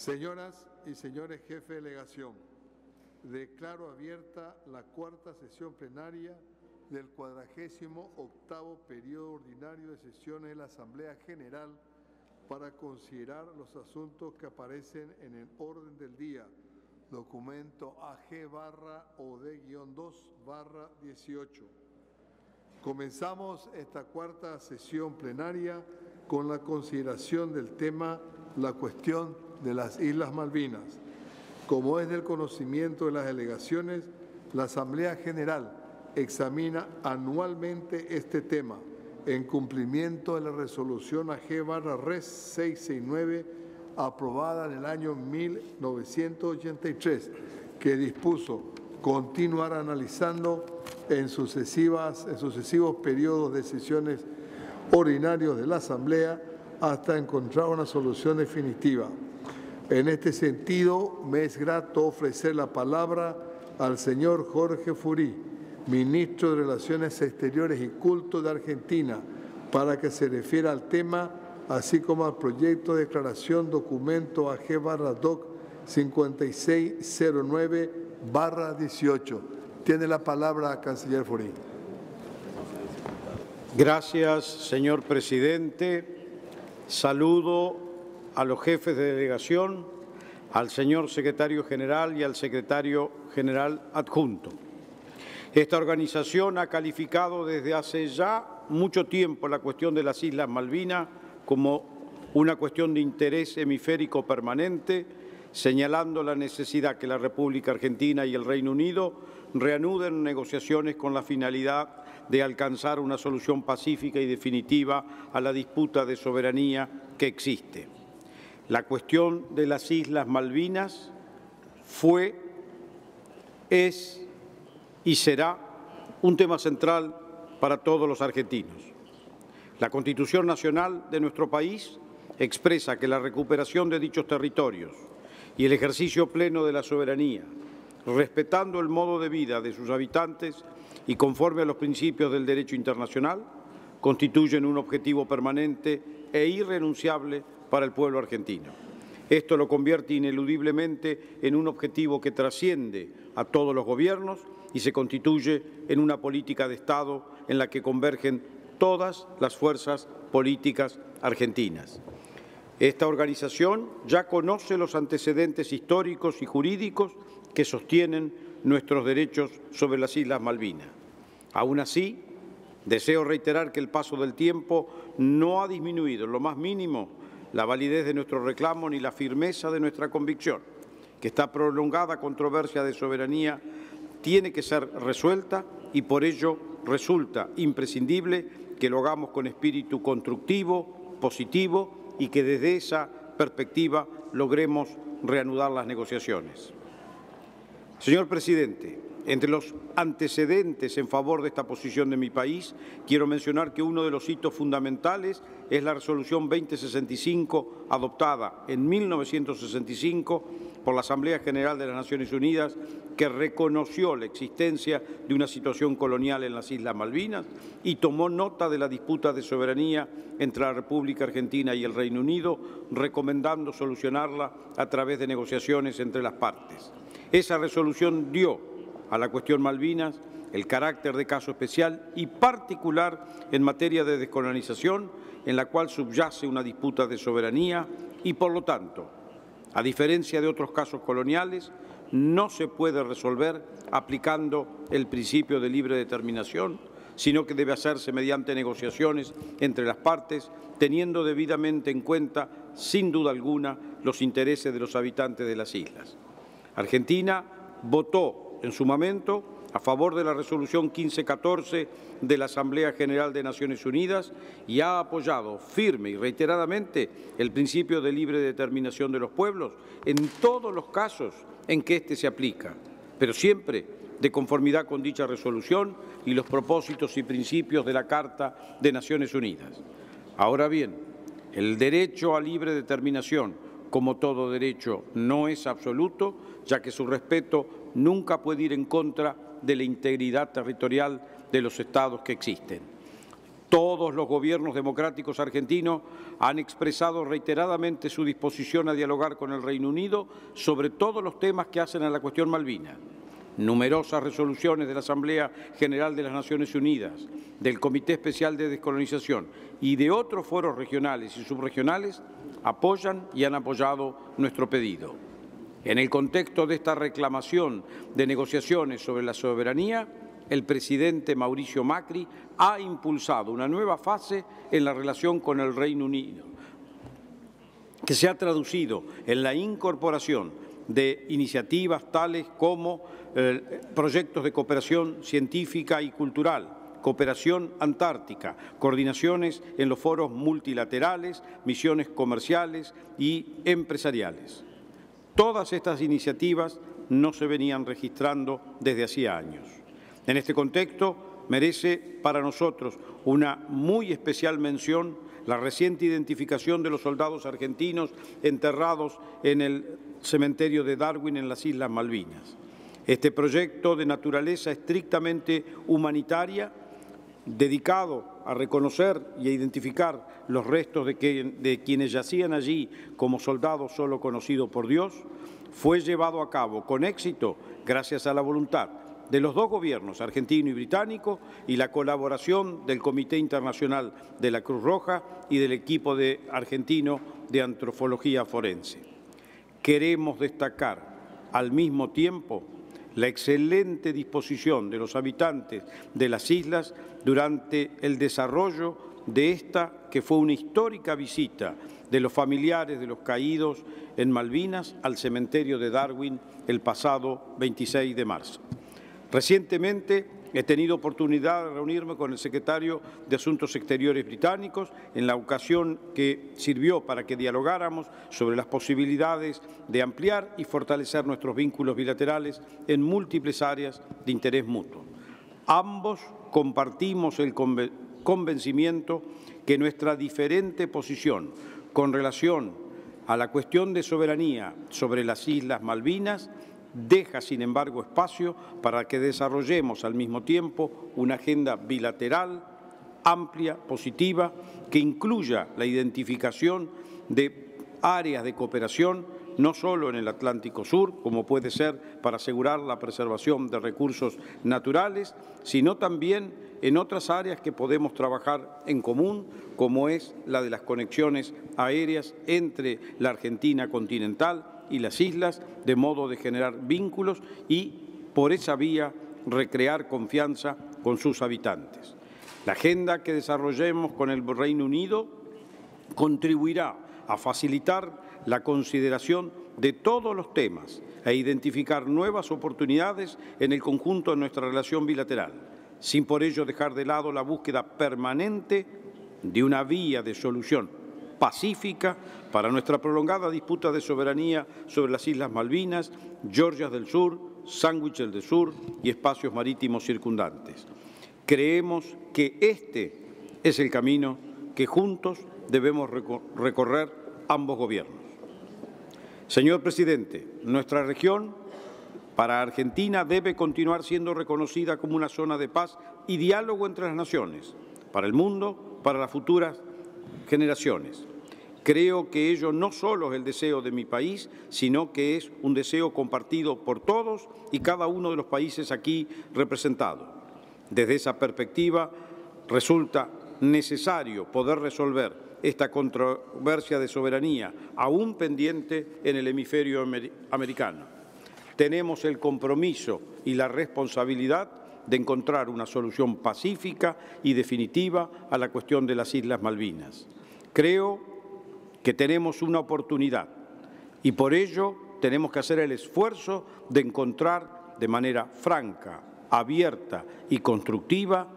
Señoras y señores jefes de delegación, declaro abierta la cuarta sesión plenaria del cuadragésimo octavo periodo ordinario de sesiones de la Asamblea General para considerar los asuntos que aparecen en el orden del día, documento AG barra OD-2 barra 18. Comenzamos esta cuarta sesión plenaria con la consideración del tema la cuestión de las Islas Malvinas. Como es del conocimiento de las delegaciones, la Asamblea General examina anualmente este tema en cumplimiento de la resolución AG barra RES 669 aprobada en el año 1983 que dispuso continuar analizando en, sucesivas, en sucesivos periodos de sesiones ordinarios de la Asamblea hasta encontrar una solución definitiva. En este sentido, me es grato ofrecer la palabra al señor Jorge Furí, ministro de Relaciones Exteriores y Culto de Argentina, para que se refiera al tema, así como al proyecto de declaración documento AG barra DOC 5609 barra 18. Tiene la palabra, canciller Furí. Gracias, señor presidente. Saludo a los jefes de delegación, al señor secretario general y al secretario general adjunto. Esta organización ha calificado desde hace ya mucho tiempo la cuestión de las Islas Malvinas como una cuestión de interés hemisférico permanente, señalando la necesidad que la República Argentina y el Reino Unido reanuden negociaciones con la finalidad de alcanzar una solución pacífica y definitiva a la disputa de soberanía que existe. La cuestión de las Islas Malvinas fue, es y será un tema central para todos los argentinos. La Constitución Nacional de nuestro país expresa que la recuperación de dichos territorios y el ejercicio pleno de la soberanía, respetando el modo de vida de sus habitantes, y conforme a los principios del derecho internacional, constituyen un objetivo permanente e irrenunciable para el pueblo argentino. Esto lo convierte ineludiblemente en un objetivo que trasciende a todos los gobiernos y se constituye en una política de Estado en la que convergen todas las fuerzas políticas argentinas. Esta organización ya conoce los antecedentes históricos y jurídicos que sostienen nuestros derechos sobre las Islas Malvinas. Aún así, deseo reiterar que el paso del tiempo no ha disminuido en lo más mínimo la validez de nuestro reclamo ni la firmeza de nuestra convicción, que esta prolongada controversia de soberanía tiene que ser resuelta y por ello resulta imprescindible que lo hagamos con espíritu constructivo, positivo y que desde esa perspectiva logremos reanudar las negociaciones. Señor presidente, entre los antecedentes en favor de esta posición de mi país, quiero mencionar que uno de los hitos fundamentales es la resolución 2065 adoptada en 1965 por la Asamblea General de las Naciones Unidas que reconoció la existencia de una situación colonial en las Islas Malvinas y tomó nota de la disputa de soberanía entre la República Argentina y el Reino Unido, recomendando solucionarla a través de negociaciones entre las partes. Esa resolución dio a la cuestión Malvinas el carácter de caso especial y particular en materia de descolonización, en la cual subyace una disputa de soberanía y, por lo tanto, a diferencia de otros casos coloniales, no se puede resolver aplicando el principio de libre determinación, sino que debe hacerse mediante negociaciones entre las partes, teniendo debidamente en cuenta, sin duda alguna, los intereses de los habitantes de las islas. Argentina votó en su momento a favor de la resolución 1514 de la Asamblea General de Naciones Unidas y ha apoyado firme y reiteradamente el principio de libre determinación de los pueblos en todos los casos en que éste se aplica, pero siempre de conformidad con dicha resolución y los propósitos y principios de la Carta de Naciones Unidas. Ahora bien, el derecho a libre determinación como todo derecho, no es absoluto, ya que su respeto nunca puede ir en contra de la integridad territorial de los estados que existen. Todos los gobiernos democráticos argentinos han expresado reiteradamente su disposición a dialogar con el Reino Unido sobre todos los temas que hacen a la cuestión Malvina. Numerosas resoluciones de la Asamblea General de las Naciones Unidas, del Comité Especial de Descolonización y de otros foros regionales y subregionales apoyan y han apoyado nuestro pedido. En el contexto de esta reclamación de negociaciones sobre la soberanía, el presidente Mauricio Macri ha impulsado una nueva fase en la relación con el Reino Unido, que se ha traducido en la incorporación de iniciativas tales como eh, proyectos de cooperación científica y cultural, cooperación antártica, coordinaciones en los foros multilaterales, misiones comerciales y empresariales. Todas estas iniciativas no se venían registrando desde hacía años. En este contexto, merece para nosotros una muy especial mención la reciente identificación de los soldados argentinos enterrados en el cementerio de Darwin en las Islas Malvinas. Este proyecto de naturaleza estrictamente humanitaria, dedicado a reconocer y a identificar los restos de, quienes yacían allí como soldados solo conocidos por Dios, fue llevado a cabo con éxito gracias a la voluntad de los dos gobiernos, argentino y británico, y la colaboración del Comité Internacional de la Cruz Roja y del equipo de argentino de antropología forense. Queremos destacar al mismo tiempo la excelente disposición de los habitantes de las islas durante el desarrollo de esta que fue una histórica visita de los familiares de los caídos en Malvinas al cementerio de Darwin el pasado 26 de marzo. Recientemente he tenido oportunidad de reunirme con el secretario de Asuntos Exteriores británicos en la ocasión que sirvió para que dialogáramos sobre las posibilidades de ampliar y fortalecer nuestros vínculos bilaterales en múltiples áreas de interés mutuo. Ambos compartimos el convencimiento que nuestra diferente posición con relación a la cuestión de soberanía sobre las Islas Malvinas deja, sin embargo, espacio para que desarrollemos al mismo tiempo una agenda bilateral, amplia, positiva, que incluya la identificación de áreas de cooperación no solo en el Atlántico Sur, como puede ser para asegurar la preservación de recursos naturales, sino también en otras áreas que podemos trabajar en común, como es la de las conexiones aéreas entre la Argentina continental y las islas, de modo de generar vínculos y, por esa vía, recrear confianza con sus habitantes. La agenda que desarrollemos con el Reino Unido contribuirá a facilitar la consideración de todos los temas e identificar nuevas oportunidades en el conjunto de nuestra relación bilateral, sin por ello dejar de lado la búsqueda permanente de una vía de solución pacífica para nuestra prolongada disputa de soberanía sobre las Islas Malvinas, Georgias del Sur, Sandwich del Sur y espacios marítimos circundantes. Creemos que este es el camino que juntos debemos recorrer ambos gobiernos. Señor presidente, nuestra región para Argentina debe continuar siendo reconocida como una zona de paz y diálogo entre las naciones, para el mundo, para las futuras generaciones. Creo que ello no solo es el deseo de mi país, sino que es un deseo compartido por todos y cada uno de los países aquí representados. Desde esa perspectiva, resulta necesario poder resolver esta controversia de soberanía aún pendiente en el hemisferio americano. Tenemos el compromiso y la responsabilidad de encontrar una solución pacífica y definitiva a la cuestión de las Islas Malvinas. Creo que tenemos una oportunidad y por ello tenemos que hacer el esfuerzo de encontrar de manera franca, abierta y constructiva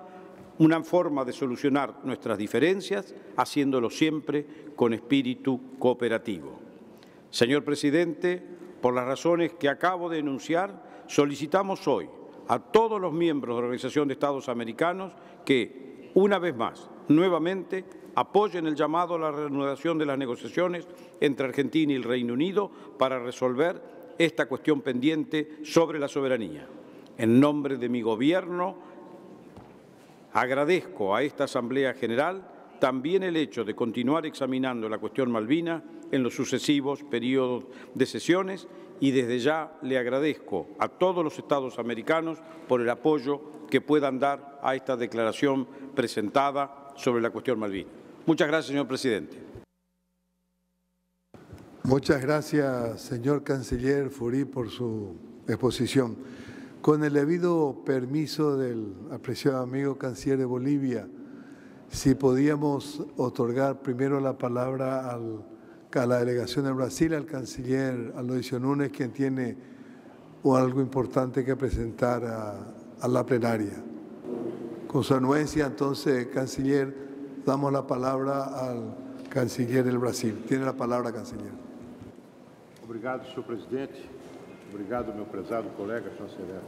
una forma de solucionar nuestras diferencias, haciéndolo siempre con espíritu cooperativo. Señor presidente, por las razones que acabo de enunciar, solicitamos hoy a todos los miembros de la Organización de Estados Americanos que, una vez más, nuevamente, apoyen el llamado a la reanudación de las negociaciones entre Argentina y el Reino Unido para resolver esta cuestión pendiente sobre la soberanía. En nombre de mi Gobierno, Agradezco a esta Asamblea General también el hecho de continuar examinando la cuestión Malvina en los sucesivos periodos de sesiones y desde ya le agradezco a todos los Estados americanos por el apoyo que puedan dar a esta declaración presentada sobre la cuestión Malvina. Muchas gracias, señor presidente. Muchas gracias, señor canciller Furí, por su exposición. Con el debido permiso del apreciado amigo canciller de Bolivia, si podíamos otorgar primero la palabra a la delegación de Brasil, al canciller Aloisio Núñez, quien tiene algo importante que presentar a, la plenaria. Con su anuencia, entonces, canciller, damos la palabra al canciller del Brasil. Tiene la palabra, canciller. Obrigado, señor presidente. Obrigado, meu prezado colega chanceler.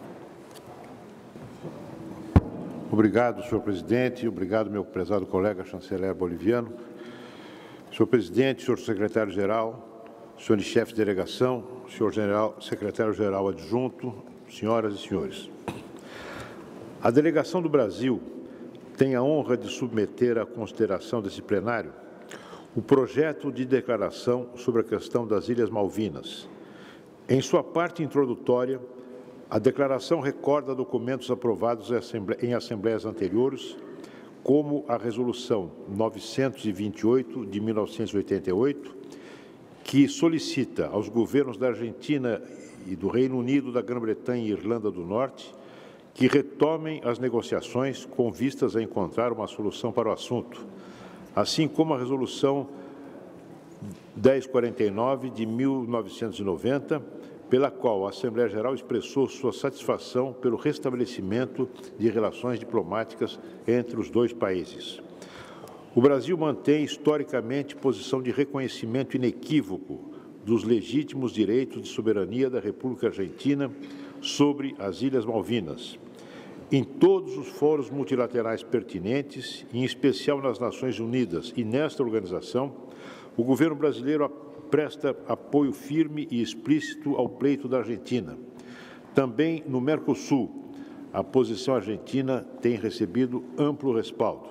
Obrigado, senhor presidente. Obrigado, meu prezado colega chanceler boliviano. Senhor presidente, senhor secretário-geral, senhor chefe de delegação, senhor general, secretário-geral adjunto, senhoras e senhores. A delegação do Brasil tem a honra de submeter à consideração desse plenário o projeto de declaração sobre a questão das Ilhas Malvinas. Em sua parte introdutória, a declaração recorda documentos aprovados em assembleias anteriores, como a Resolução 928 de 1988, que solicita aos governos da Argentina e do Reino Unido, da Grã-Bretanha e Irlanda do Norte que retomem as negociações com vistas a encontrar uma solução para o assunto, assim como a Resolução 1049 de 1990 pela qual a Assembleia Geral expressou sua satisfação pelo restabelecimento de relações diplomáticas entre os dois países. O Brasil mantém historicamente posição de reconhecimento inequívoco dos legítimos direitos de soberania da República Argentina sobre as Ilhas Malvinas. Em todos os fóruns multilaterais pertinentes, em especial nas Nações Unidas e nesta organização, o governo brasileiro presta apoio firme e explícito ao pleito da Argentina. Também no Mercosul, a posição argentina tem recebido amplo respaldo.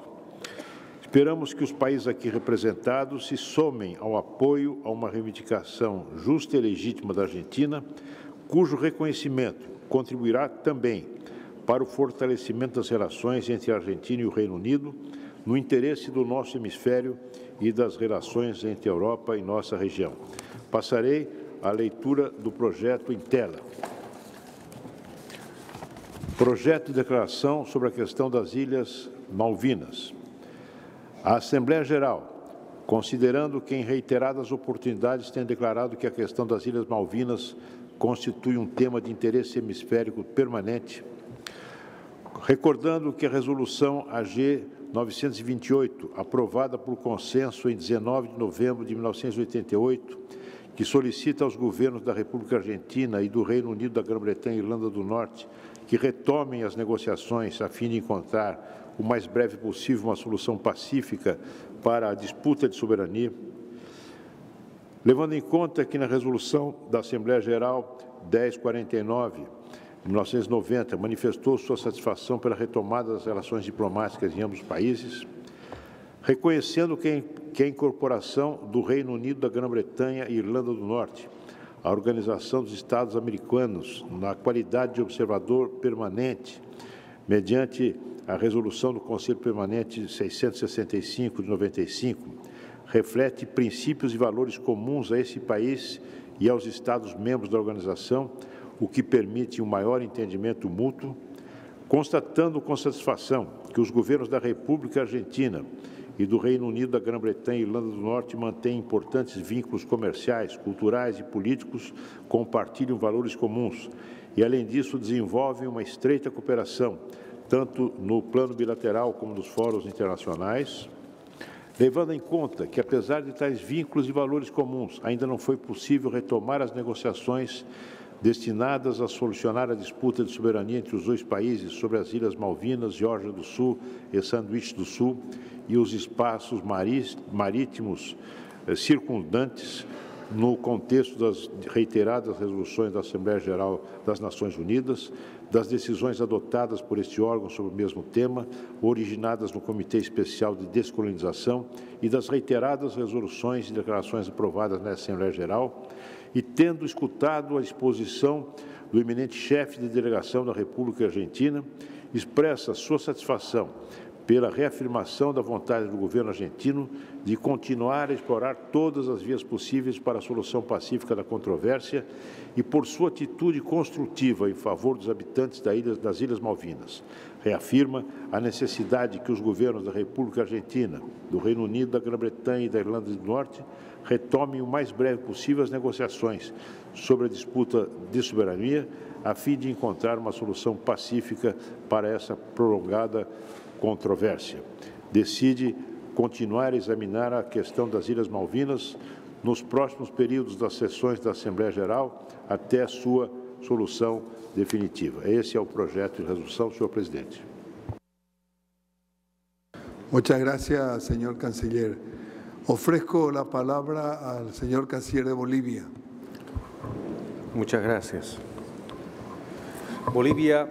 Esperamos que os países aqui representados se somem ao apoio a uma reivindicação justa e legítima da Argentina, cujo reconhecimento contribuirá também para o fortalecimento das relações entre a Argentina e o Reino Unido, no interesse do nosso hemisfério e das relações entre a Europa e nossa região. Passarei à leitura do projeto em tela. Projeto de declaração sobre a questão das Ilhas Malvinas. A Assembleia Geral, considerando que em reiteradas oportunidades tem declarado que a questão das Ilhas Malvinas constitui um tema de interesse hemisférico permanente, recordando que a resolução AG 928, aprovada por consenso em 19 de novembro de 1988, que solicita aos governos da República Argentina e do Reino Unido da Grã-Bretanha e Irlanda do Norte que retomem as negociações a fim de encontrar o mais breve possível uma solução pacífica para a disputa de soberania. Levando em conta que na resolução da Assembleia Geral 1049 em 1990, manifestou sua satisfação pela retomada das relações diplomáticas em ambos os países, reconhecendo que, a incorporação do Reino Unido da Grã-Bretanha e Irlanda do Norte à Organização dos Estados Americanos, na qualidade de observador permanente, mediante a resolução do Conselho Permanente 665 de 95, reflete princípios e valores comuns a esse país e aos Estados membros da organização, o que permite um maior entendimento mútuo, constatando com satisfação que os governos da República Argentina e do Reino Unido, da Grã-Bretanha e Irlanda do Norte mantêm importantes vínculos comerciais, culturais e políticos, compartilham valores comuns e, além disso, desenvolvem uma estreita cooperação, tanto no plano bilateral como nos fóruns internacionais, levando em conta que, apesar de tais vínculos e valores comuns, ainda não foi possível retomar as negociações destinadas a solucionar a disputa de soberania entre os dois países sobre as Ilhas Malvinas, Geórgia do Sul e Sanduíche do Sul e os espaços marítimos eh, circundantes, no contexto das reiteradas resoluções da Assembleia Geral das Nações Unidas, das decisões adotadas por este órgão sobre o mesmo tema, originadas no Comitê Especial de Descolonização e das reiteradas resoluções e declarações aprovadas na Assembleia Geral, e tendo escutado a exposição do eminente chefe de delegação da República Argentina, expressa sua satisfação pela reafirmação da vontade do governo argentino de continuar a explorar todas as vias possíveis para a solução pacífica da controvérsia e por sua atitude construtiva em favor dos habitantes das Ilhas Malvinas. Reafirma a necessidade que os governos da República Argentina, do Reino Unido, da Grã-Bretanha e da Irlanda do Norte retomem o mais breve possível as negociações sobre a disputa de soberania, a fim de encontrar uma solução pacífica para essa prolongada controvérsia. Decide continuar a examinar a questão das Ilhas Malvinas nos próximos períodos das sessões da Assembleia Geral até a sua solução definitiva. Esse é o projeto de resolução, senhor presidente. Muchas gracias, señor canciller. Ofrezco la palabra al señor canciller de Bolivia. Muchas gracias. Bolivia,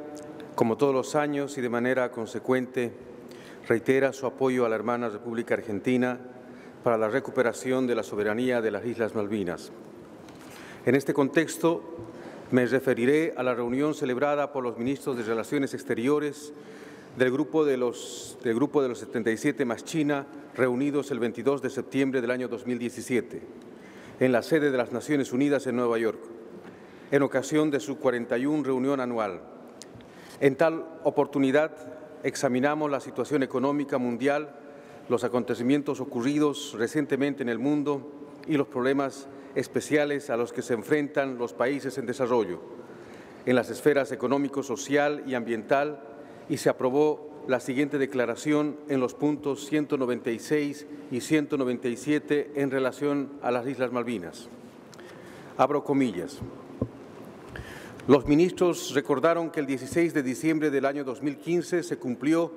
como todos los años y de manera consecuente, reitera su apoyo a la hermana República Argentina para la recuperación de la soberanía de las Islas Malvinas. En este contexto, me referiré a la reunión celebrada por los ministros de Relaciones Exteriores del grupo de los, del grupo de los 77 más China, reunidos el 22 de septiembre del año 2017, en la sede de las Naciones Unidas en Nueva York, en ocasión de su 41 reunión anual. En tal oportunidad examinamos la situación económica mundial, los acontecimientos ocurridos recientemente en el mundo y los problemas especiales a los que se enfrentan los países en desarrollo, en las esferas económico, social y ambiental, y se aprobó la siguiente declaración en los puntos 196 y 197 en relación a las Islas Malvinas. Abro comillas. Los ministros recordaron que el 16 de diciembre del año 2015 se cumplió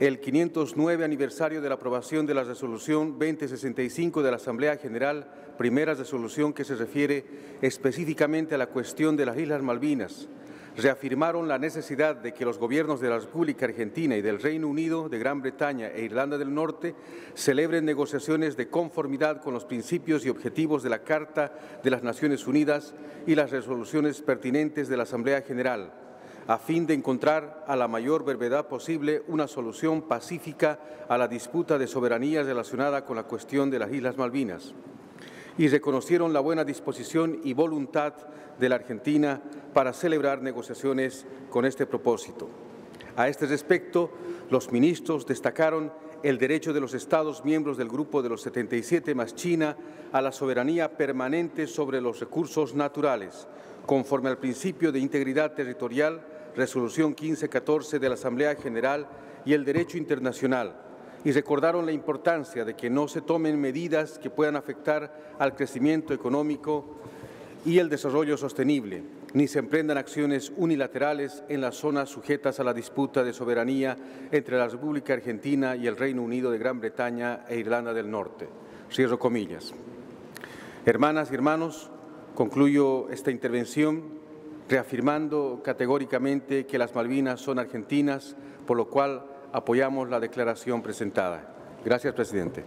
el 509 aniversario de la aprobación de la resolución 2065 de la Asamblea General, primera resolución que se refiere específicamente a la cuestión de las Islas Malvinas, reafirmaron la necesidad de que los gobiernos de la República Argentina y del Reino Unido, de Gran Bretaña e Irlanda del Norte celebren negociaciones de conformidad con los principios y objetivos de la Carta de las Naciones Unidas y las resoluciones pertinentes de la Asamblea General, a fin de encontrar a la mayor brevedad posible una solución pacífica a la disputa de soberanía relacionada con la cuestión de las Islas Malvinas y reconocieron la buena disposición y voluntad de la Argentina para celebrar negociaciones con este propósito. A este respecto, los ministros destacaron el derecho de los Estados miembros del Grupo de los 77 más China a la soberanía permanente sobre los recursos naturales, conforme al principio de integridad territorial, resolución 1514 de la Asamblea General y el derecho internacional, y recordaron la importancia de que no se tomen medidas que puedan afectar al crecimiento económico y el desarrollo sostenible, ni se emprendan acciones unilaterales en las zonas sujetas a la disputa de soberanía entre la República Argentina y el Reino Unido de Gran Bretaña e Irlanda del Norte. Cierro comillas. Hermanas y hermanos, concluyo esta intervención reafirmando categóricamente que las Malvinas son argentinas, por lo cual apoyamos la declaración presentada. Gracias, presidente.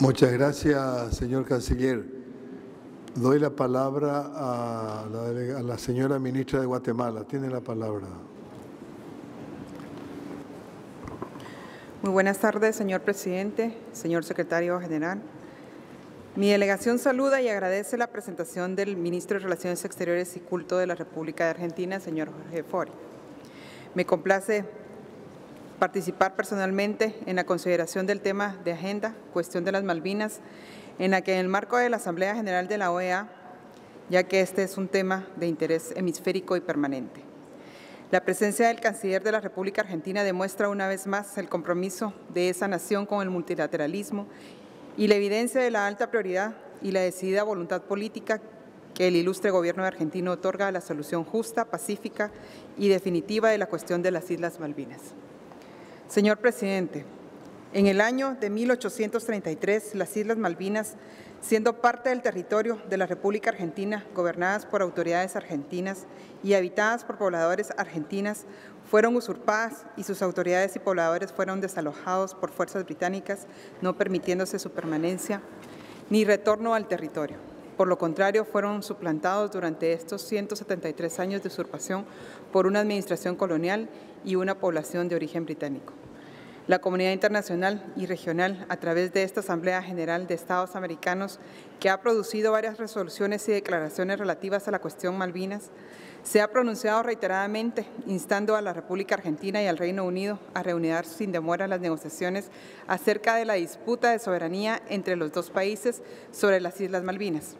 Muchas gracias, señor canciller. Doy la palabra a la, a la, señora ministra de Guatemala. Tiene la palabra. Muy buenas tardes, señor presidente, señor secretario general. Mi delegación saluda y agradece la presentación del ministro de Relaciones Exteriores y Culto de la República de Argentina, señor Jorge Fori. Me complace participar personalmente en la consideración del tema de agenda, cuestión de las Malvinas, en la que en el marco de la Asamblea General de la OEA, ya que este es un tema de interés hemisférico y permanente. La presencia del canciller de la República Argentina demuestra una vez más el compromiso de esa nación con el multilateralismo y la evidencia de la alta prioridad y la decidida voluntad política que el ilustre gobierno argentino otorga la solución justa, pacífica y definitiva de la cuestión de las Islas Malvinas. Señor presidente, en el año de 1833 las Islas Malvinas siendo parte del territorio de la República Argentina, gobernadas por autoridades argentinas y habitadas por pobladores argentinas, fueron usurpadas y sus autoridades y pobladores fueron desalojados por fuerzas británicas, no permitiéndose su permanencia ni retorno al territorio. Por lo contrario, fueron suplantados durante estos 173 años de usurpación por una administración colonial y una población de origen británico. La comunidad internacional y regional, a través de esta Asamblea General de Estados Americanos, que ha producido varias resoluciones y declaraciones relativas a la cuestión Malvinas, se ha pronunciado reiteradamente instando a la República Argentina y al Reino Unido a reunir sin demora las negociaciones acerca de la disputa de soberanía entre los dos países sobre las Islas Malvinas,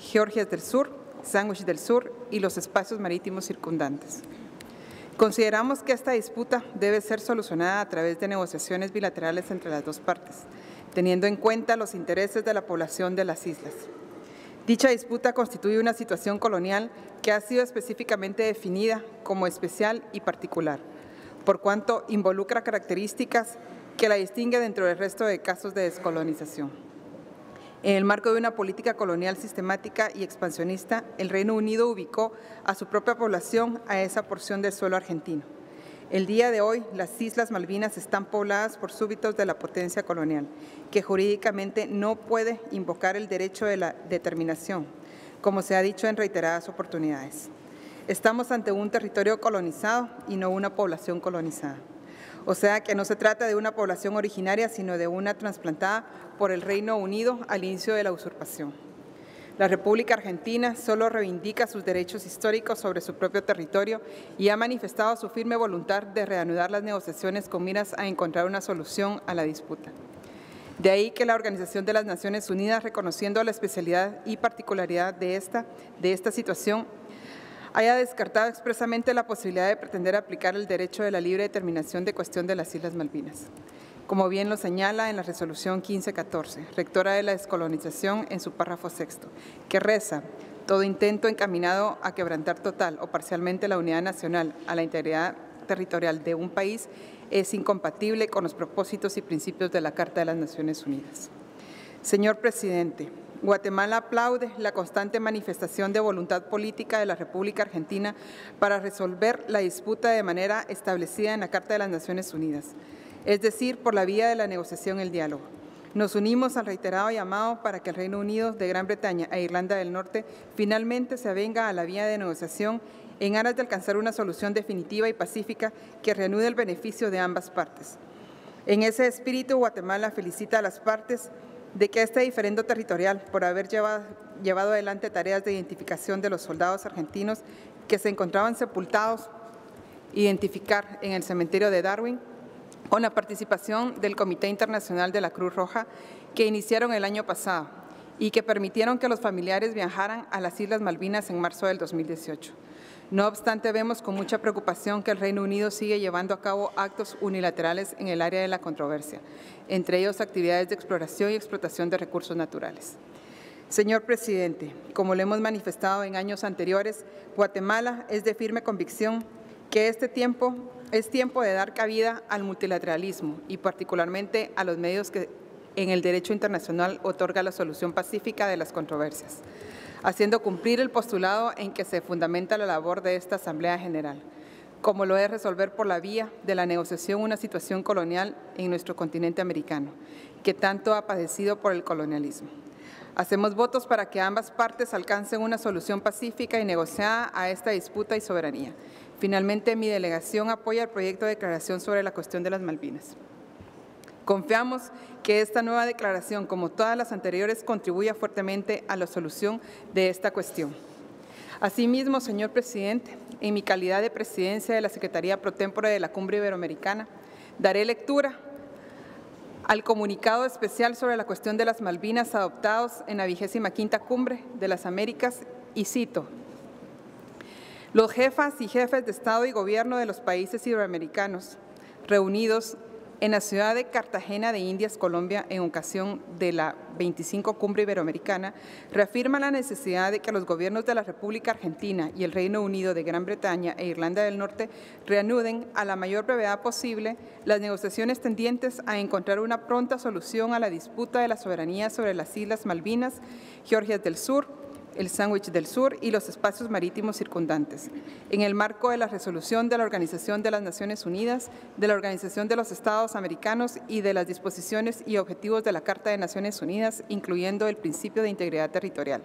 Georgias del Sur, Sandwich del Sur y los espacios marítimos circundantes. Consideramos que esta disputa debe ser solucionada a través de negociaciones bilaterales entre las dos partes, teniendo en cuenta los intereses de la población de las islas. Dicha disputa constituye una situación colonial que ha sido específicamente definida como especial y particular, por cuanto involucra características que la distingue dentro del resto de casos de descolonización. En el marco de una política colonial sistemática y expansionista, el Reino Unido ubicó a su propia población a esa porción del suelo argentino. El día de hoy, las Islas Malvinas están pobladas por súbitos de la potencia colonial, que jurídicamente no puede invocar el derecho de la determinación, como se ha dicho en reiteradas oportunidades. Estamos ante un territorio colonizado y no una población colonizada. O sea que no se trata de una población originaria, sino de una trasplantada por el Reino Unido al inicio de la usurpación. La República Argentina solo reivindica sus derechos históricos sobre su propio territorio y ha manifestado su firme voluntad de reanudar las negociaciones con miras a encontrar una solución a la disputa. De ahí que la Organización de las Naciones Unidas, reconociendo la especialidad y particularidad de esta, de esta situación, haya descartado expresamente la posibilidad de pretender aplicar el derecho de la libre determinación de cuestión de las Islas Malvinas como bien lo señala en la resolución 1514, rectora de la descolonización en su párrafo sexto, que reza, todo intento encaminado a quebrantar total o parcialmente la unidad nacional a la integridad territorial de un país es incompatible con los propósitos y principios de la Carta de las Naciones Unidas. Señor presidente, Guatemala aplaude la constante manifestación de voluntad política de la República Argentina para resolver la disputa de manera establecida en la Carta de las Naciones Unidas es decir, por la vía de la negociación y el diálogo. Nos unimos al reiterado llamado para que el Reino Unido de Gran Bretaña e Irlanda del Norte finalmente se avenga a la vía de negociación en aras de alcanzar una solución definitiva y pacífica que reanude el beneficio de ambas partes. En ese espíritu, Guatemala felicita a las partes de que este diferendo territorial, por haber llevado, llevado adelante tareas de identificación de los soldados argentinos que se encontraban sepultados, identificar en el cementerio de Darwin, con la participación del Comité Internacional de la Cruz Roja que iniciaron el año pasado y que permitieron que los familiares viajaran a las Islas Malvinas en marzo del 2018. No obstante, vemos con mucha preocupación que el Reino Unido sigue llevando a cabo actos unilaterales en el área de la controversia, entre ellos actividades de exploración y explotación de recursos naturales. Señor presidente, como lo hemos manifestado en años anteriores, Guatemala es de firme convicción que este tiempo es tiempo de dar cabida al multilateralismo y particularmente a los medios que en el derecho internacional otorga la solución pacífica de las controversias, haciendo cumplir el postulado en que se fundamenta la labor de esta Asamblea General, como lo es resolver por la vía de la negociación una situación colonial en nuestro continente americano, que tanto ha padecido por el colonialismo. Hacemos votos para que ambas partes alcancen una solución pacífica y negociada a esta disputa y soberanía Finalmente, mi delegación apoya el proyecto de declaración sobre la cuestión de las Malvinas. Confiamos que esta nueva declaración, como todas las anteriores, contribuya fuertemente a la solución de esta cuestión. Asimismo, señor presidente, en mi calidad de presidencia de la Secretaría Pro Tempore de la Cumbre Iberoamericana, daré lectura al comunicado especial sobre la cuestión de las Malvinas adoptados en la vigésima quinta Cumbre de las Américas y cito, los jefas y jefes de Estado y Gobierno de los países iberoamericanos reunidos en la ciudad de Cartagena de Indias, Colombia, en ocasión de la 25 Cumbre Iberoamericana, reafirma la necesidad de que los gobiernos de la República Argentina y el Reino Unido de Gran Bretaña e Irlanda del Norte reanuden a la mayor brevedad posible las negociaciones tendientes a encontrar una pronta solución a la disputa de la soberanía sobre las Islas Malvinas, Georgias del Sur, el Sándwich del Sur y los espacios marítimos circundantes, en el marco de la resolución de la Organización de las Naciones Unidas, de la Organización de los Estados Americanos y de las disposiciones y objetivos de la Carta de Naciones Unidas, incluyendo el principio de integridad territorial.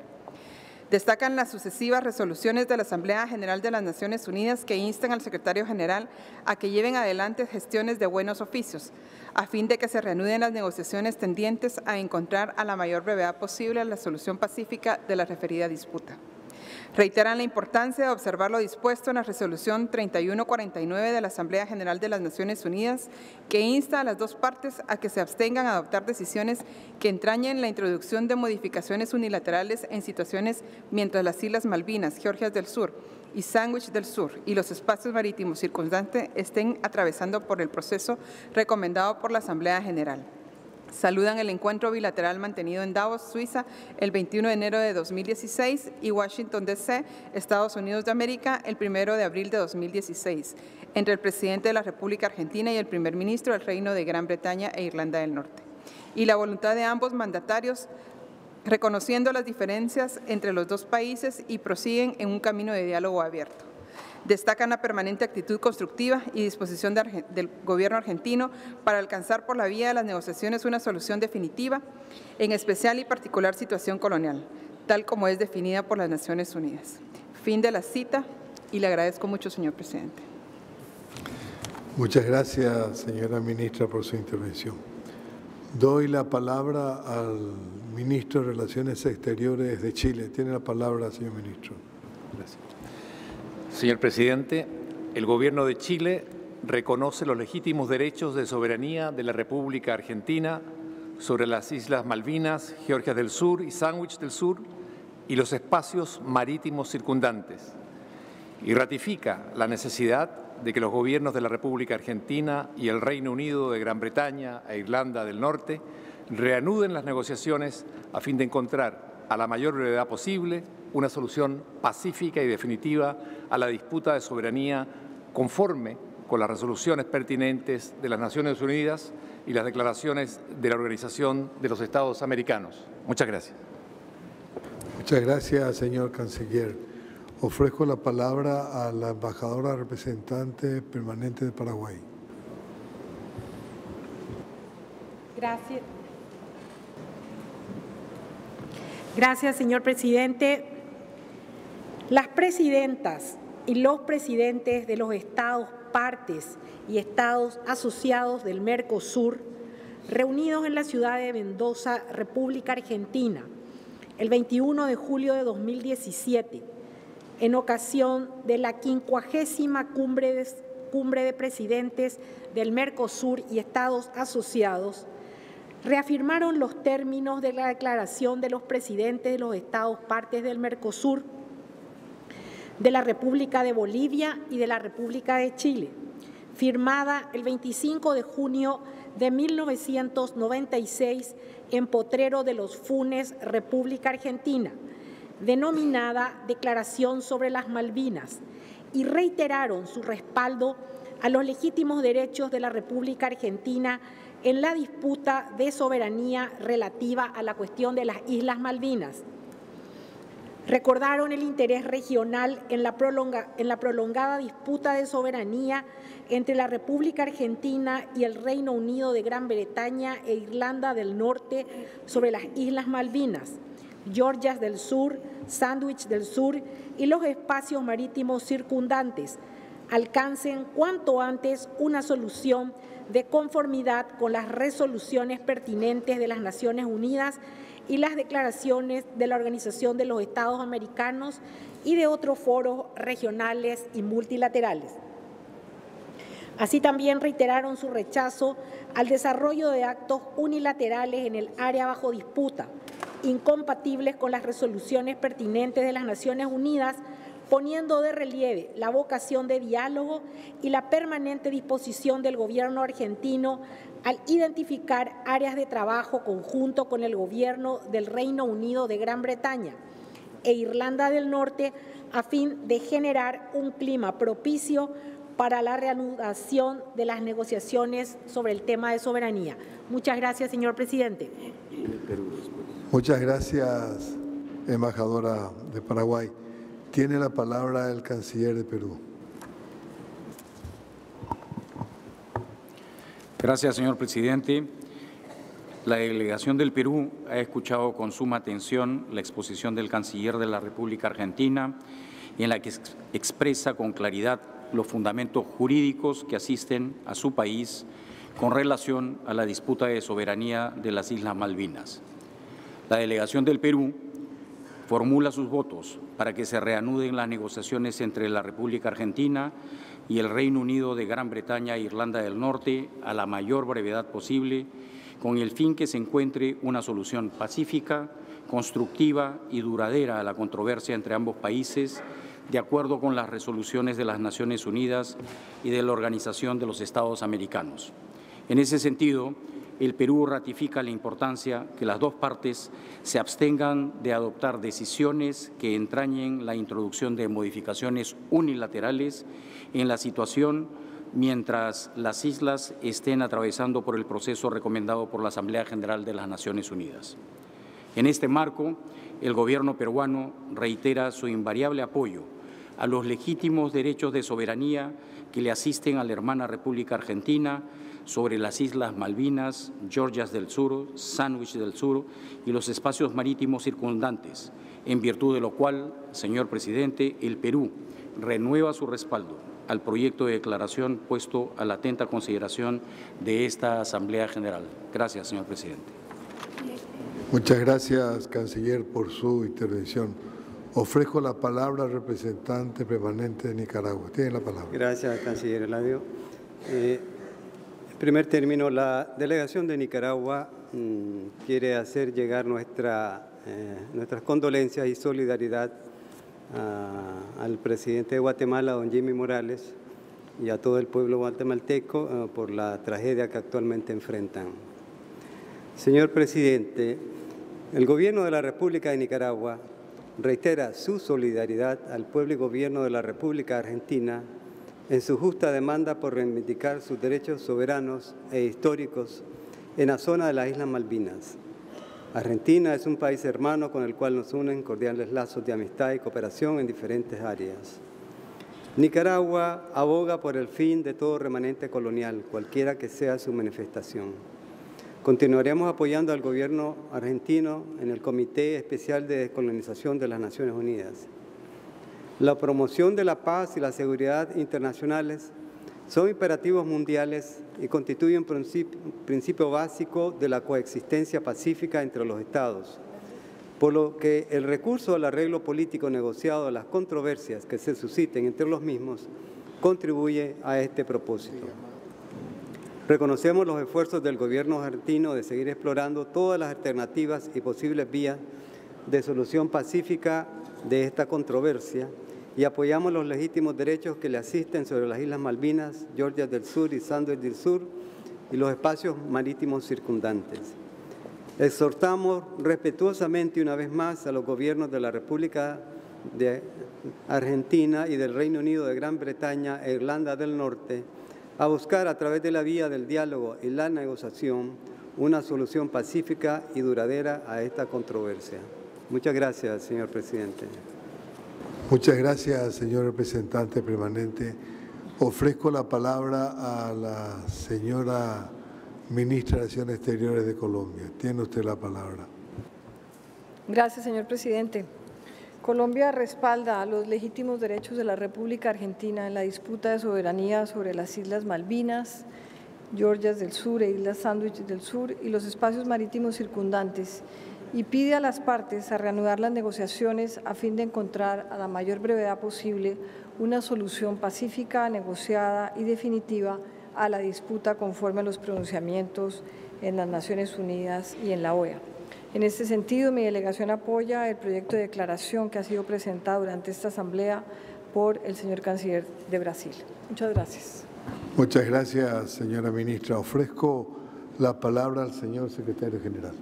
Destacan las sucesivas resoluciones de la Asamblea General de las Naciones Unidas que instan al secretario general a que lleven adelante gestiones de buenos oficios, a fin de que se reanuden las negociaciones tendientes a encontrar a la mayor brevedad posible la solución pacífica de la referida disputa. Reiteran la importancia de observar lo dispuesto en la resolución 3149 de la Asamblea General de las Naciones Unidas, que insta a las dos partes a que se abstengan a adoptar decisiones que entrañen la introducción de modificaciones unilaterales en situaciones mientras las Islas Malvinas, Georgias del Sur y Sandwich del Sur y los espacios marítimos circundantes estén atravesando por el proceso recomendado por la Asamblea General. Saludan el encuentro bilateral mantenido en Davos, Suiza, el 21 de enero de 2016 y Washington, D.C., Estados Unidos de América, el 1 de abril de 2016, entre el presidente de la República Argentina y el primer ministro del Reino de Gran Bretaña e Irlanda del Norte. Y la voluntad de ambos mandatarios reconociendo las diferencias entre los dos países y prosiguen en un camino de diálogo abierto. Destacan la permanente actitud constructiva y disposición del gobierno argentino para alcanzar por la vía de las negociaciones una solución definitiva, en especial y particular situación colonial, tal como es definida por las Naciones Unidas. Fin de la cita y le agradezco mucho, señor presidente. Muchas gracias, señora ministra, por su intervención. Doy la palabra al ministro de Relaciones Exteriores de Chile. Tiene la palabra, señor ministro. Gracias. Señor presidente, el Gobierno de Chile reconoce los legítimos derechos de soberanía de la República Argentina sobre las Islas Malvinas, Georgia del Sur y Sandwich del Sur y los espacios marítimos circundantes, y ratifica la necesidad de que los gobiernos de la República Argentina y el Reino Unido de Gran Bretaña e Irlanda del Norte reanuden las negociaciones a fin de encontrar a la mayor brevedad posible una solución pacífica y definitiva a la disputa de soberanía conforme con las resoluciones pertinentes de las Naciones Unidas y las declaraciones de la Organización de los Estados Americanos. Muchas gracias. Muchas gracias, señor canciller. Ofrezco la palabra a la embajadora representante permanente de Paraguay. Gracias. Gracias, señor presidente. Las presidentas y los presidentes de los estados partes y estados asociados del Mercosur, reunidos en la ciudad de Mendoza, República Argentina, el 21 de julio de 2017, en ocasión de la quincuagésima cumbre de, cumbre de presidentes del Mercosur y estados asociados, reafirmaron los términos de la declaración de los presidentes de los estados partes del Mercosur de la República de Bolivia y de la República de Chile, firmada el 25 de junio de 1996 en Potrero de los Funes, República Argentina, denominada Declaración sobre las Malvinas, y reiteraron su respaldo a los legítimos derechos de la República Argentina en la disputa de soberanía relativa a la cuestión de las Islas Malvinas Recordaron el interés regional en la, prolongada disputa de soberanía entre la República Argentina y el Reino Unido de Gran Bretaña e Irlanda del Norte sobre las Islas Malvinas, Georgias del Sur, Sandwich del Sur y los espacios marítimos circundantes, alcancen cuanto antes una solución de conformidad con las resoluciones pertinentes de las Naciones Unidas y las declaraciones de la Organización de los Estados Americanos y de otros foros regionales y multilaterales. Así también reiteraron su rechazo al desarrollo de actos unilaterales en el área bajo disputa, incompatibles con las resoluciones pertinentes de las Naciones Unidas, poniendo de relieve la vocación de diálogo y la permanente disposición del gobierno argentino al identificar áreas de trabajo conjunto con el gobierno del Reino Unido de Gran Bretaña e Irlanda del Norte a fin de generar un clima propicio para la reanudación de las negociaciones sobre el tema de soberanía. Muchas gracias, señor presidente. Muchas gracias, embajadora de Paraguay. Tiene la palabra el canciller de Perú. Gracias, señor presidente. La delegación del Perú ha escuchado con suma atención la exposición del canciller de la República Argentina en la que expresa con claridad los fundamentos jurídicos que asisten a su país con relación a la disputa de soberanía de las Islas Malvinas. La delegación del Perú formula sus votos para que se reanuden las negociaciones entre la República Argentina y el Reino Unido de Gran Bretaña e Irlanda del Norte a la mayor brevedad posible, con el fin que se encuentre una solución pacífica, constructiva y duradera a la controversia entre ambos países, de acuerdo con las resoluciones de las Naciones Unidas y de la Organización de los Estados Americanos. En ese sentido, el Perú ratifica la importancia que las dos partes se abstengan de adoptar decisiones que entrañen la introducción de modificaciones unilaterales en la situación mientras las islas estén atravesando por el proceso recomendado por la Asamblea General de las Naciones Unidas. En este marco, el Gobierno peruano reitera su invariable apoyo a los legítimos derechos de soberanía que le asisten a la hermana República Argentina sobre las Islas Malvinas, Georgias del Sur, Sandwich del Sur y los espacios marítimos circundantes, en virtud de lo cual, señor presidente, el Perú renueva su respaldo al proyecto de declaración puesto a la atenta consideración de esta Asamblea General. Gracias, señor presidente. Muchas gracias, canciller, por su intervención. Ofrezco la palabra al representante permanente de Nicaragua. Tiene la palabra. Gracias, canciller Eladio. Eh, primer término, la delegación de Nicaragua mm, quiere hacer llegar nuestra, eh, nuestras condolencias y solidaridad al presidente de Guatemala, don Jimmy Morales, y a todo el pueblo guatemalteco eh, por la tragedia que actualmente enfrentan. Señor presidente, el gobierno de la República de Nicaragua reitera su solidaridad al pueblo y gobierno de la República Argentina en su justa demanda por reivindicar sus derechos soberanos e históricos en la zona de las Islas Malvinas. Argentina es un país hermano con el cual nos unen cordiales lazos de amistad y cooperación en diferentes áreas. Nicaragua aboga por el fin de todo remanente colonial, cualquiera que sea su manifestación. Continuaremos apoyando al gobierno argentino en el Comité Especial de Descolonización de las Naciones Unidas. La promoción de la paz y la seguridad internacionales son imperativos mundiales y constituyen un principio, básico de la coexistencia pacífica entre los Estados, por lo que el recurso al arreglo político negociado a las controversias que se susciten entre los mismos contribuye a este propósito. Reconocemos los esfuerzos del gobierno argentino de seguir explorando todas las alternativas y posibles vías de solución pacífica de esta controversia y apoyamos los legítimos derechos que le asisten sobre las Islas Malvinas, Georgia del Sur y Sandwich del Sur y los espacios marítimos circundantes. Exhortamos respetuosamente una vez más a los gobiernos de la República de Argentina y del Reino Unido de Gran Bretaña e Irlanda del Norte a buscar a través de la vía del diálogo y la negociación una solución pacífica y duradera a esta controversia. Muchas gracias, señor presidente. Muchas gracias, señor representante permanente. Ofrezco la palabra a la señora ministra de Relaciones Exteriores de Colombia. Tiene usted la palabra. Gracias, señor presidente. Colombia respalda los legítimos derechos de la República Argentina en la disputa de soberanía sobre las Islas Malvinas, Georgias del Sur e Islas Sandwich del Sur y los espacios marítimos circundantes y pide a las partes a reanudar las negociaciones a fin de encontrar a la mayor brevedad posible una solución pacífica, negociada y definitiva a la disputa conforme a los pronunciamientos en las Naciones Unidas y en la OEA. En este sentido, mi delegación apoya el proyecto de declaración que ha sido presentado durante esta asamblea por el señor canciller de Brasil. Muchas gracias. Muchas gracias, señora ministra. Ofrezco la palabra al señor secretario general.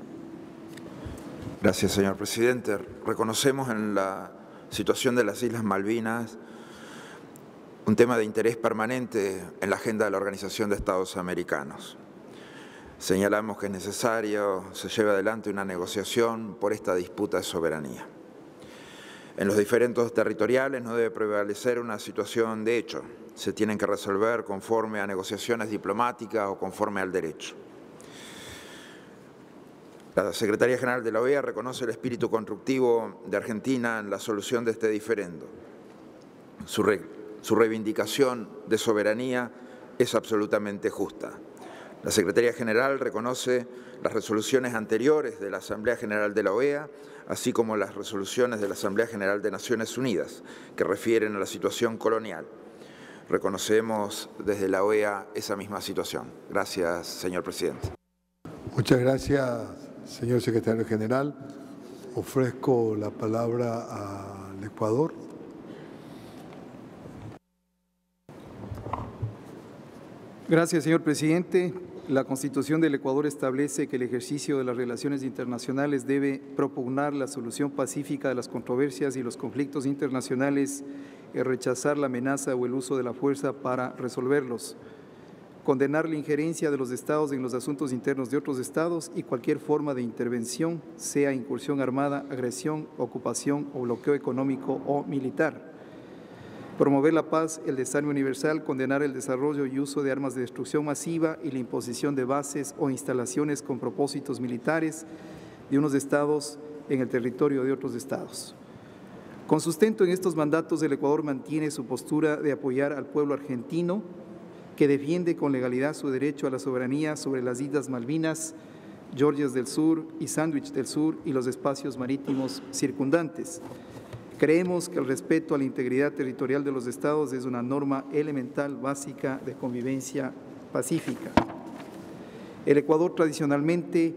Gracias, señor presidente. Reconocemos en la situación de las Islas Malvinas un tema de interés permanente en la agenda de la Organización de Estados Americanos. Señalamos que es necesario se lleve adelante una negociación por esta disputa de soberanía. En los diferentes territoriales no debe prevalecer una situación de hecho. Se tienen que resolver conforme a negociaciones diplomáticas o conforme al derecho. La Secretaría General de la OEA reconoce el espíritu constructivo de Argentina en la solución de este diferendo. Su, reivindicación de soberanía es absolutamente justa. La Secretaría General reconoce las resoluciones anteriores de la Asamblea General de la OEA, así como las resoluciones de la Asamblea General de Naciones Unidas, que refieren a la situación colonial. Reconocemos desde la OEA esa misma situación. Gracias, señor presidente. Muchas gracias, señor secretario general. Ofrezco la palabra al Ecuador. Gracias, señor presidente. La Constitución del Ecuador establece que el ejercicio de las relaciones internacionales debe propugnar la solución pacífica de las controversias y los conflictos internacionales y rechazar la amenaza o el uso de la fuerza para resolverlos, condenar la injerencia de los estados en los asuntos internos de otros estados y cualquier forma de intervención, sea incursión armada, agresión, ocupación o bloqueo económico o militar promover la paz, el desarme universal, condenar el desarrollo y uso de armas de destrucción masiva y la imposición de bases o instalaciones con propósitos militares de unos estados en el territorio de otros estados. Con sustento en estos mandatos, el Ecuador mantiene su postura de apoyar al pueblo argentino que defiende con legalidad su derecho a la soberanía sobre las Islas Malvinas, Georgias del Sur y Sandwich del Sur y los espacios marítimos circundantes Creemos que el respeto a la integridad territorial de los estados es una norma elemental básica de convivencia pacífica. El Ecuador tradicionalmente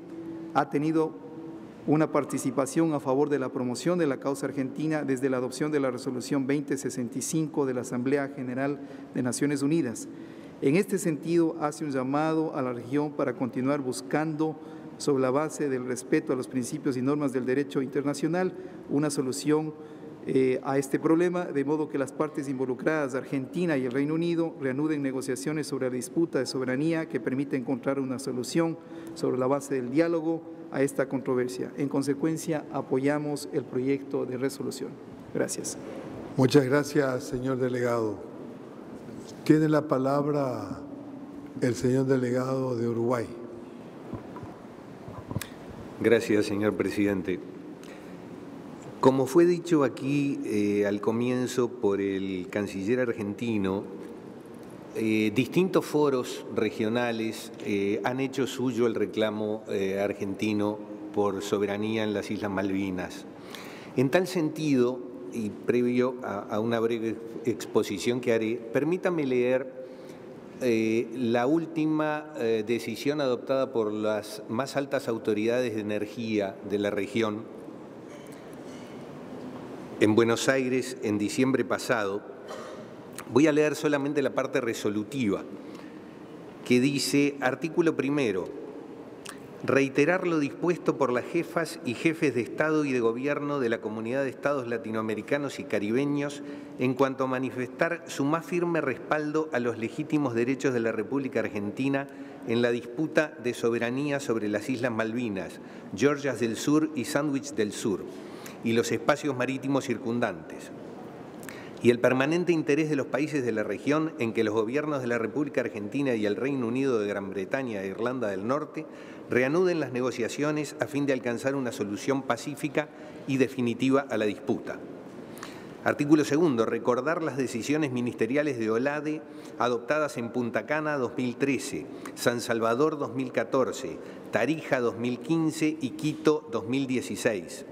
ha tenido una participación a favor de la promoción de la causa argentina desde la adopción de la resolución 2065 de la Asamblea General de Naciones Unidas. En este sentido, hace un llamado a la región para continuar buscando, sobre la base del respeto a los principios y normas del derecho internacional, una solución eh, a este problema, de modo que las partes involucradas, Argentina y el Reino Unido, reanuden negociaciones sobre la disputa de soberanía que permita encontrar una solución sobre la base del diálogo a esta controversia. En consecuencia, apoyamos el proyecto de resolución. Gracias. Muchas gracias, señor delegado. Tiene la palabra el señor delegado de Uruguay. Gracias, señor presidente. Como fue dicho aquí eh, al comienzo por el canciller argentino, eh, distintos foros regionales eh, han hecho suyo el reclamo argentino por soberanía en las Islas Malvinas. En tal sentido, y previo a, una breve exposición que haré, permítame leer la última decisión adoptada por las más altas autoridades de energía de la región en Buenos Aires en diciembre pasado, voy a leer solamente la parte resolutiva, que dice, artículo primero, reiterar lo dispuesto por las jefas y jefes de Estado y de Gobierno de la Comunidad de Estados Latinoamericanos y Caribeños en cuanto a manifestar su más firme respaldo a los legítimos derechos de la República Argentina en la disputa de soberanía sobre las Islas Malvinas, Georgias del Sur y Sandwich del Sur y los espacios marítimos circundantes, y el permanente interés de los países de la región en que los gobiernos de la República Argentina y el Reino Unido de Gran Bretaña e Irlanda del Norte reanuden las negociaciones a fin de alcanzar una solución pacífica y definitiva a la disputa. Artículo segundo, recordar las decisiones ministeriales de OLADE adoptadas en Punta Cana 2013, San Salvador 2014, Tarija 2015 y Quito 2016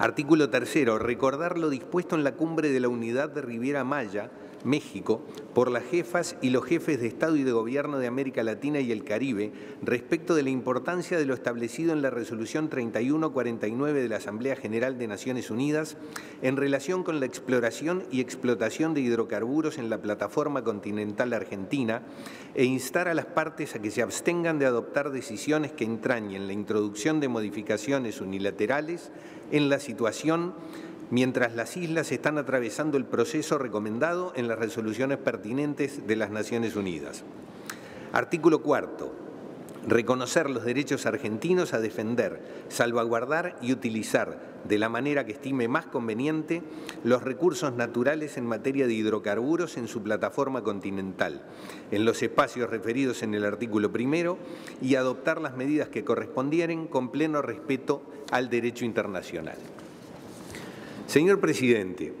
Artículo tercero. Recordar lo dispuesto en la cumbre de la Unidad de Riviera Maya México, por las jefas y los jefes de Estado y de Gobierno de América Latina y el Caribe respecto de la importancia de lo establecido en la Resolución 3149 de la Asamblea General de Naciones Unidas en relación con la exploración y explotación de hidrocarburos en la plataforma continental argentina e instar a las partes a que se abstengan de adoptar decisiones que entrañen la introducción de modificaciones unilaterales en la situación mientras las islas están atravesando el proceso recomendado en las resoluciones pertinentes de las Naciones Unidas. Artículo cuarto. Reconocer los derechos argentinos a defender, salvaguardar y utilizar de la manera que estime más conveniente los recursos naturales en materia de hidrocarburos en su plataforma continental, en los espacios referidos en el artículo primero, y adoptar las medidas que correspondieren con pleno respeto al derecho internacional. Señor presidente,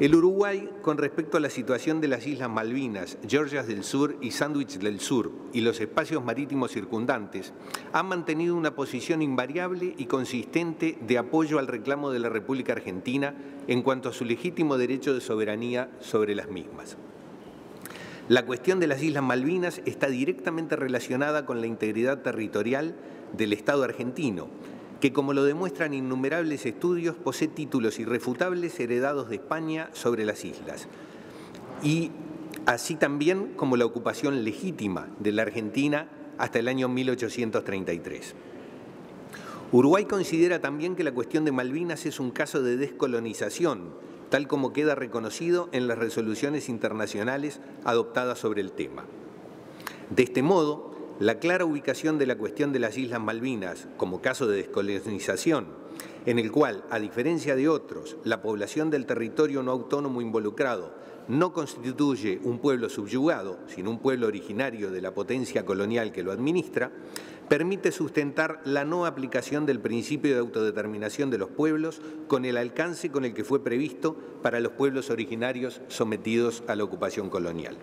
el Uruguay, con respecto a la situación de las Islas Malvinas, Georgias del Sur y Sandwich del Sur y los espacios marítimos circundantes, ha mantenido una posición invariable y consistente de apoyo al reclamo de la República Argentina en cuanto a su legítimo derecho de soberanía sobre las mismas. La cuestión de las Islas Malvinas está directamente relacionada con la integridad territorial del Estado argentino que como lo demuestran innumerables estudios, posee títulos irrefutables heredados de España sobre las islas. Y así también como la ocupación legítima de la Argentina hasta el año 1833. Uruguay considera también que la cuestión de Malvinas es un caso de descolonización, tal como queda reconocido en las resoluciones internacionales adoptadas sobre el tema. De este modo, la clara ubicación de la cuestión de las Islas Malvinas como caso de descolonización, en el cual, a diferencia de otros, la población del territorio no autónomo involucrado no constituye un pueblo subyugado, sino un pueblo originario de la potencia colonial que lo administra, permite sustentar la no aplicación del principio de autodeterminación de los pueblos con el alcance con el que fue previsto para los pueblos originarios sometidos a la ocupación colonial.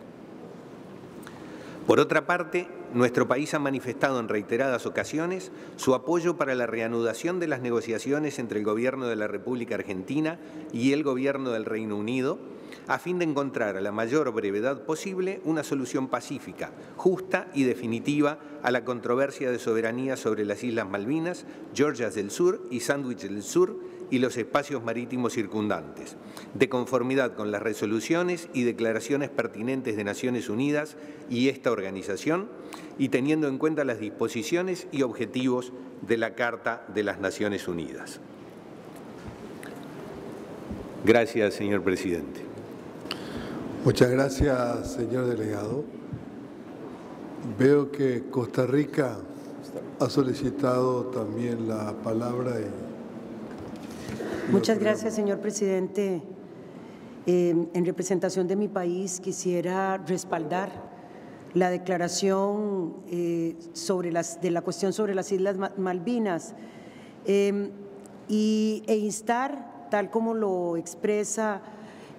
Por otra parte, nuestro país ha manifestado en reiteradas ocasiones su apoyo para la reanudación de las negociaciones entre el Gobierno de la República Argentina y el Gobierno del Reino Unido, a fin de encontrar a la mayor brevedad posible una solución pacífica, justa y definitiva a la controversia de soberanía sobre las Islas Malvinas, Georgias del Sur y Sandwich del Sur, y los espacios marítimos circundantes, de conformidad con las resoluciones y declaraciones pertinentes de Naciones Unidas y esta organización, y teniendo en cuenta las disposiciones y objetivos de la Carta de las Naciones Unidas. Gracias, señor presidente. Muchas gracias, señor delegado. Veo que Costa Rica ha solicitado también la palabra y Muchas gracias, señor presidente. Eh, en representación de mi país, quisiera respaldar la declaración eh, sobre las, de la cuestión sobre las Islas Malvinas eh, y, e instar, tal como lo expresa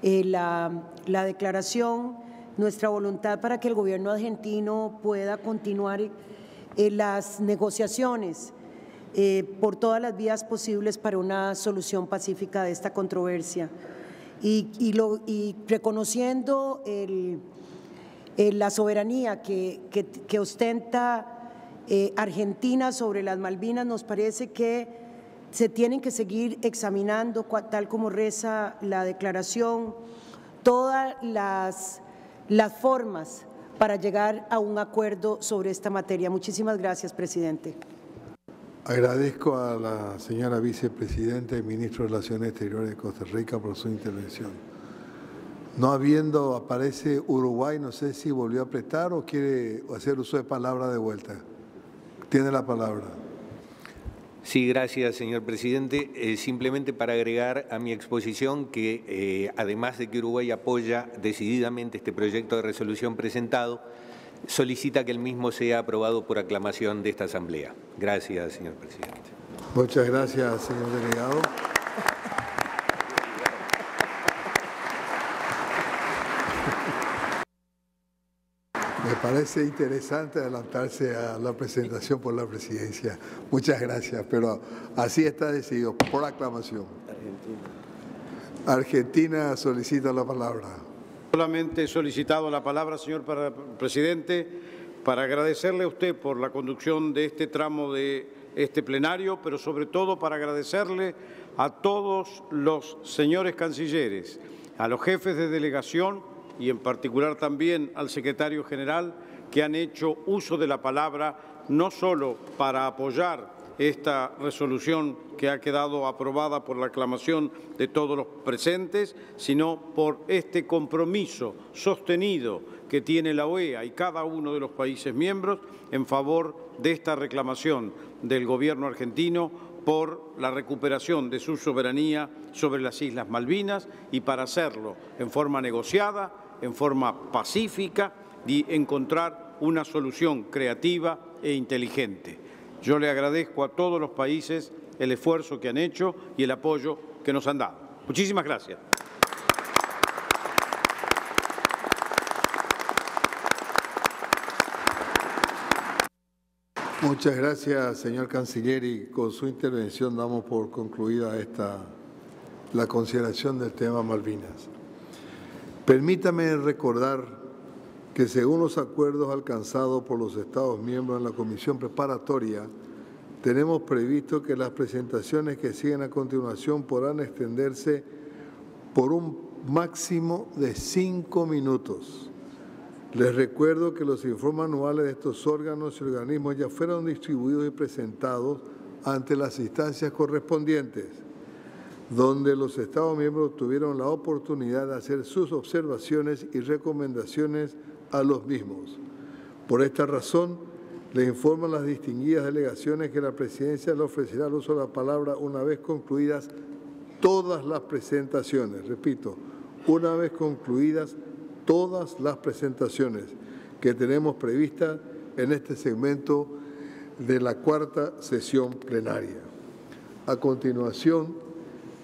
la, la declaración, nuestra voluntad para que el gobierno argentino pueda continuar las negociaciones eh, por todas las vías posibles para una solución pacífica de esta controversia. Y, reconociendo la soberanía que, ostenta eh, Argentina sobre las Malvinas, nos parece que se tienen que seguir examinando, tal como reza la declaración, todas las, las formas para llegar a un acuerdo sobre esta materia. Muchísimas gracias, presidente. Agradezco a la señora vicepresidenta y ministro de Relaciones Exteriores de Costa Rica por su intervención. No habiendo, aparece Uruguay, no sé si volvió a apretar o quiere hacer uso de palabra de vuelta. Tiene la palabra. Sí, gracias, señor presidente. Eh, simplemente para agregar a mi exposición que, eh, además de que Uruguay apoya decididamente este proyecto de resolución presentado, solicita que el mismo sea aprobado por aclamación de esta Asamblea. Gracias, señor presidente. Muchas gracias, señor delegado. Me parece interesante adelantarse a la presentación por la presidencia. Muchas gracias, pero así está decidido, por aclamación. Argentina. Argentina solicita la palabra. Solamente he solicitado la palabra, señor presidente, para agradecerle a usted por la conducción de este tramo de este plenario, pero sobre todo para agradecerle a todos los señores cancilleres, a los jefes de delegación y en particular también al secretario general que han hecho uso de la palabra no solo para apoyar esta resolución que ha quedado aprobada por la aclamación de todos los presentes, sino por este compromiso sostenido que tiene la OEA y cada uno de los países miembros en favor de esta reclamación del gobierno argentino por la recuperación de su soberanía sobre las Islas Malvinas y para hacerlo en forma negociada, en forma pacífica y encontrar una solución creativa e inteligente. Yo le agradezco a todos los países el esfuerzo que han hecho y el apoyo que nos han dado. Muchísimas gracias. Muchas gracias, señor canciller, y con su intervención damos por concluida esta, la consideración del tema Malvinas. Permítame recordar que según los acuerdos alcanzados por los Estados miembros en la Comisión Preparatoria, tenemos previsto que las presentaciones que siguen a continuación podrán extenderse por un máximo de cinco minutos. Les recuerdo que los informes anuales de estos órganos y organismos ya fueron distribuidos y presentados ante las instancias correspondientes donde los Estados miembros tuvieron la oportunidad de hacer sus observaciones y recomendaciones a los mismos. Por esta razón, le informan las distinguidas delegaciones que la presidencia le ofrecerá el uso de la palabra una vez concluidas todas las presentaciones. Repito, una vez concluidas todas las presentaciones que tenemos previstas en este segmento de la cuarta sesión plenaria. A continuación,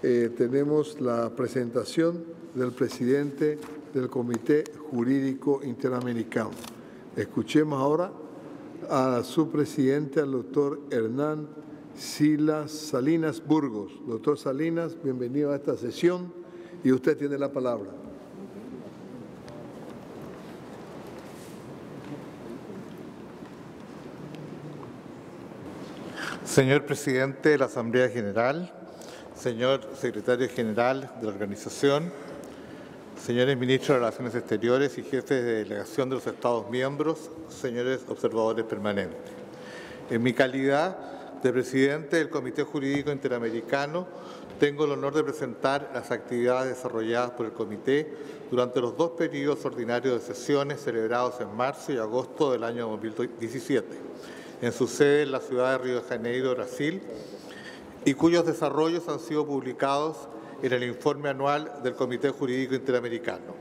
eh, tenemos la presentación del presidente del Comité Jurídico Interamericano. Escuchemos ahora a su presidente, al doctor Hernán Silas Salinas Burgos. Doctor Salinas, bienvenido a esta sesión y usted tiene la palabra. Señor presidente de la Asamblea General, señor secretario general de la organización, señores ministros de Relaciones Exteriores y jefes de delegación de los Estados miembros, señores observadores permanentes. En mi calidad de presidente del Comité Jurídico Interamericano, tengo el honor de presentar las actividades desarrolladas por el Comité durante los dos periodos ordinarios de sesiones celebrados en marzo y agosto del año 2017, en su sede en la ciudad de Río de Janeiro, Brasil, y cuyos desarrollos han sido publicados en el informe anual del Comité Jurídico Interamericano.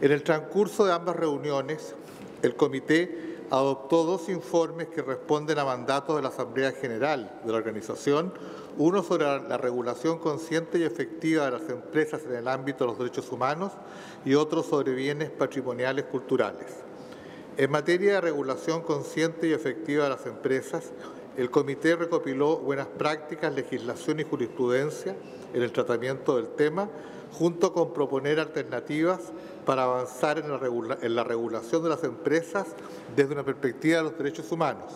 En el transcurso de ambas reuniones, el Comité adoptó dos informes que responden a mandatos de la Asamblea General de la organización, uno sobre la regulación consciente y efectiva de las empresas en el ámbito de los derechos humanos y otro sobre bienes patrimoniales culturales. En materia de regulación consciente y efectiva de las empresas, el comité recopiló buenas prácticas, legislación y jurisprudencia en el tratamiento del tema, junto con proponer alternativas para avanzar en la, regulación de las empresas desde una perspectiva de los derechos humanos,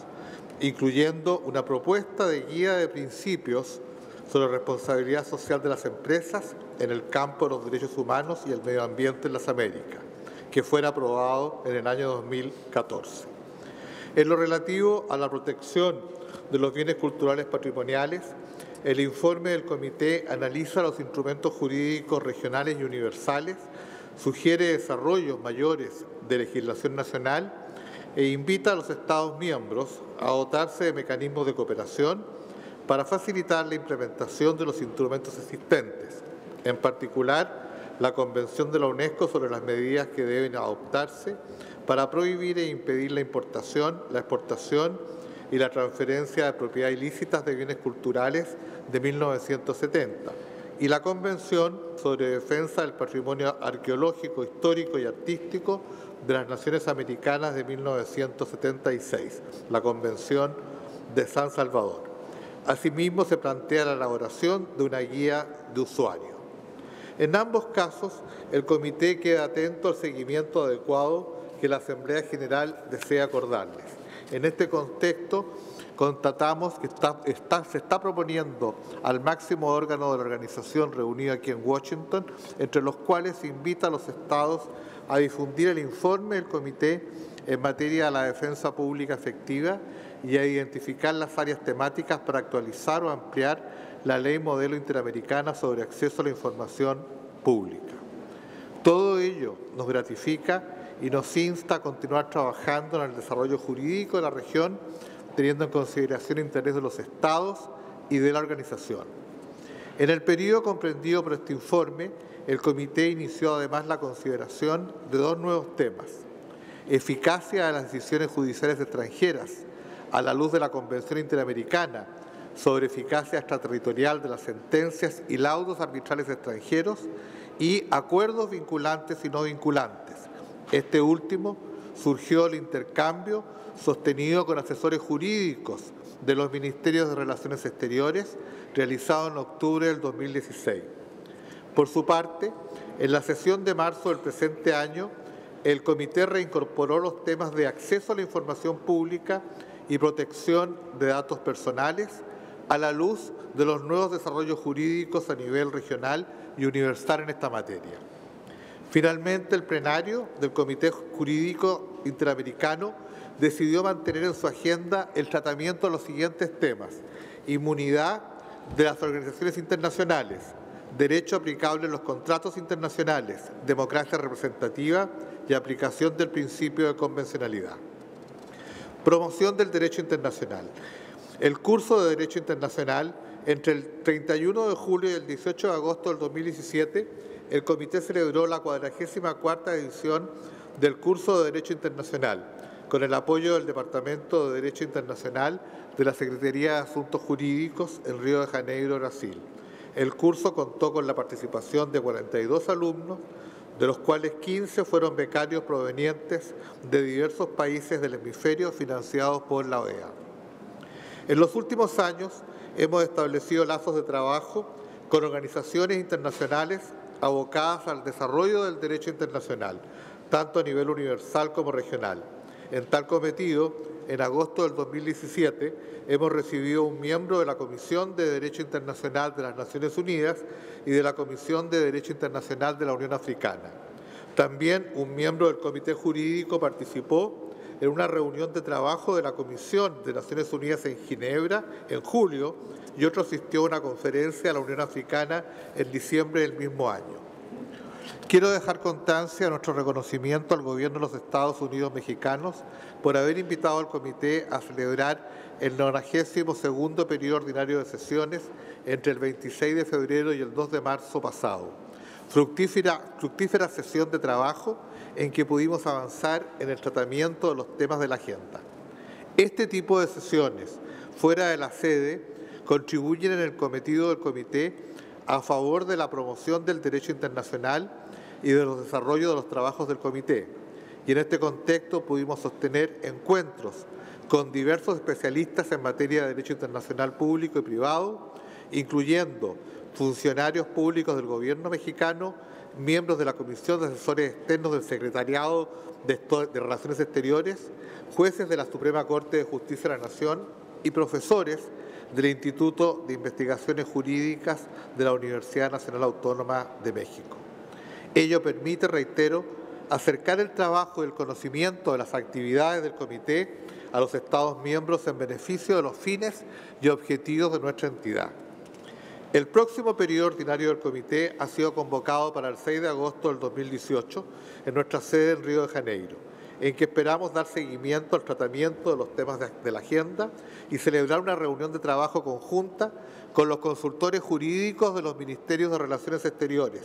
incluyendo una propuesta de guía de principios sobre responsabilidad social de las empresas en el campo de los derechos humanos y el medio ambiente en las Américas, que fuera aprobado en el año 2014. En lo relativo a la protección de los bienes culturales patrimoniales, el informe del Comité analiza los instrumentos jurídicos regionales y universales, sugiere desarrollos mayores de legislación nacional e invita a los Estados miembros a dotarse de mecanismos de cooperación para facilitar la implementación de los instrumentos existentes, en particular la Convención de la UNESCO sobre las medidas que deben adoptarse para prohibir e impedir la importación, la exportación y la transferencia de propiedad ilícitas de bienes culturales de 1970 y la Convención sobre Defensa del Patrimonio Arqueológico, Histórico y Artístico de las Naciones Americanas de 1976, la Convención de San Salvador. Asimismo, se plantea la elaboración de una guía de usuario. En ambos casos, el comité queda atento al seguimiento adecuado que la Asamblea General desea acordarles. En este contexto, constatamos que se está proponiendo al máximo órgano de la organización reunido aquí en Washington, entre los cuales se invita a los estados a difundir el informe del comité en materia de la defensa pública efectiva y a identificar las áreas temáticas para actualizar o ampliar la ley modelo interamericana sobre acceso a la información pública. Todo ello nos gratifica y nos insta a continuar trabajando en el desarrollo jurídico de la región, teniendo en consideración el interés de los estados y de la organización. En el periodo comprendido por este informe, el comité inició además la consideración de dos nuevos temas. Eficacia de las decisiones judiciales extranjeras a la luz de la Convención Interamericana sobre eficacia extraterritorial de las sentencias y laudos arbitrales extranjeros y acuerdos vinculantes y no vinculantes. Este último surgió el intercambio sostenido con asesores jurídicos de los Ministerios de Relaciones Exteriores realizado en octubre del 2016. Por su parte, en la sesión de marzo del presente año, el Comité reincorporó los temas de acceso a la información pública y protección de datos personales a la luz de los nuevos desarrollos jurídicos a nivel regional y universal en esta materia. Finalmente, el plenario del Comité Jurídico Interamericano decidió mantener en su agenda el tratamiento de los siguientes temas. Inmunidad de las organizaciones internacionales, derecho aplicable en los contratos internacionales, democracia representativa y aplicación del principio de convencionalidad. Promoción del derecho internacional. El curso de Derecho Internacional entre el 31 de julio y el 18 de agosto del 2017, el Comité celebró la 44 edición del curso de Derecho Internacional, con el apoyo del Departamento de Derecho Internacional de la Secretaría de Asuntos Jurídicos en Río de Janeiro, Brasil. El curso contó con la participación de 42 alumnos, de los cuales 15 fueron becarios provenientes de diversos países del hemisferio financiados por la OEA. En los últimos años hemos establecido lazos de trabajo con organizaciones internacionales abocadas al desarrollo del derecho internacional, tanto a nivel universal como regional. En tal cometido, en agosto del 2017, hemos recibido un miembro de la Comisión de Derecho Internacional de las Naciones Unidas y de la Comisión de Derecho Internacional de la Unión Africana. También un miembro del Comité Jurídico participó en una reunión de trabajo de la Comisión de Naciones Unidas en Ginebra en julio y otro asistió a una conferencia a la Unión Africana en diciembre del mismo año. Quiero dejar constancia de nuestro reconocimiento al Gobierno de los Estados Unidos mexicanos por haber invitado al Comité a celebrar el 92 periodo ordinario de sesiones entre el 26 de febrero y el 2 de marzo pasado. Fructífera, fructífera sesión de trabajo en que pudimos avanzar en el tratamiento de los temas de la agenda. Este tipo de sesiones fuera de la sede contribuyen en el cometido del comité a favor de la promoción del derecho internacional y de los desarrollos de los trabajos del comité. Y en este contexto pudimos sostener encuentros con diversos especialistas en materia de derecho internacional público y privado, incluyendo funcionarios públicos del gobierno mexicano, miembros de la Comisión de Asesores Externos del Secretariado de, Relaciones Exteriores, jueces de la Suprema Corte de Justicia de la Nación y profesores del Instituto de Investigaciones Jurídicas de la Universidad Nacional Autónoma de México. Ello permite, reitero, acercar el trabajo y el conocimiento de las actividades del Comité a los Estados miembros en beneficio de los fines y objetivos de nuestra entidad. El próximo periodo ordinario del comité ha sido convocado para el 6 de agosto del 2018 en nuestra sede en Río de Janeiro, en que esperamos dar seguimiento al tratamiento de los temas de, la agenda y celebrar una reunión de trabajo conjunta con los consultores jurídicos de los Ministerios de Relaciones Exteriores,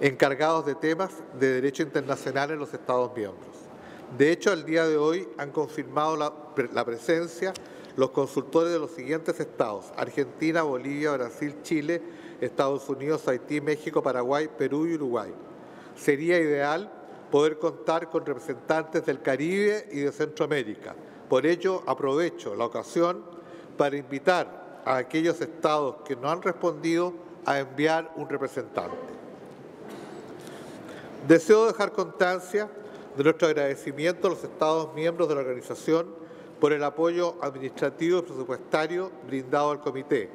encargados de temas de derecho internacional en los Estados miembros. De hecho, al día de hoy han confirmado la, la presencia los consultores de los siguientes estados, Argentina, Bolivia, Brasil, Chile, Estados Unidos, Haití, México, Paraguay, Perú y Uruguay. Sería ideal poder contar con representantes del Caribe y de Centroamérica. Por ello, aprovecho la ocasión para invitar a aquellos estados que no han respondido a enviar un representante. Deseo dejar constancia de nuestro agradecimiento a los Estados miembros de la organización por el apoyo administrativo y presupuestario brindado al comité,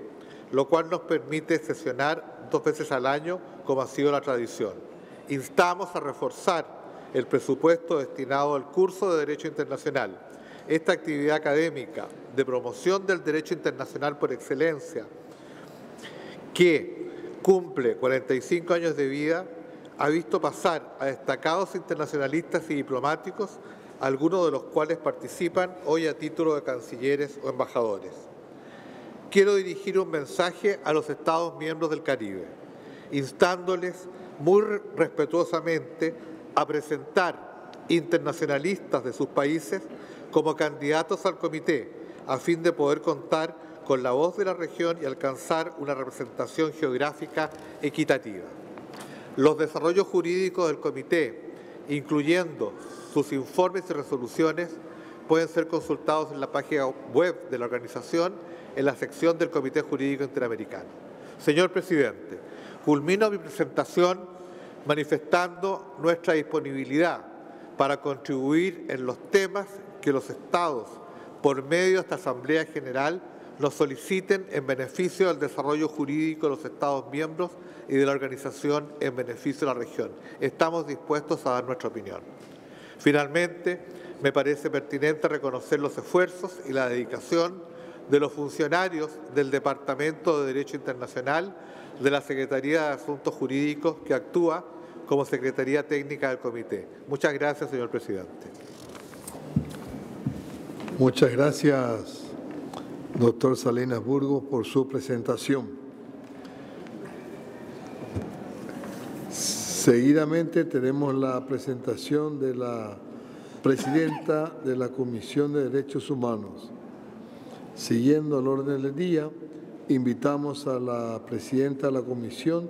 lo cual nos permite sesionar dos veces al año como ha sido la tradición. Instamos a reforzar el presupuesto destinado al curso de Derecho Internacional. Esta actividad académica de promoción del derecho internacional por excelencia, que cumple 45 años de vida, ha visto pasar a destacados internacionalistas y diplomáticos, algunos de los cuales participan hoy a título de cancilleres o embajadores. Quiero dirigir un mensaje a los Estados miembros del Caribe, instándoles muy respetuosamente a presentar internacionalistas de sus países como candidatos al comité, a fin de poder contar con la voz de la región y alcanzar una representación geográfica equitativa. Los desarrollos jurídicos del comité, incluyendo sus informes y resoluciones, pueden ser consultados en la página web de la organización en la sección del Comité Jurídico Interamericano. Señor Presidente, culmino mi presentación manifestando nuestra disponibilidad para contribuir en los temas que los Estados, por medio de esta Asamblea General, nos soliciten en beneficio del desarrollo jurídico de los Estados miembros y de la organización en beneficio de la región. Estamos dispuestos a dar nuestra opinión. Finalmente, me parece pertinente reconocer los esfuerzos y la dedicación de los funcionarios del Departamento de Derecho Internacional de la Secretaría de Asuntos Jurídicos que actúa como Secretaría Técnica del Comité. Muchas gracias, señor presidente. Muchas gracias, doctor Salinas Burgos, por su presentación. Seguidamente tenemos la presentación de la presidenta de la Comisión de Derechos Humanos. Siguiendo el orden del día, invitamos a la presidenta de la comisión,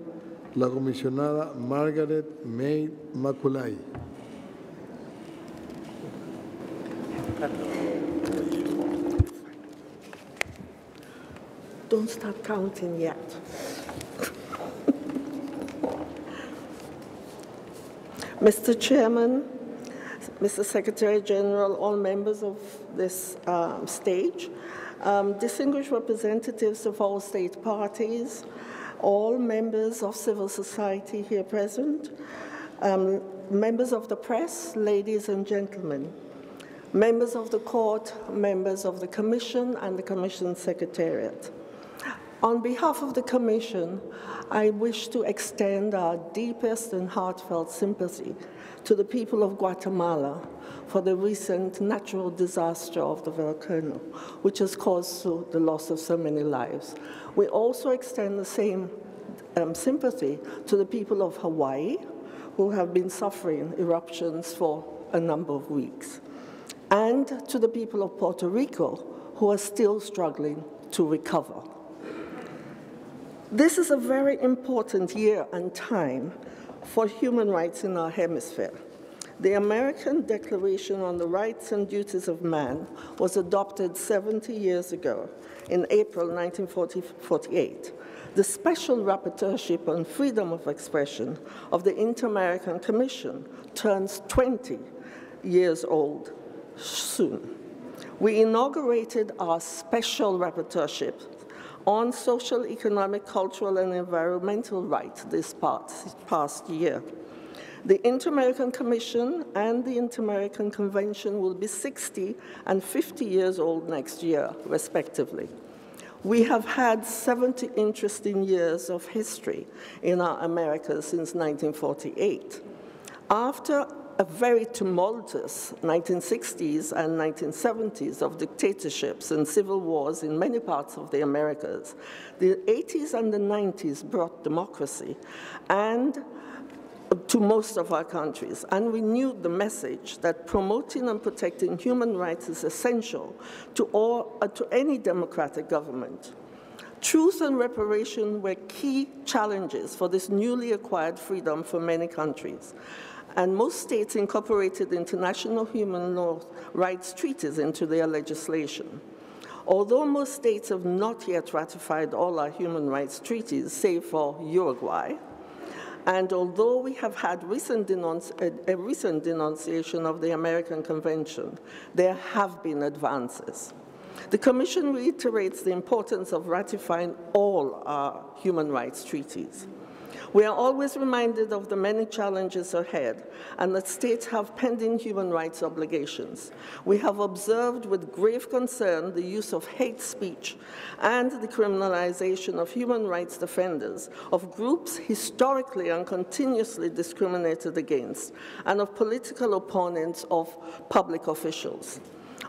la comisionada Margaret May Maculay. Don't start counting yet. Mr. Chairman, Mr. Secretary General, all members of this um, stage, um, distinguished representatives of all state parties, all members of civil society here present, um, members of the press, ladies and gentlemen, members of the court, members of the commission and the commission secretariat. On behalf of the Commission, I wish to extend our deepest and heartfelt sympathy to the people of Guatemala for the recent natural disaster of the volcano, which has caused the loss of so many lives. We also extend the same um, sympathy to the people of Hawaii, who have been suffering eruptions for a number of weeks, and to the people of Puerto Rico, who are still struggling to recover. This is a very important year and time for human rights in our hemisphere. The American Declaration on the Rights and Duties of Man was adopted 70 years ago in April 1948. The Special Rapporteurship on Freedom of Expression of the Inter-American Commission turns 20 years old soon. We inaugurated our Special Rapporteurship on social, economic, cultural, and environmental rights this past, past year. The Inter-American Commission and the Inter-American Convention will be 60 and 50 years old next year, respectively. We have had 70 interesting years of history in our Americas since 1948. After a very tumultuous 1960s and 1970s of dictatorships and civil wars in many parts of the Americas. The 80s and the 90s brought democracy and to most of our countries and renewed the message that promoting and protecting human rights is essential to, all, uh, to any democratic government. Truth and reparation were key challenges for this newly acquired freedom for many countries and most states incorporated international human rights treaties into their legislation. Although most states have not yet ratified all our human rights treaties, save for Uruguay, and although we have had recent a, uh, a recent denunciation of the American Convention, there have been advances. The Commission reiterates the importance of ratifying all our human rights treaties. We are always reminded of the many challenges ahead and that states have pending human rights obligations. We have observed with grave concern the use of hate speech and the criminalization of human rights defenders, of groups historically and continuously discriminated against, and of political opponents of public officials.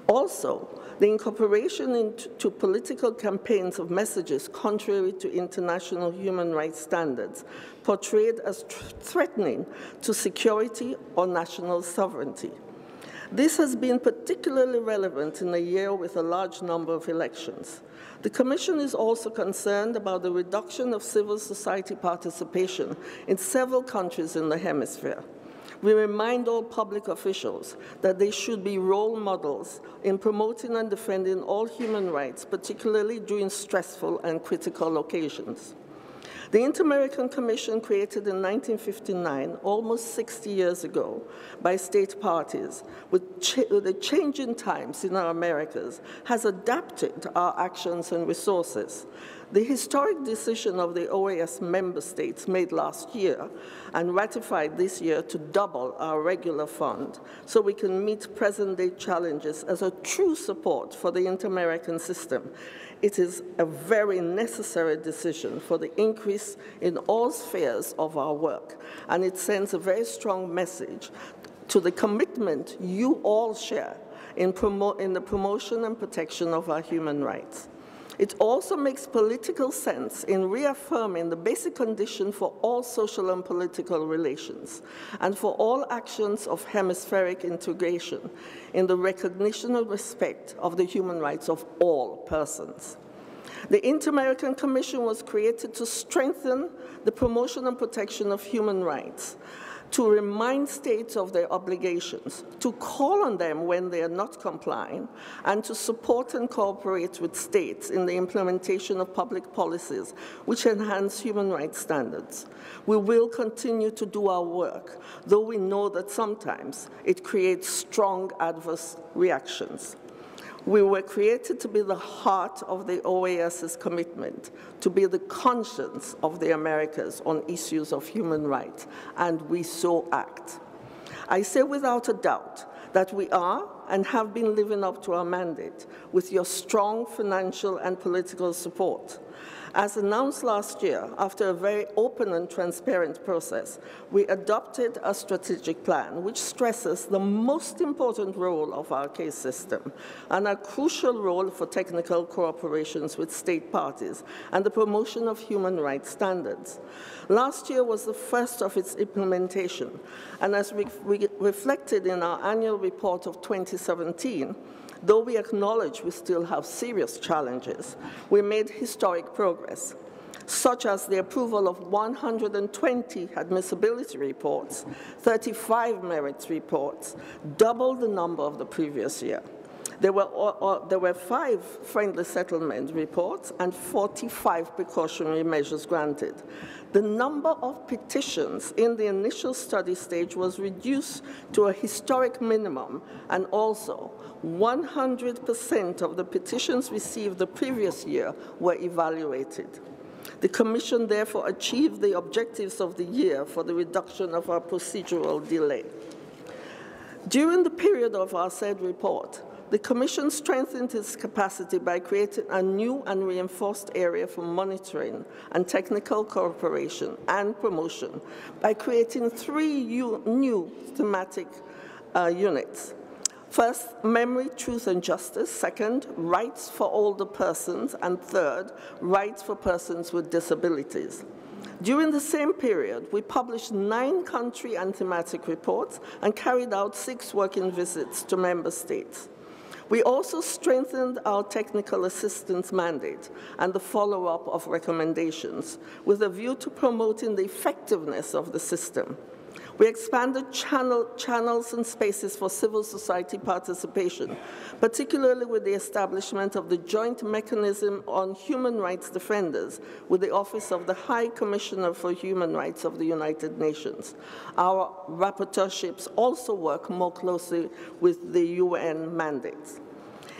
Also, the incorporation into political campaigns of messages contrary to international human rights standards portrayed as threatening to security or national sovereignty. This has been particularly relevant in a year with a large number of elections. The Commission is also concerned about the reduction of civil society participation in several countries in the hemisphere. We remind all public officials that they should be role models in promoting and defending all human rights, particularly during stressful and critical occasions. The Inter-American Commission, created in 1959, almost 60 years ago, by state parties, with, ch with the changing times in our Americas, has adapted our actions and resources. The historic decision of the OAS member states made last year and ratified this year to double our regular fund so we can meet present-day challenges as a true support for the inter-American system. It is a very necessary decision for the increase in all spheres of our work, and it sends a very strong message to the commitment you all share in, in the promotion and protection of our human rights. It also makes political sense in reaffirming the basic condition for all social and political relations and for all actions of hemispheric integration in the recognition and respect of the human rights of all persons. The Inter-American Commission was created to strengthen the promotion and protection of human rights to remind states of their obligations, to call on them when they are not complying, and to support and cooperate with states in the implementation of public policies which enhance human rights standards. We will continue to do our work, though we know that sometimes it creates strong adverse reactions. We were created to be the heart of the OAS's commitment, to be the conscience of the Americas on issues of human rights, and we so act. I say without a doubt that we are and have been living up to our mandate with your strong financial and political support. As announced last year, after a very open and transparent process, we adopted a strategic plan which stresses the most important role of our case system and a crucial role for technical cooperations with state parties and the promotion of human rights standards. Last year was the first of its implementation, and as we, we reflected in our annual report of 2017, Though we acknowledge we still have serious challenges, we made historic progress, such as the approval of 120 admissibility reports, 35 merits reports, double the number of the previous year. There were, uh, there were five friendly settlement reports and 45 precautionary measures granted. The number of petitions in the initial study stage was reduced to a historic minimum, and also 100% of the petitions received the previous year were evaluated. The Commission therefore achieved the objectives of the year for the reduction of our procedural delay. During the period of our said report, the Commission strengthened its capacity by creating a new and reinforced area for monitoring and technical cooperation and promotion by creating three new thematic uh, units. First, memory, truth, and justice. Second, rights for older persons. And third, rights for persons with disabilities. During the same period, we published nine country thematic reports and carried out six working visits to member states. We also strengthened our technical assistance mandate and the follow-up of recommendations with a view to promoting the effectiveness of the system. We expanded channel, channels and spaces for civil society participation, particularly with the establishment of the Joint Mechanism on Human Rights Defenders with the Office of the High Commissioner for Human Rights of the United Nations. Our rapporteurships also work more closely with the UN mandates.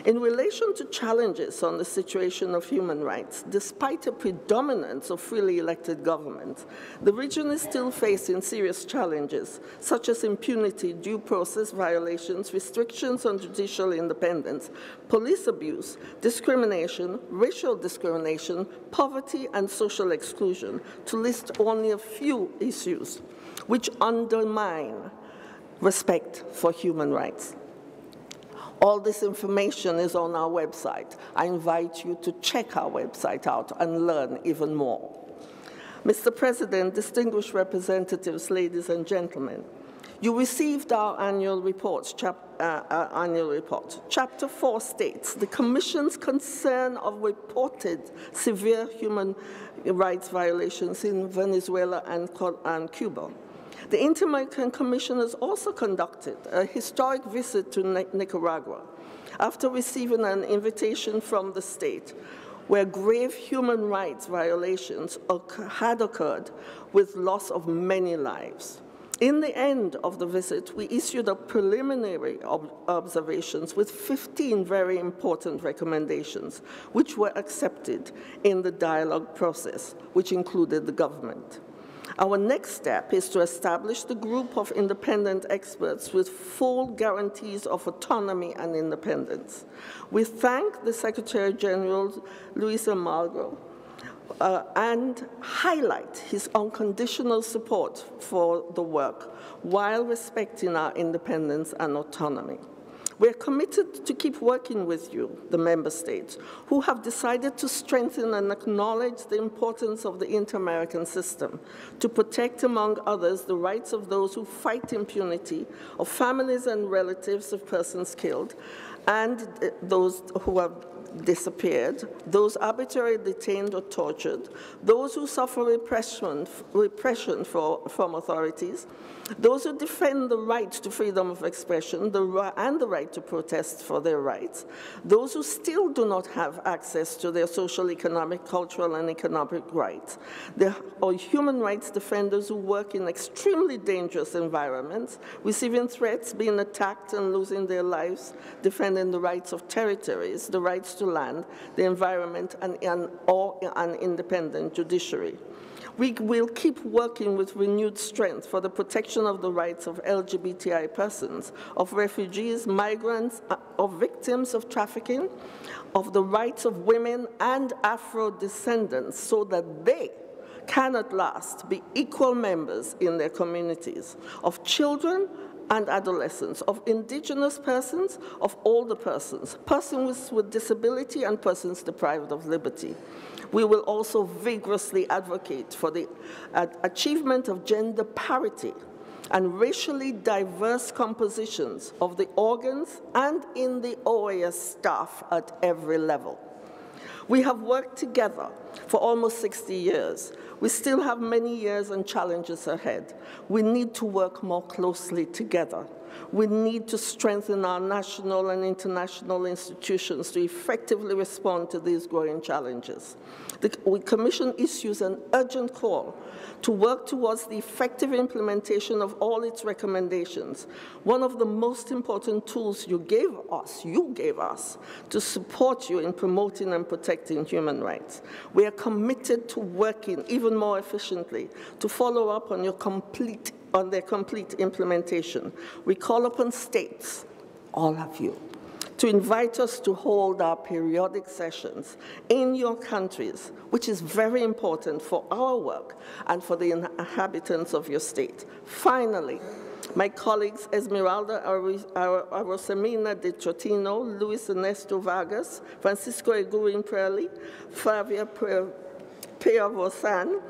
In relation to challenges on the situation of human rights, despite a predominance of freely elected governments, the region is still facing serious challenges, such as impunity, due process violations, restrictions on judicial independence, police abuse, discrimination, racial discrimination, poverty, and social exclusion, to list only a few issues which undermine respect for human rights. All this information is on our website. I invite you to check our website out and learn even more. Mr. President, distinguished representatives, ladies and gentlemen, you received our annual report, chap, uh, uh, annual report. Chapter 4 states the Commission's concern of reported severe human rights violations in Venezuela and, and Cuba. The Inter-American Commission has also conducted a historic visit to Nicaragua after receiving an invitation from the state where grave human rights violations had occurred with loss of many lives. In the end of the visit, we issued a preliminary ob observations with 15 very important recommendations, which were accepted in the dialogue process, which included the government. Our next step is to establish the group of independent experts with full guarantees of autonomy and independence. We thank the Secretary General, Luis Almagro, uh, and highlight his unconditional support for the work while respecting our independence and autonomy. We are committed to keep working with you, the member states, who have decided to strengthen and acknowledge the importance of the inter-American system to protect, among others, the rights of those who fight impunity, of families and relatives of persons killed, and uh, those who have disappeared, those arbitrarily detained or tortured, those who suffer repression, repression for, from authorities, those who defend the right to freedom of expression the, and the right to protest for their rights, those who still do not have access to their social, economic, cultural, and economic rights, the human rights defenders who work in extremely dangerous environments, receiving threats, being attacked, and losing their lives, defending the rights of territories, the rights to land, the environment, and, and or an independent judiciary. We will keep working with renewed strength for the protection of the rights of LGBTI persons, of refugees, migrants, uh, of victims of trafficking, of the rights of women and Afro descendants so that they can at last be equal members in their communities, of children and adolescents, of indigenous persons, of older persons, persons with disability and persons deprived of liberty. We will also vigorously advocate for the uh, achievement of gender parity and racially diverse compositions of the organs and in the OAS staff at every level. We have worked together for almost 60 years. We still have many years and challenges ahead. We need to work more closely together we need to strengthen our national and international institutions to effectively respond to these growing challenges. The Commission issues an urgent call to work towards the effective implementation of all its recommendations. One of the most important tools you gave us, you gave us, to support you in promoting and protecting human rights. We are committed to working even more efficiently to follow up on your complete on their complete implementation. We call upon states, all of you, to invite us to hold our periodic sessions in your countries, which is very important for our work and for the inhabitants of your state. Finally, my colleagues Esmeralda Arosemina de Trotino, Luis Ernesto Vargas, Francisco Eguin Preli, Flavia Peavosan,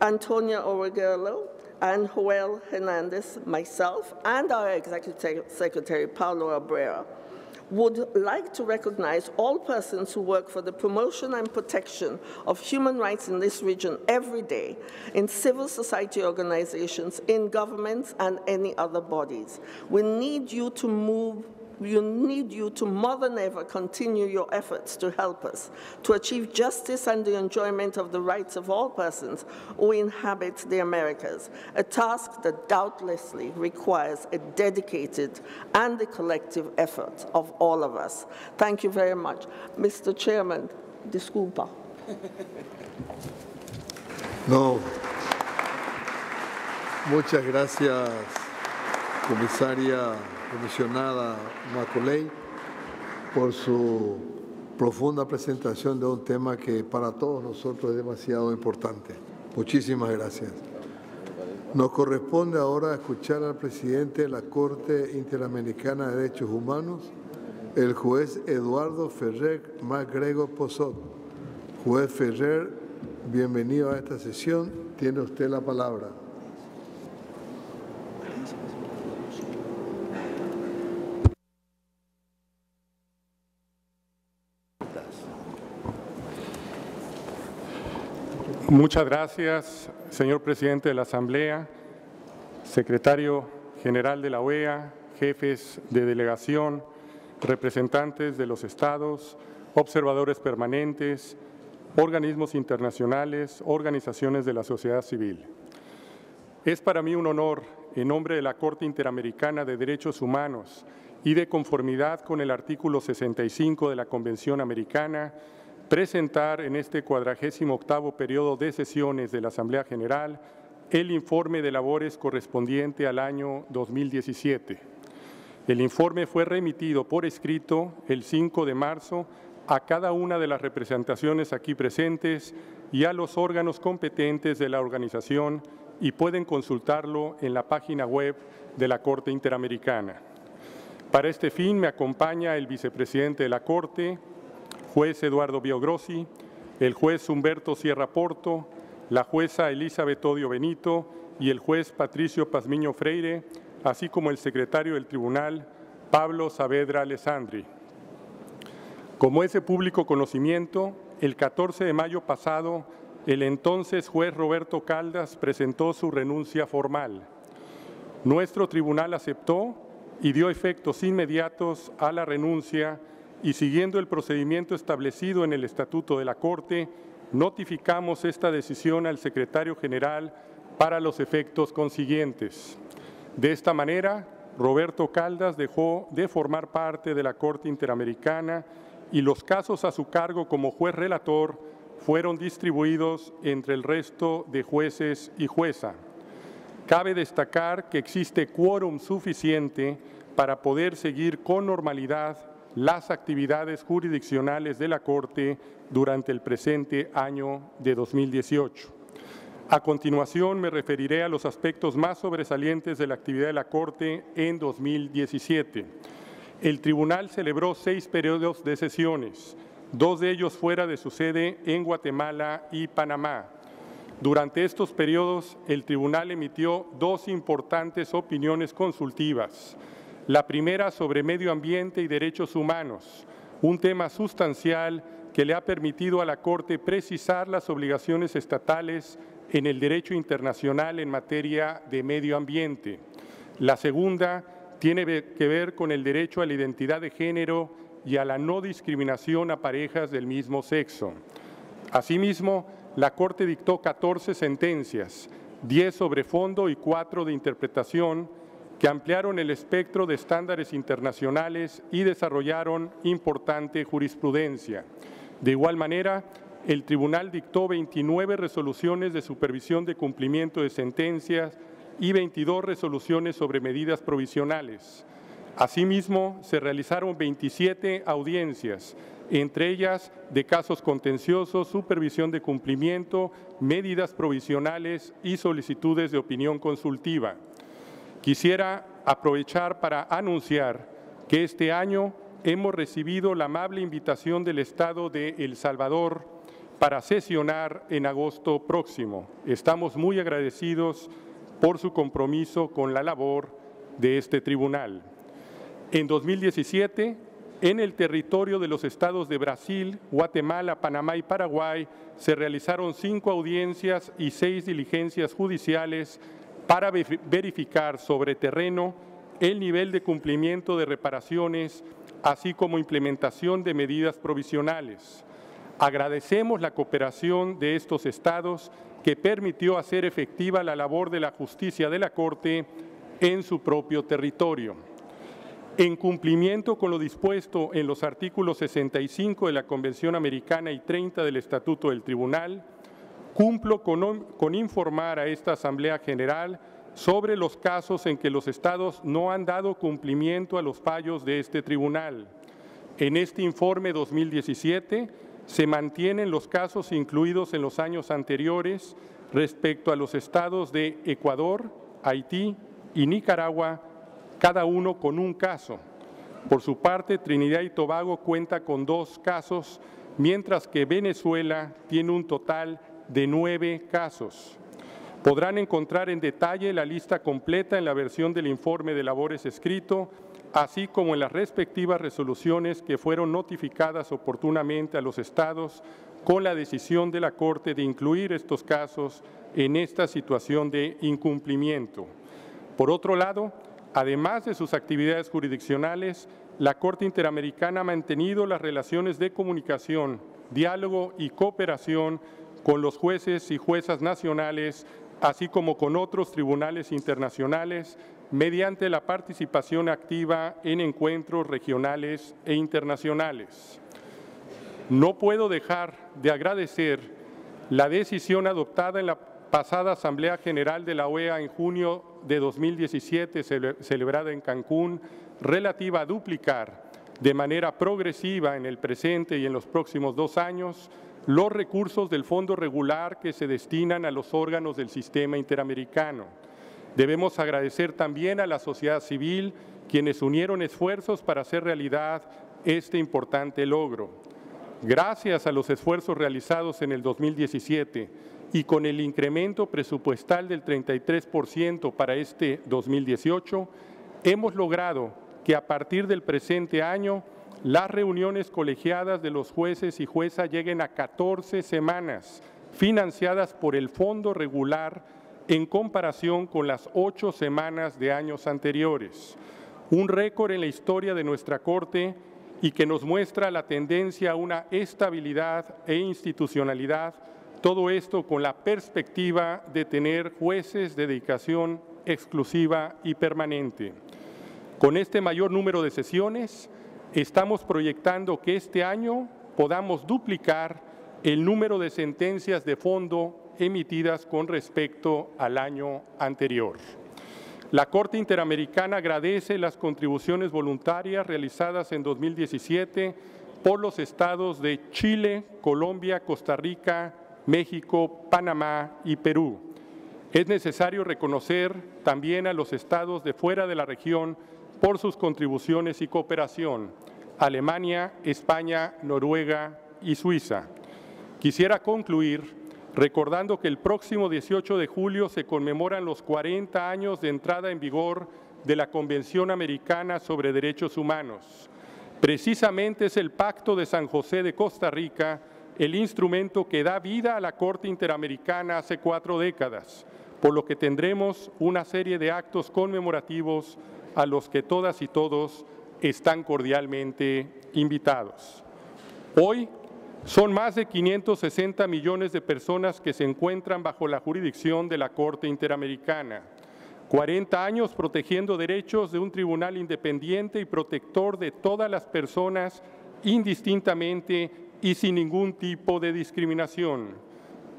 Antonia Oregello, and Joel Hernandez, myself, and our Executive Secretary, Paulo Abrera, would like to recognize all persons who work for the promotion and protection of human rights in this region every day in civil society organizations, in governments, and any other bodies. We need you to move we need you to more than ever continue your efforts to help us to achieve justice and the enjoyment of the rights of all persons who inhabit the Americas, a task that doubtlessly requires a dedicated and a collective effort of all of us. Thank you very much. Mr. Chairman, disculpa. No. Muchas gracias, comisaria comisionada Macoley, por su profunda presentación de un tema que para todos nosotros es demasiado importante. Muchísimas gracias. Nos corresponde ahora escuchar al presidente de la Corte Interamericana de Derechos Humanos, el juez Eduardo Ferrer Magrego Pozot. Juez Ferrer, bienvenido a esta sesión. Tiene usted la palabra. Muchas gracias, señor presidente de la Asamblea, secretario general de la OEA, jefes de delegación, representantes de los estados, observadores permanentes, organismos internacionales, organizaciones de la sociedad civil. Es para mí un honor, en nombre de la Corte Interamericana de Derechos Humanos y de conformidad con el artículo 65 de la Convención Americana, presentar en este cuadragésimo octavo periodo de sesiones de la Asamblea General el informe de labores correspondiente al año 2017. El informe fue remitido por escrito el 5 de marzo a cada una de las representaciones aquí presentes y a los órganos competentes de la organización y pueden consultarlo en la página web de la Corte Interamericana. Para este fin me acompaña el vicepresidente de la Corte, juez Eduardo Biogrossi, el juez Humberto Sierra Porto, la jueza Elizabeth Odio Benito y el juez Patricio Pazmiño Freire, así como el secretario del tribunal, Pablo Saavedra Alessandri. Como ese público conocimiento, el 14 de mayo pasado, el entonces juez Roberto Caldas presentó su renuncia formal. Nuestro tribunal aceptó y dio efectos inmediatos a la renuncia y siguiendo el procedimiento establecido en el Estatuto de la Corte, notificamos esta decisión al secretario general para los efectos consiguientes. De esta manera, Roberto Caldas dejó de formar parte de la Corte Interamericana y los casos a su cargo como juez relator fueron distribuidos entre el resto de jueces y jueza. Cabe destacar que existe quórum suficiente para poder seguir con normalidad las actividades jurisdiccionales de la Corte durante el presente año de 2018. A continuación me referiré a los aspectos más sobresalientes de la actividad de la Corte en 2017. El Tribunal celebró seis periodos de sesiones, dos de ellos fuera de su sede en Guatemala y Panamá. Durante estos periodos, el Tribunal emitió dos importantes opiniones consultivas, la primera sobre medio ambiente y derechos humanos, un tema sustancial que le ha permitido a la Corte precisar las obligaciones estatales en el derecho internacional en materia de medio ambiente. La segunda tiene que ver con el derecho a la identidad de género y a la no discriminación a parejas del mismo sexo. Asimismo, la Corte dictó 14 sentencias, 10 sobre fondo y 4 de interpretación, que ampliaron el espectro de estándares internacionales y desarrollaron importante jurisprudencia. De igual manera, el Tribunal dictó 29 resoluciones de supervisión de cumplimiento de sentencias y 22 resoluciones sobre medidas provisionales. Asimismo, se realizaron 27 audiencias, entre ellas de casos contenciosos, supervisión de cumplimiento, medidas provisionales y solicitudes de opinión consultiva. Quisiera aprovechar para anunciar que este año hemos recibido la amable invitación del Estado de El Salvador para sesionar en agosto próximo. Estamos muy agradecidos por su compromiso con la labor de este tribunal. En 2017 en el territorio de los estados de Brasil, Guatemala, Panamá y Paraguay se realizaron cinco audiencias y seis diligencias judiciales para verificar sobre terreno el nivel de cumplimiento de reparaciones, así como implementación de medidas provisionales. Agradecemos la cooperación de estos estados que permitió hacer efectiva la labor de la justicia de la Corte en su propio territorio. En cumplimiento con lo dispuesto en los artículos 65 de la Convención Americana y 30 del Estatuto del Tribunal, cumplo con, informar a esta Asamblea General sobre los casos en que los estados no han dado cumplimiento a los fallos de este tribunal. En este informe 2017 se mantienen los casos incluidos en los años anteriores respecto a los estados de Ecuador, Haití y Nicaragua cada uno con un caso. Por su parte, Trinidad y Tobago cuenta con dos casos, mientras que Venezuela tiene un total de nueve casos. Podrán encontrar en detalle la lista completa en la versión del informe de labores escrito, así como en las respectivas resoluciones que fueron notificadas oportunamente a los estados con la decisión de la Corte de incluir estos casos en esta situación de incumplimiento. Por otro lado, Además de sus actividades jurisdiccionales, la Corte Interamericana ha mantenido las relaciones de comunicación, diálogo y cooperación con los jueces y juezas nacionales, así como con otros tribunales internacionales, mediante la participación activa en encuentros regionales e internacionales. No puedo dejar de agradecer la decisión adoptada en la pasada Asamblea General de la OEA en junio de 2017, celebrada en Cancún, relativa a duplicar de manera progresiva en el presente y en los próximos dos años los recursos del fondo regular que se destinan a los órganos del sistema interamericano. Debemos agradecer también a la sociedad civil, quienes unieron esfuerzos para hacer realidad este importante logro. Gracias a los esfuerzos realizados en el 2017, y con el incremento presupuestal del 33% para este 2018, hemos logrado que a partir del presente año las reuniones colegiadas de los jueces y juezas lleguen a 14 semanas, financiadas por el fondo regular en comparación con las ocho semanas de años anteriores. Un récord en la historia de nuestra Corte y que nos muestra la tendencia a una estabilidad e institucionalidad todo esto con la perspectiva de tener jueces de dedicación exclusiva y permanente. Con este mayor número de sesiones, estamos proyectando que este año podamos duplicar el número de sentencias de fondo emitidas con respecto al año anterior. La Corte Interamericana agradece las contribuciones voluntarias realizadas en 2017 por los estados de Chile, Colombia, Costa Rica, México, Panamá y Perú. Es necesario reconocer también a los estados de fuera de la región por sus contribuciones y cooperación, Alemania, España, Noruega y Suiza. Quisiera concluir recordando que el próximo 18 de julio se conmemoran los 40 años de entrada en vigor de la Convención Americana sobre Derechos Humanos. Precisamente es el Pacto de San José de Costa Rica el instrumento que da vida a la Corte Interamericana hace cuatro décadas, por lo que tendremos una serie de actos conmemorativos a los que todas y todos están cordialmente invitados. Hoy son más de 560 millones de personas que se encuentran bajo la jurisdicción de la Corte Interamericana. 40 años protegiendo derechos de un tribunal independiente y protector de todas las personas indistintamente y sin ningún tipo de discriminación.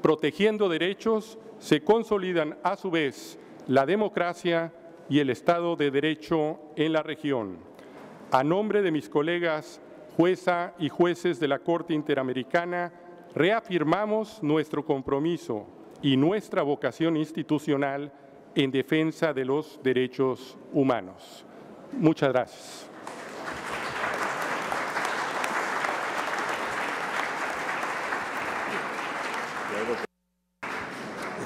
Protegiendo derechos, se consolidan a su vez la democracia y el Estado de Derecho en la región. A nombre de mis colegas jueza y jueces de la Corte Interamericana, reafirmamos nuestro compromiso y nuestra vocación institucional en defensa de los derechos humanos. Muchas gracias.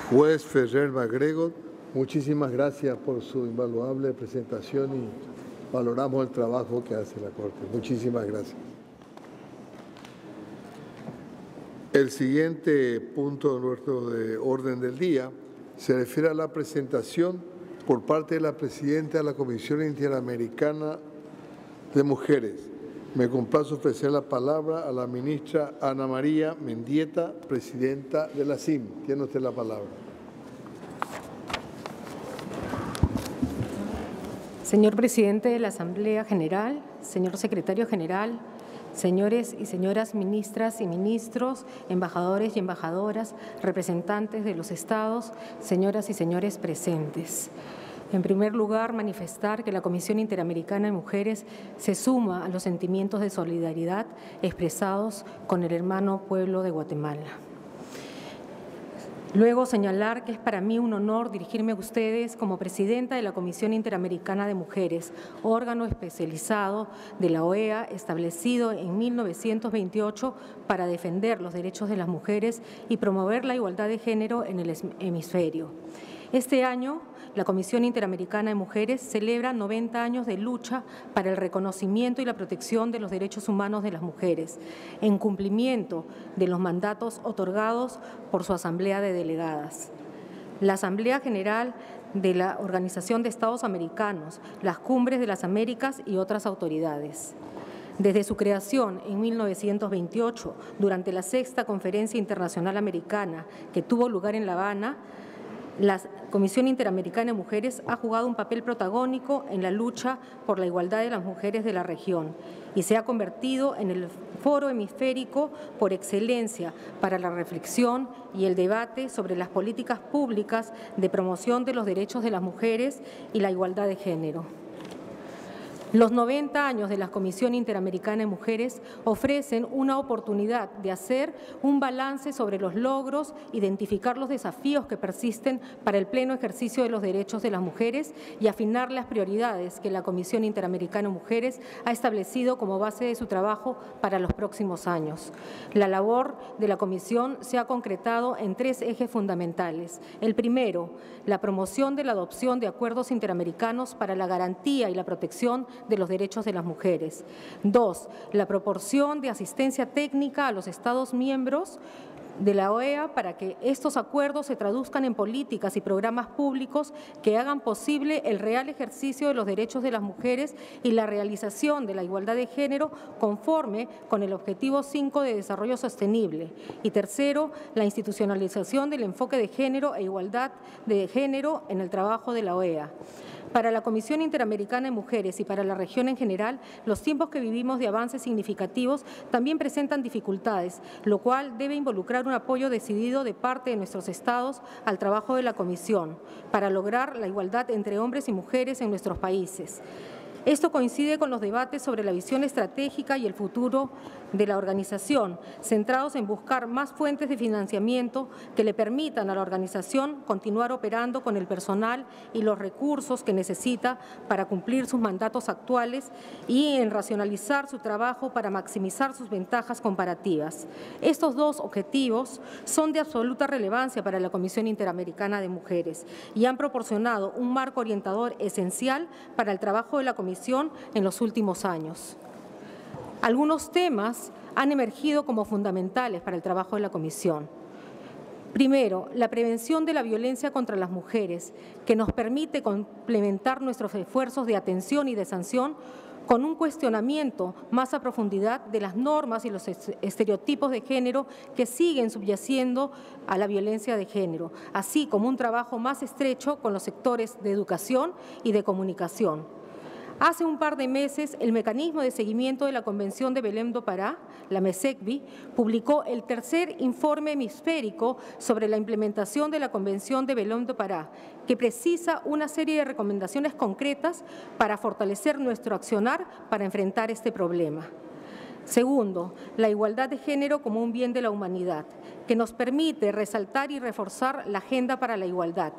Juez Ferrer MacGregor, muchísimas gracias por su invaluable presentación valoramos el trabajo que hace la Corte. Muchísimas gracias. El siguiente punto de nuestro de orden del día se refiere a la presentación por parte de la presidenta de la Comisión Interamericana de Mujeres. Me complace ofrecer la palabra a la ministra Ana María Mendieta, presidenta de la CIM. Tiene usted la palabra. Señor presidente de la Asamblea General, señor secretario general, señores y señoras ministras y ministros, embajadores y embajadoras, representantes de los estados, señoras y señores presentes. En primer lugar, manifestar que la Comisión Interamericana de Mujeres se suma a los sentimientos de solidaridad expresados con el hermano pueblo de Guatemala. Luego señalar que es para mí un honor dirigirme a ustedes como presidenta de la Comisión Interamericana de Mujeres, órgano especializado de la OEA establecido en 1928 para defender los derechos de las mujeres y promover la igualdad de género en el hemisferio. Este año la Comisión Interamericana de Mujeres celebra 90 años de lucha para el reconocimiento y la protección de los derechos humanos de las mujeres, en cumplimiento de los mandatos otorgados por su Asamblea de Delegadas. La Asamblea General de la Organización de Estados Americanos, las Cumbres de las Américas y otras autoridades. Desde su creación en 1928, durante la sexta Conferencia Internacional Americana que tuvo lugar en La Habana, la Comisión Interamericana de Mujeres ha jugado un papel protagónico en la lucha por la igualdad de las mujeres de la región y se ha convertido en el foro hemisférico por excelencia para la reflexión y el debate sobre las políticas públicas de promoción de los derechos de las mujeres y la igualdad de género. Los 90 años de la Comisión Interamericana de Mujeres ofrecen una oportunidad de hacer un balance sobre los logros, identificar los desafíos que persisten para el pleno ejercicio de los derechos de las mujeres y afinar las prioridades que la Comisión Interamericana de Mujeres ha establecido como base de su trabajo para los próximos años. La labor de la Comisión se ha concretado en tres ejes fundamentales. El primero, la promoción de la adopción de acuerdos interamericanos para la garantía y la protección de los derechos de las mujeres. Dos, la proporción de asistencia técnica a los Estados miembros de la OEA para que estos acuerdos se traduzcan en políticas y programas públicos que hagan posible el real ejercicio de los derechos de las mujeres y la realización de la igualdad de género conforme con el Objetivo 5 de Desarrollo Sostenible. Y tercero, la institucionalización del enfoque de género e igualdad de género en el trabajo de la OEA. Para la Comisión Interamericana de Mujeres y para la región en general, los tiempos que vivimos de avances significativos también presentan dificultades, lo cual debe involucrar un apoyo decidido de parte de nuestros estados al trabajo de la Comisión para lograr la igualdad entre hombres y mujeres en nuestros países. Esto coincide con los debates sobre la visión estratégica y el futuro de la organización, centrados en buscar más fuentes de financiamiento que le permitan a la organización continuar operando con el personal y los recursos que necesita para cumplir sus mandatos actuales y en racionalizar su trabajo para maximizar sus ventajas comparativas. Estos dos objetivos son de absoluta relevancia para la Comisión Interamericana de Mujeres y han proporcionado un marco orientador esencial para el trabajo de la Comisión en los últimos años. Algunos temas han emergido como fundamentales para el trabajo de la Comisión. Primero, la prevención de la violencia contra las mujeres, que nos permite complementar nuestros esfuerzos de atención y de sanción con un cuestionamiento más a profundidad de las normas y los estereotipos de género que siguen subyaciendo a la violencia de género, así como un trabajo más estrecho con los sectores de educación y de comunicación. Hace un par de meses, el mecanismo de seguimiento de la Convención de Belém do Pará, la MESECBI, publicó el tercer informe hemisférico sobre la implementación de la Convención de Belém do Pará, que precisa una serie de recomendaciones concretas para fortalecer nuestro accionar para enfrentar este problema. Segundo, la igualdad de género como un bien de la humanidad, que nos permite resaltar y reforzar la agenda para la igualdad.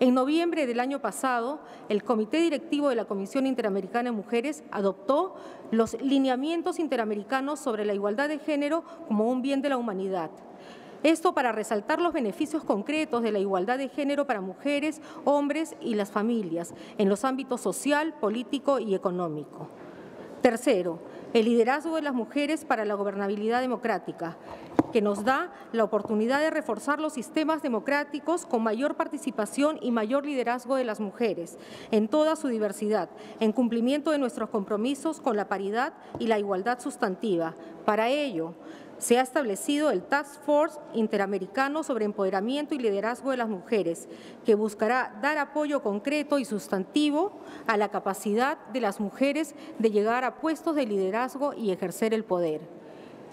En noviembre del año pasado, el Comité Directivo de la Comisión Interamericana de Mujeres adoptó los lineamientos interamericanos sobre la igualdad de género como un bien de la humanidad. Esto para resaltar los beneficios concretos de la igualdad de género para mujeres, hombres y las familias en los ámbitos social, político y económico. Tercero, el liderazgo de las mujeres para la gobernabilidad democrática, que nos da la oportunidad de reforzar los sistemas democráticos con mayor participación y mayor liderazgo de las mujeres en toda su diversidad, en cumplimiento de nuestros compromisos con la paridad y la igualdad sustantiva. Para ello, se ha establecido el Task Force Interamericano sobre Empoderamiento y Liderazgo de las Mujeres, que buscará dar apoyo concreto y sustantivo a la capacidad de las mujeres de llegar a puestos de liderazgo y ejercer el poder.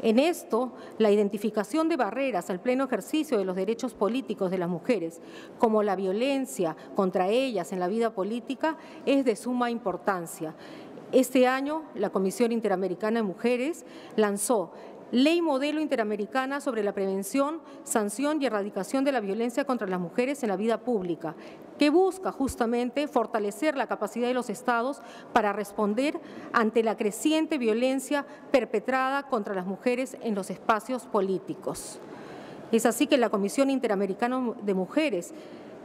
En esto, la identificación de barreras al pleno ejercicio de los derechos políticos de las mujeres, como la violencia contra ellas en la vida política, es de suma importancia. Este año, la Comisión Interamericana de Mujeres lanzó Ley Modelo Interamericana sobre la Prevención, Sanción y Erradicación de la Violencia contra las Mujeres en la Vida Pública, que busca justamente fortalecer la capacidad de los Estados para responder ante la creciente violencia perpetrada contra las mujeres en los espacios políticos. Es así que la Comisión Interamericana de Mujeres,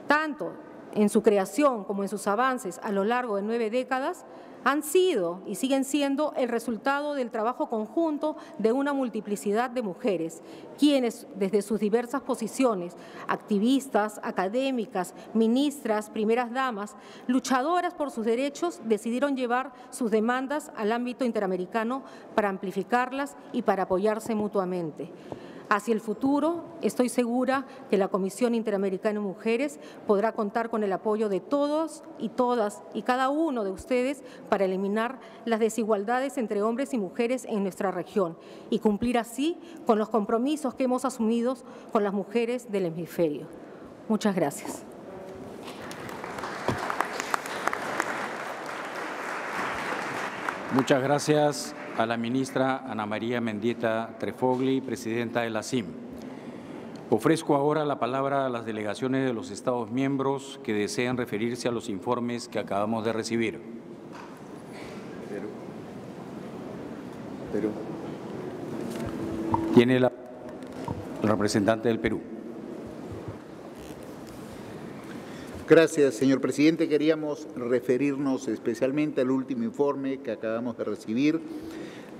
tanto en su creación como en sus avances a lo largo de nueve décadas, han sido y siguen siendo el resultado del trabajo conjunto de una multiplicidad de mujeres, quienes desde sus diversas posiciones, activistas, académicas, ministras, primeras damas, luchadoras por sus derechos, decidieron llevar sus demandas al ámbito interamericano para amplificarlas y para apoyarse mutuamente. Hacia el futuro, estoy segura que la Comisión Interamericana de Mujeres podrá contar con el apoyo de todos y todas y cada uno de ustedes para eliminar las desigualdades entre hombres y mujeres en nuestra región y cumplir así con los compromisos que hemos asumido con las mujeres del hemisferio. Muchas gracias. Muchas gracias a la ministra Ana María Mendieta Trefogli, presidenta de la CIM. Ofrezco ahora la palabra a las delegaciones de los Estados miembros que desean referirse a los informes que acabamos de recibir. Perú. Perú. Tiene la el representante del Perú. Gracias, señor presidente. Queríamos referirnos especialmente al último informe que acabamos de recibir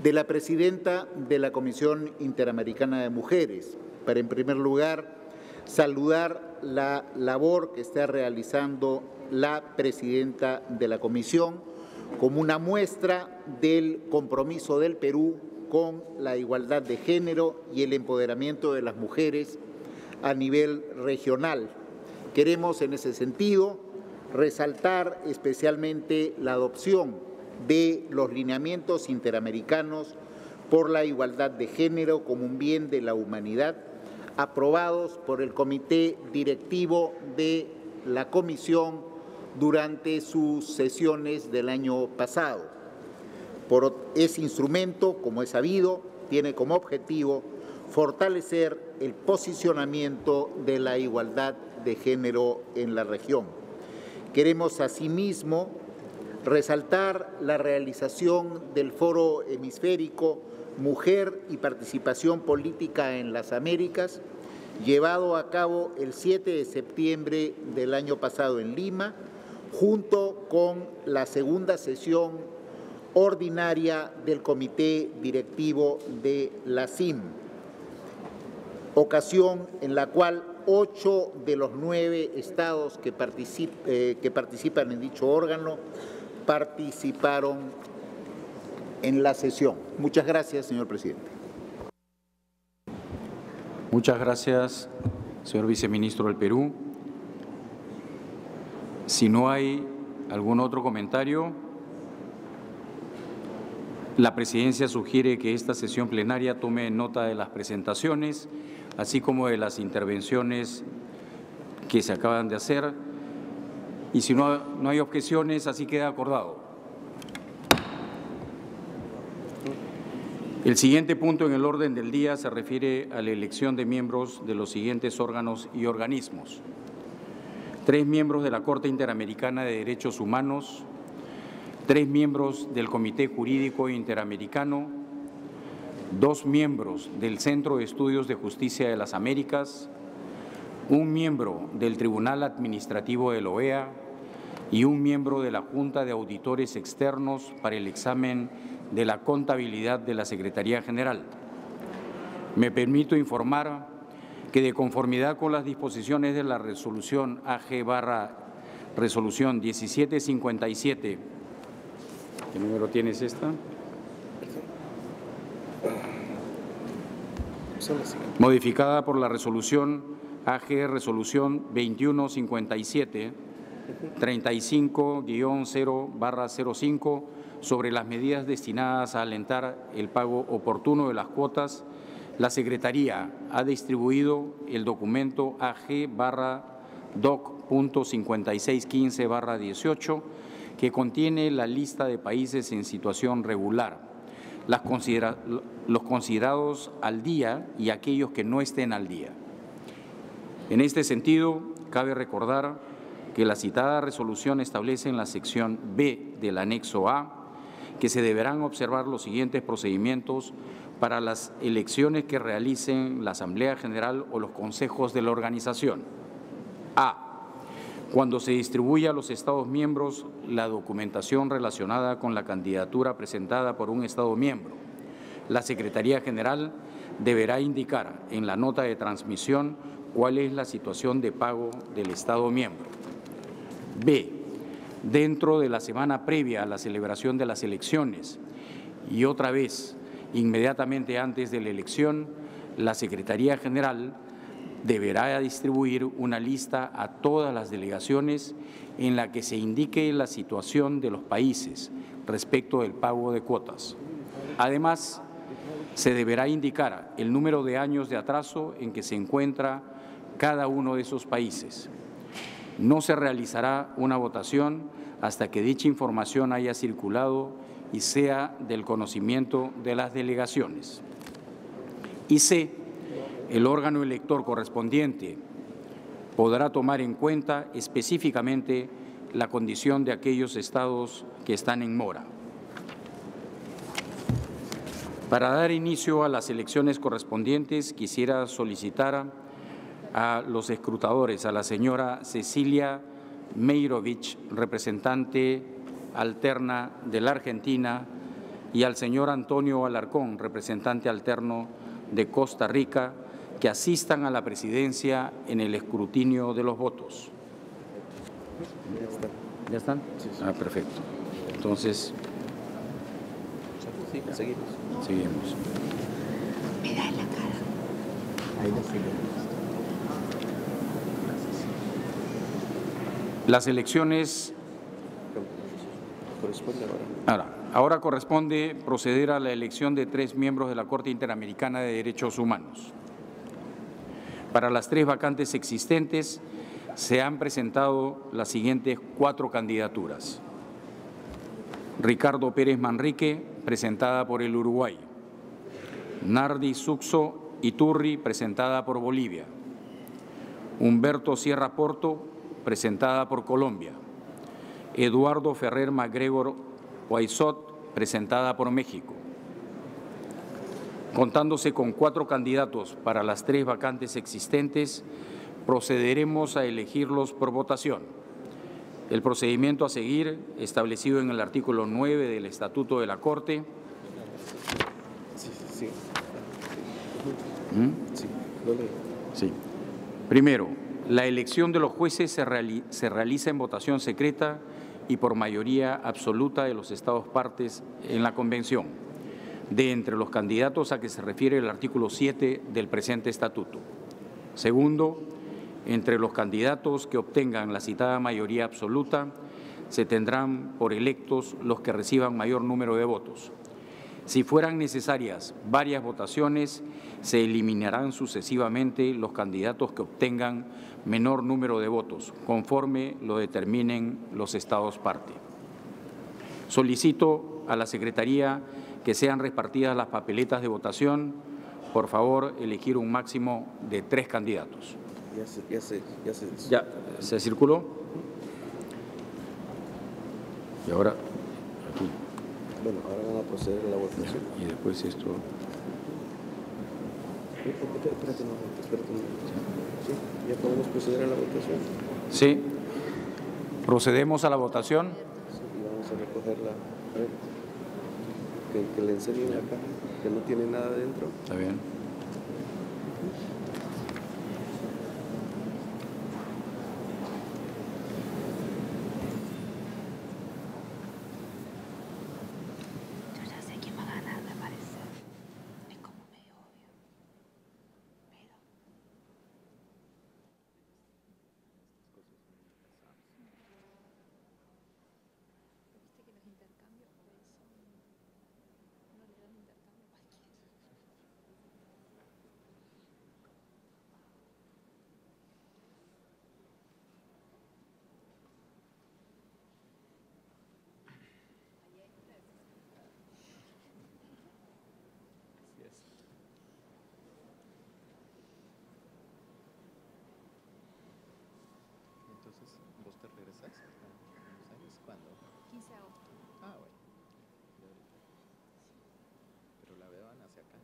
de la presidenta de la Comisión Interamericana de Mujeres, para en primer lugar saludar la labor que está realizando la presidenta de la Comisión como una muestra del compromiso del Perú con la igualdad de género y el empoderamiento de las mujeres a nivel regional. Queremos en ese sentido resaltar especialmente la adopción de los lineamientos interamericanos por la igualdad de género como un bien de la humanidad, aprobados por el Comité Directivo de la Comisión durante sus sesiones del año pasado. Por ese instrumento, como es sabido, tiene como objetivo fortalecer el posicionamiento de la igualdad de género en la región. Queremos asimismo resaltar la realización del Foro Hemisférico Mujer y Participación Política en las Américas, llevado a cabo el 7 de septiembre del año pasado en Lima, junto con la segunda sesión ordinaria del Comité Directivo de la CIM, ocasión en la cual ocho de los nueve estados que, eh, que participan en dicho órgano participaron en la sesión. Muchas gracias, señor presidente. Muchas gracias, señor viceministro del Perú. Si no hay algún otro comentario, la presidencia sugiere que esta sesión plenaria tome nota de las presentaciones, así como de las intervenciones que se acaban de hacer y si no, no hay objeciones, así queda acordado. El siguiente punto en el orden del día se refiere a la elección de miembros de los siguientes órganos y organismos. Tres miembros de la Corte Interamericana de Derechos Humanos, tres miembros del Comité Jurídico Interamericano, dos miembros del Centro de Estudios de Justicia de las Américas, un miembro del Tribunal Administrativo de la OEA y un miembro de la Junta de Auditores Externos para el examen de la contabilidad de la Secretaría General. Me permito informar que de conformidad con las disposiciones de la resolución AG barra resolución 1757, ¿qué número tienes esta? Modificada por la resolución AG resolución 2157 35-0 barra 05 sobre las medidas destinadas a alentar el pago oportuno de las cuotas, la Secretaría ha distribuido el documento AG barra doc.5615 barra 18 que contiene la lista de países en situación regular, los considerados al día y aquellos que no estén al día. En este sentido, cabe recordar que la citada resolución establece en la sección B del anexo A que se deberán observar los siguientes procedimientos para las elecciones que realicen la Asamblea General o los consejos de la organización. A. Cuando se distribuya a los Estados miembros la documentación relacionada con la candidatura presentada por un Estado miembro, la Secretaría General deberá indicar en la nota de transmisión cuál es la situación de pago del Estado miembro. B dentro de la semana previa a la celebración de las elecciones y otra vez inmediatamente antes de la elección, la Secretaría General deberá distribuir una lista a todas las delegaciones en la que se indique la situación de los países respecto del pago de cuotas. Además, se deberá indicar el número de años de atraso en que se encuentra cada uno de esos países. No se realizará una votación hasta que dicha información haya circulado y sea del conocimiento de las delegaciones. Y C, el órgano elector correspondiente podrá tomar en cuenta específicamente la condición de aquellos estados que están en mora. Para dar inicio a las elecciones correspondientes, quisiera solicitar a los escrutadores, a la señora Cecilia Meirovich, representante alterna de la Argentina, y al señor Antonio Alarcón, representante alterno de Costa Rica, que asistan a la presidencia en el escrutinio de los votos. ¿Ya están? Ah, perfecto. Entonces, seguimos. Seguimos. Me da la cara. Ahí la seguimos. Las elecciones... Ahora, corresponde proceder a la elección de tres miembros de la Corte Interamericana de Derechos Humanos. Para las tres vacantes existentes se han presentado las siguientes cuatro candidaturas. Ricardo Pérez Manrique, presentada por el Uruguay. Nardi Suxo Iturri, presentada por Bolivia. Humberto Sierra Porto, presentada por Colombia. Eduardo Ferrer MacGregor Guaizot, presentada por México. Contándose con cuatro candidatos para las tres vacantes existentes, procederemos a elegirlos por votación. El procedimiento a seguir, establecido en el artículo 9 del Estatuto de la Corte, sí, sí, ¿Mm? sí. sí. Primero, la elección de los jueces se, realiza en votación secreta y por mayoría absoluta de los estados partes en la Convención, de entre los candidatos a que se refiere el artículo 7 del presente estatuto. Segundo, entre los candidatos que obtengan la citada mayoría absoluta, se tendrán por electos los que reciban mayor número de votos. Si fueran necesarias varias votaciones, se eliminarán sucesivamente los candidatos que obtengan menor número de votos, conforme lo determinen los estados parte. Solicito a la Secretaría que sean repartidas las papeletas de votación. Por favor, elegir un máximo de tres candidatos. Ya se, ya se, ya se, ya, ¿se circuló. Y ahora, aquí. Bueno, ahora van a proceder a la votación. Y después esto. Espérate un momento, espérate un momento. ¿Sí? ¿Ya podemos proceder a la votación? Sí. Procedemos a la votación. Sí, y vamos a recogerla. A ver. Que, que le enseñen caja, que no tiene nada dentro. Está bien. Yo ya sé quién va a ganar, me parece. Es como medio obvio. Pero. Viste que los intercambios por eso no le dan intercambio a cualquiera. Así es. Entonces, ¿vos te regresás a Buenos Aires cuándo? 15 de agosto. Ah, bueno. de ahorita. Pero la veo hacia acá.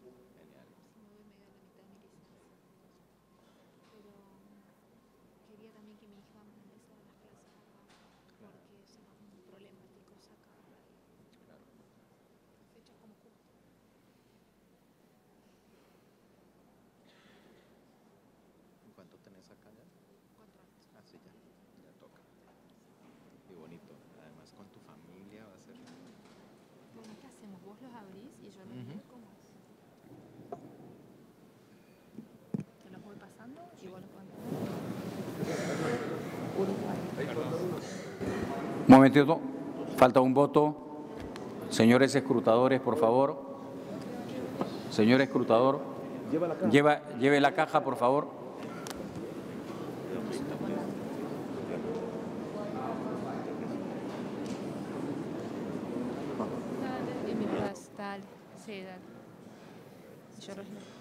Genial. Si no voy, me da la mitad de mi licencia. Pero quería también que mi hija empiece a las clases acá. Porque se va un problemático sacar Claro. fechas como justo. ¿Cuánto tenés acá ya? Cuatro años. Ah, sí, ya. Ya toca. Y bonito. Además, con tu familia va a ser. Bueno, ¿qué hacemos? Vos los abrís y yo los leo. ¿Cómo es? Te los voy pasando y vos los pones. Un momentito. Falta un voto. Señores escrutadores, por favor. Señor escrutador, Lleva la caja. lleva, lleve la caja, por favor. Dale, y me lo das, dale. Sí, dale. Yo los leo.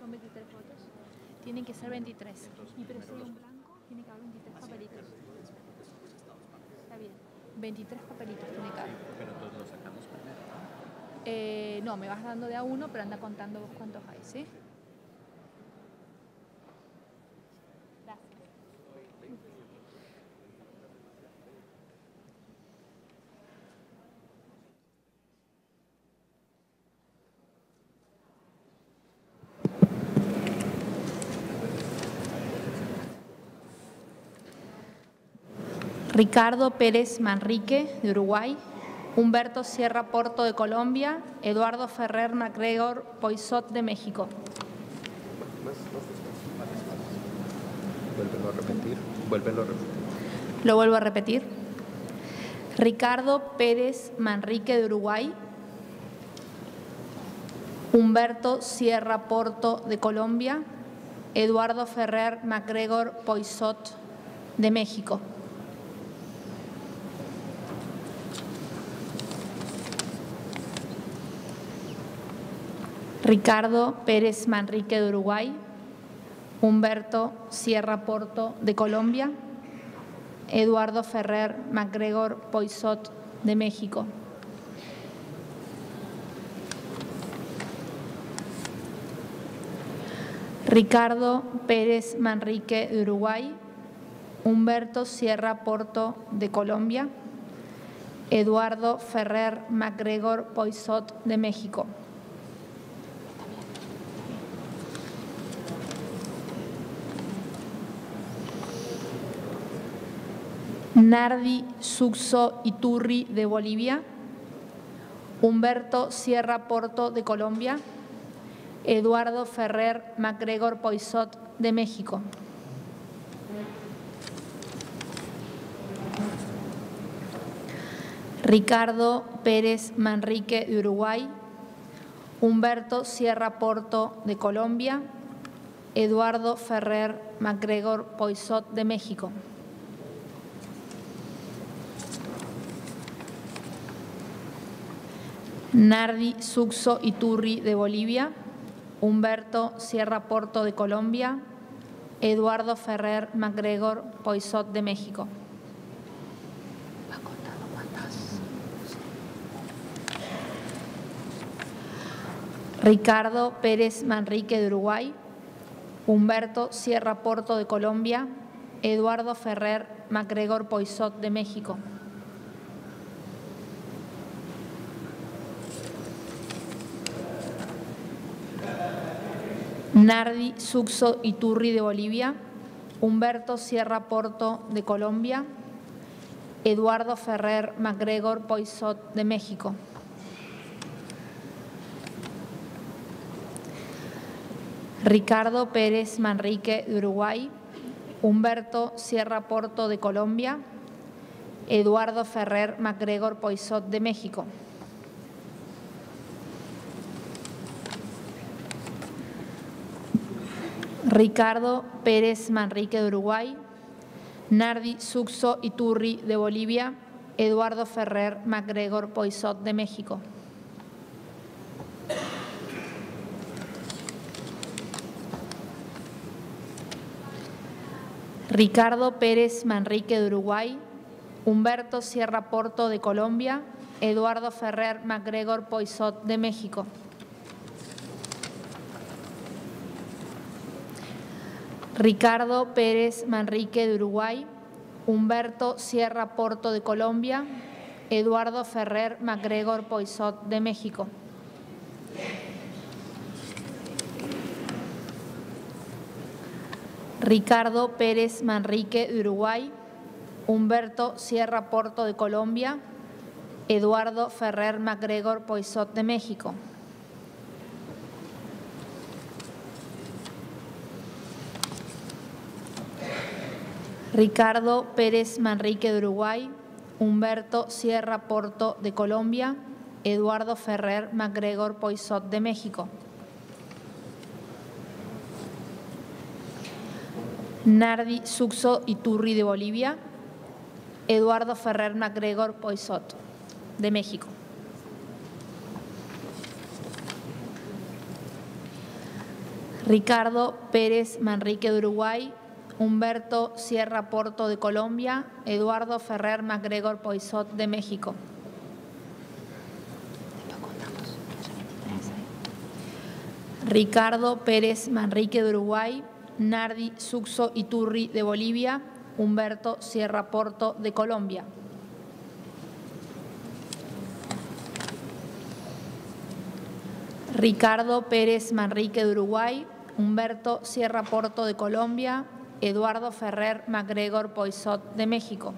¿Son 23 fotos? Tienen que ser 23. Y pero si hay un blanco, tiene que haber 23 papelitos. Está bien. 23 papelitos tiene que haber. Pero entonces lo sacamos primero. Eh, de a uno, pero anda contando vos cuántos hay, ¿sí? Ricardo Pérez Manrique, de Uruguay. Humberto Sierra Porto, de Colombia. Eduardo Ferrer MacGregor Poisot, de México. Vuélvelo a repetir. Vuélvelo a repetir. Lo vuelvo a repetir. Ricardo Pérez Manrique, de Uruguay. Humberto Sierra Porto, de Colombia. Eduardo Ferrer MacGregor Poisot, de México. Ricardo Pérez Manrique de Uruguay, Humberto Sierra Porto de Colombia, Eduardo Ferrer MacGregor Poisot de México. Ricardo Pérez Manrique de Uruguay, Humberto Sierra Porto de Colombia, Eduardo Ferrer MacGregor Poisot de México. Nardi Suxo Iturri de Bolivia, Humberto Sierra Porto de Colombia, Eduardo Ferrer MacGregor Poisot de México. Ricardo Pérez Manrique de Uruguay, Humberto Sierra Porto de Colombia, Eduardo Ferrer MacGregor Poisot de México. Nardi Suxo Iturri de Bolivia, Humberto Sierra Porto de Colombia, Eduardo Ferrer MacGregor Poisot de México. Ricardo Pérez Manrique de Uruguay, Humberto Sierra Porto de Colombia, Eduardo Ferrer MacGregor Poisot de México. Nardi Suxo Iturri de Bolivia, Humberto Sierra Porto de Colombia, Eduardo Ferrer MacGregor Poisot de México. Ricardo Pérez Manrique de Uruguay, Humberto Sierra Porto de Colombia, Eduardo Ferrer MacGregor Poisot de México. Ricardo Pérez Manrique de Uruguay, Nardi Suxo Iturri de Bolivia, Eduardo Ferrer MacGregor Poisot de México. Ricardo Pérez Manrique de Uruguay, Humberto Sierra Porto de Colombia, Eduardo Ferrer MacGregor Poisot de México. Ricardo Pérez Manrique de Uruguay, Humberto Sierra Porto de Colombia, Eduardo Ferrer MacGregor Poisot de México. Ricardo Pérez Manrique de Uruguay, Humberto Sierra Porto de Colombia, Eduardo Ferrer MacGregor Poisot de México. Ricardo Pérez Manrique de Uruguay, Humberto Sierra Porto de Colombia, Eduardo Ferrer MacGregor Poisot de México. Nardi Suxo Iturri de Bolivia, Eduardo Ferrer MacGregor Poisot de México. Ricardo Pérez Manrique de Uruguay, Humberto Sierra Porto de Colombia, Eduardo Ferrer MacGregor Poisot de México. Ricardo Pérez Manrique de Uruguay, Nardi Suxo Iturri de Bolivia, Humberto Sierra Porto de Colombia. Ricardo Pérez Manrique de Uruguay, Humberto Sierra Porto de Colombia, Eduardo Ferrer MacGregor Poisot de México.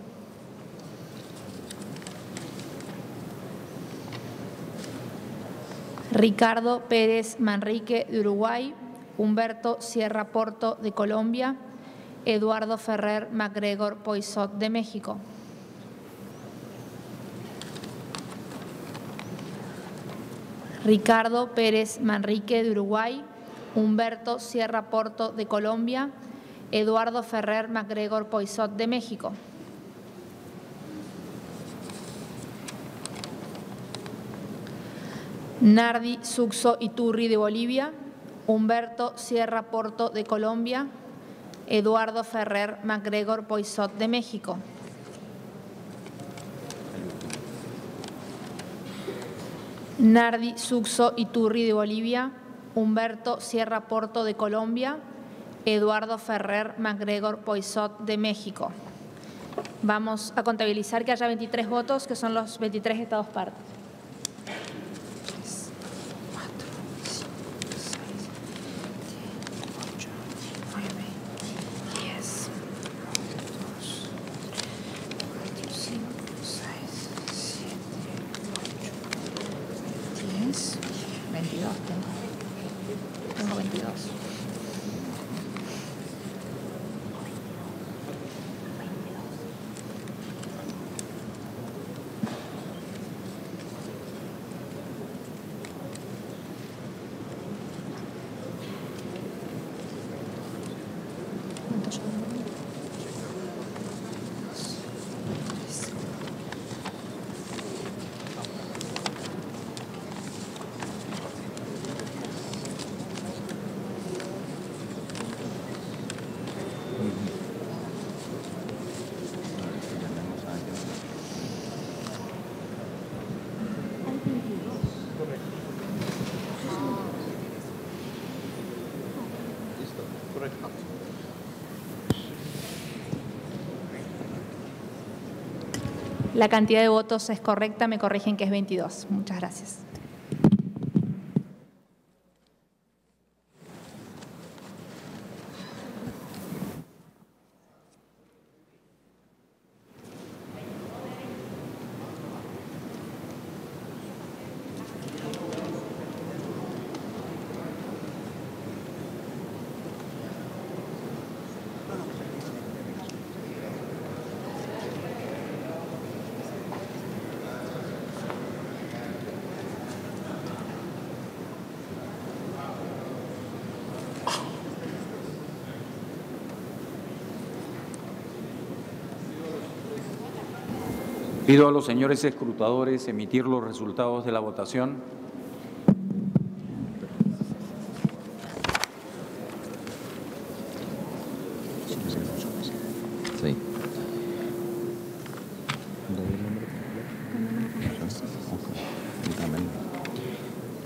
Ricardo Pérez Manrique de Uruguay, Humberto Sierra Porto de Colombia, Eduardo Ferrer MacGregor Poisot de México. Ricardo Pérez Manrique de Uruguay, Humberto Sierra Porto de Colombia, Eduardo Ferrer MacGregor Poisot de México. Nardi Suxo Iturri de Bolivia, Humberto Sierra Porto de Colombia, Eduardo Ferrer MacGregor Poisot de México. Nardi Suxo Iturri de Bolivia, Humberto Sierra Porto de Colombia, Eduardo Ferrer MacGregor Poisot de México. Vamos a contabilizar que haya 23 votos, que son los 23 estados partes. La cantidad de votos es correcta, me corrigen que es 22. Muchas gracias. Pido a los señores escrutadores emitir los resultados de la votación. Sí.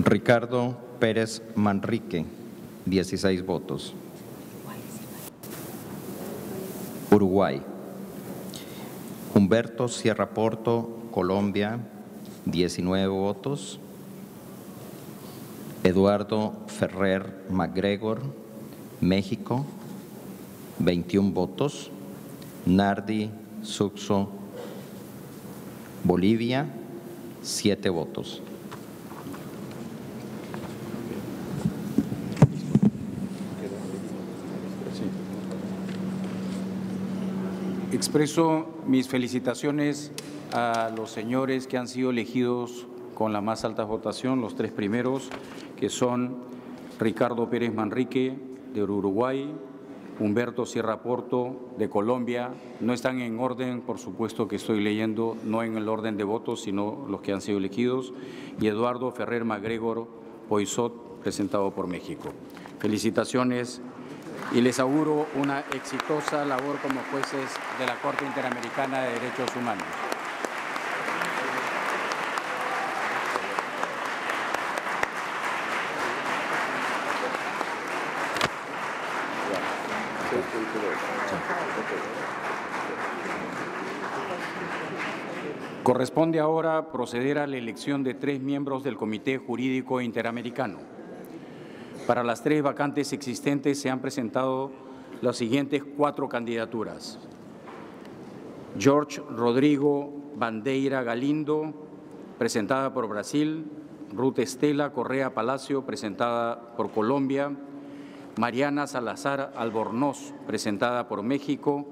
Ricardo Pérez Manrique, 16 votos. Uruguay. Humberto Sierra Porto, Colombia, 19 votos. Eduardo Ferrer MacGregor, México, 21 votos. Nardi Suxo, Bolivia, 7 votos. Expreso mis felicitaciones a los señores que han sido elegidos con la más alta votación, los tres primeros, que son Ricardo Pérez Manrique, de Uruguay, Humberto Sierra Porto, de Colombia. No están en orden, por supuesto que estoy leyendo, no en el orden de votos, sino los que han sido elegidos, y Eduardo Ferrer Magregor Poisot, presentado por México. Felicitaciones y les auguro una exitosa labor como jueces de la Corte Interamericana de Derechos Humanos. Corresponde ahora proceder a la elección de tres miembros del Comité Jurídico Interamericano. Para las tres vacantes existentes se han presentado las siguientes cuatro candidaturas. George Rodrigo Bandeira Galindo, presentada por Brasil, Ruth Estela Correa Palacio, presentada por Colombia, Mariana Salazar Albornoz, presentada por México,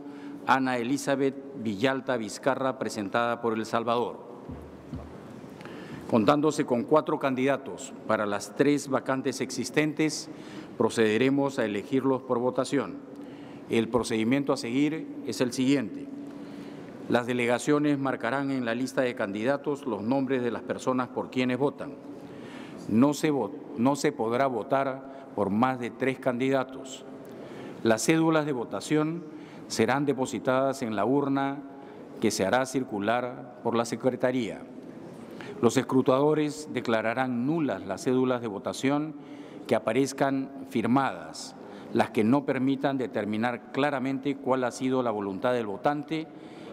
Ana Elizabeth Villalta Vizcarra, presentada por El Salvador. Contándose con cuatro candidatos para las tres vacantes existentes, procederemos a elegirlos por votación. El procedimiento a seguir es el siguiente. Las delegaciones marcarán en la lista de candidatos los nombres de las personas por quienes votan. No se, podrá votar por más de tres candidatos. Las cédulas de votación serán depositadas en la urna que se hará circular por la Secretaría. Los escrutadores declararán nulas las cédulas de votación que aparezcan firmadas, las que no permitan determinar claramente cuál ha sido la voluntad del votante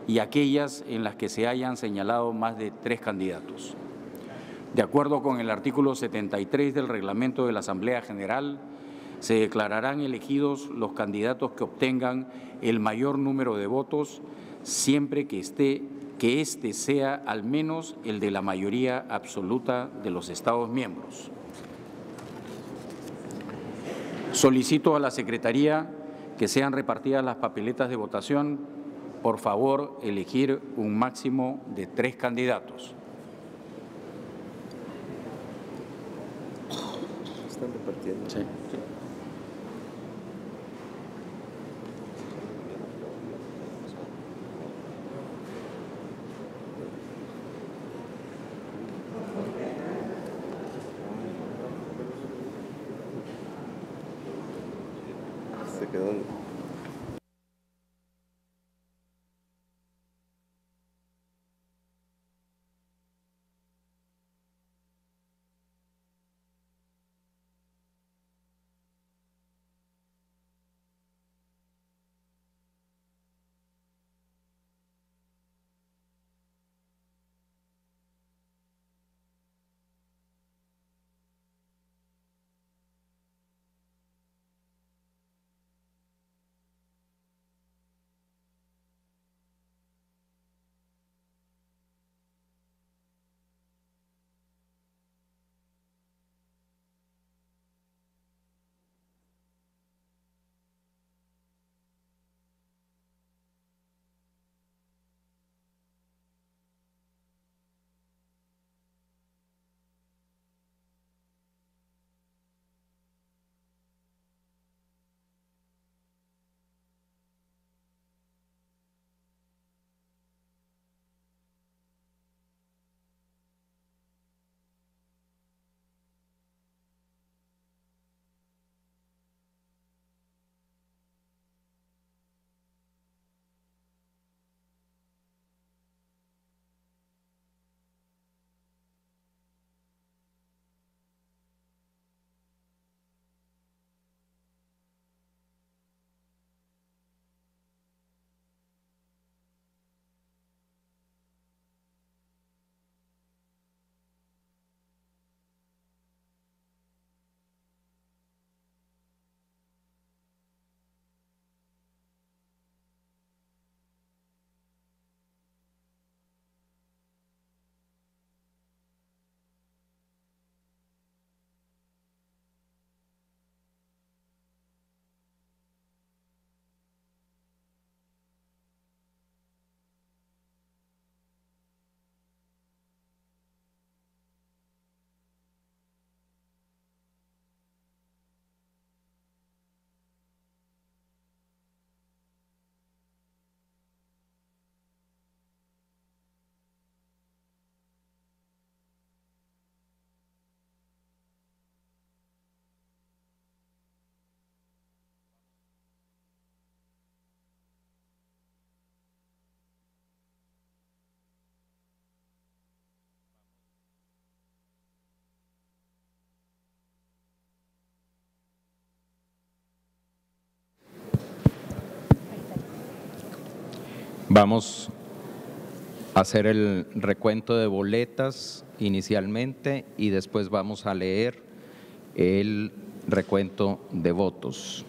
y aquellas en las que se hayan señalado más de tres candidatos. De acuerdo con el artículo 73 del reglamento de la Asamblea General, se declararán elegidos los candidatos que obtengan el mayor número de votos siempre que esté que éste sea al menos el de la mayoría absoluta de los Estados miembros. Solicito a la Secretaría que sean repartidas las papeletas de votación. Por favor, elegir un máximo de tres candidatos. Están repartiendo. Sí. Vamos a hacer el recuento de boletas inicialmente y después vamos a leer el recuento de votos.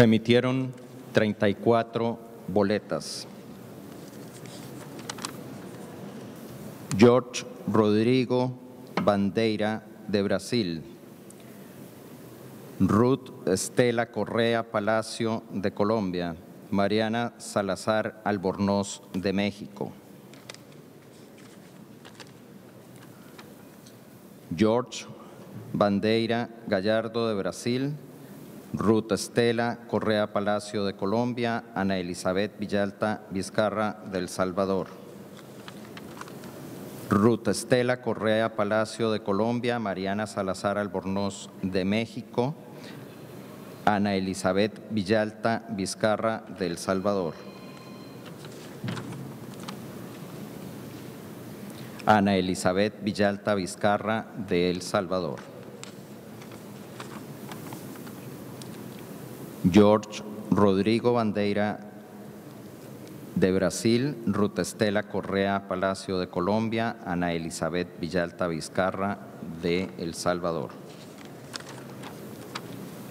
Se emitieron 34 boletas. George Rodrigo Bandeira de Brasil. Ruth Estela Correa Palacio de Colombia. Mariana Salazar Albornoz de México. George Bandeira Gallardo de Brasil. Ruth Estela Correa Palacio de Colombia, Ana Elizabeth Villalta Vizcarra del Salvador. Ruth Estela Correa Palacio de Colombia, Mariana Salazar Albornoz de México, Ana Elizabeth Villalta Vizcarra del Salvador. Ana Elizabeth Villalta Vizcarra de El Salvador. George Rodrigo Bandeira de Brasil, Ruth Estela Correa Palacio de Colombia, Ana Elizabeth Villalta Vizcarra de El Salvador.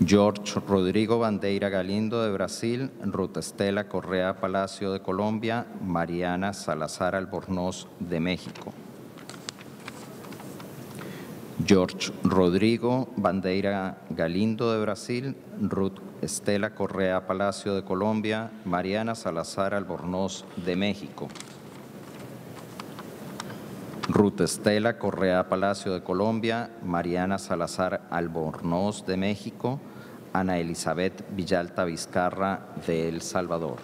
George Rodrigo Bandeira Galindo de Brasil, Ruth Estela Correa Palacio de Colombia, Mariana Salazar Albornoz de México. George Rodrigo Bandeira Galindo de Brasil, Ruth Estela Correa Palacio de Colombia, Mariana Salazar Albornoz de México. Ruth Estela Correa Palacio de Colombia, Mariana Salazar Albornoz de México, Ana Elizabeth Villalta Vizcarra de El Salvador.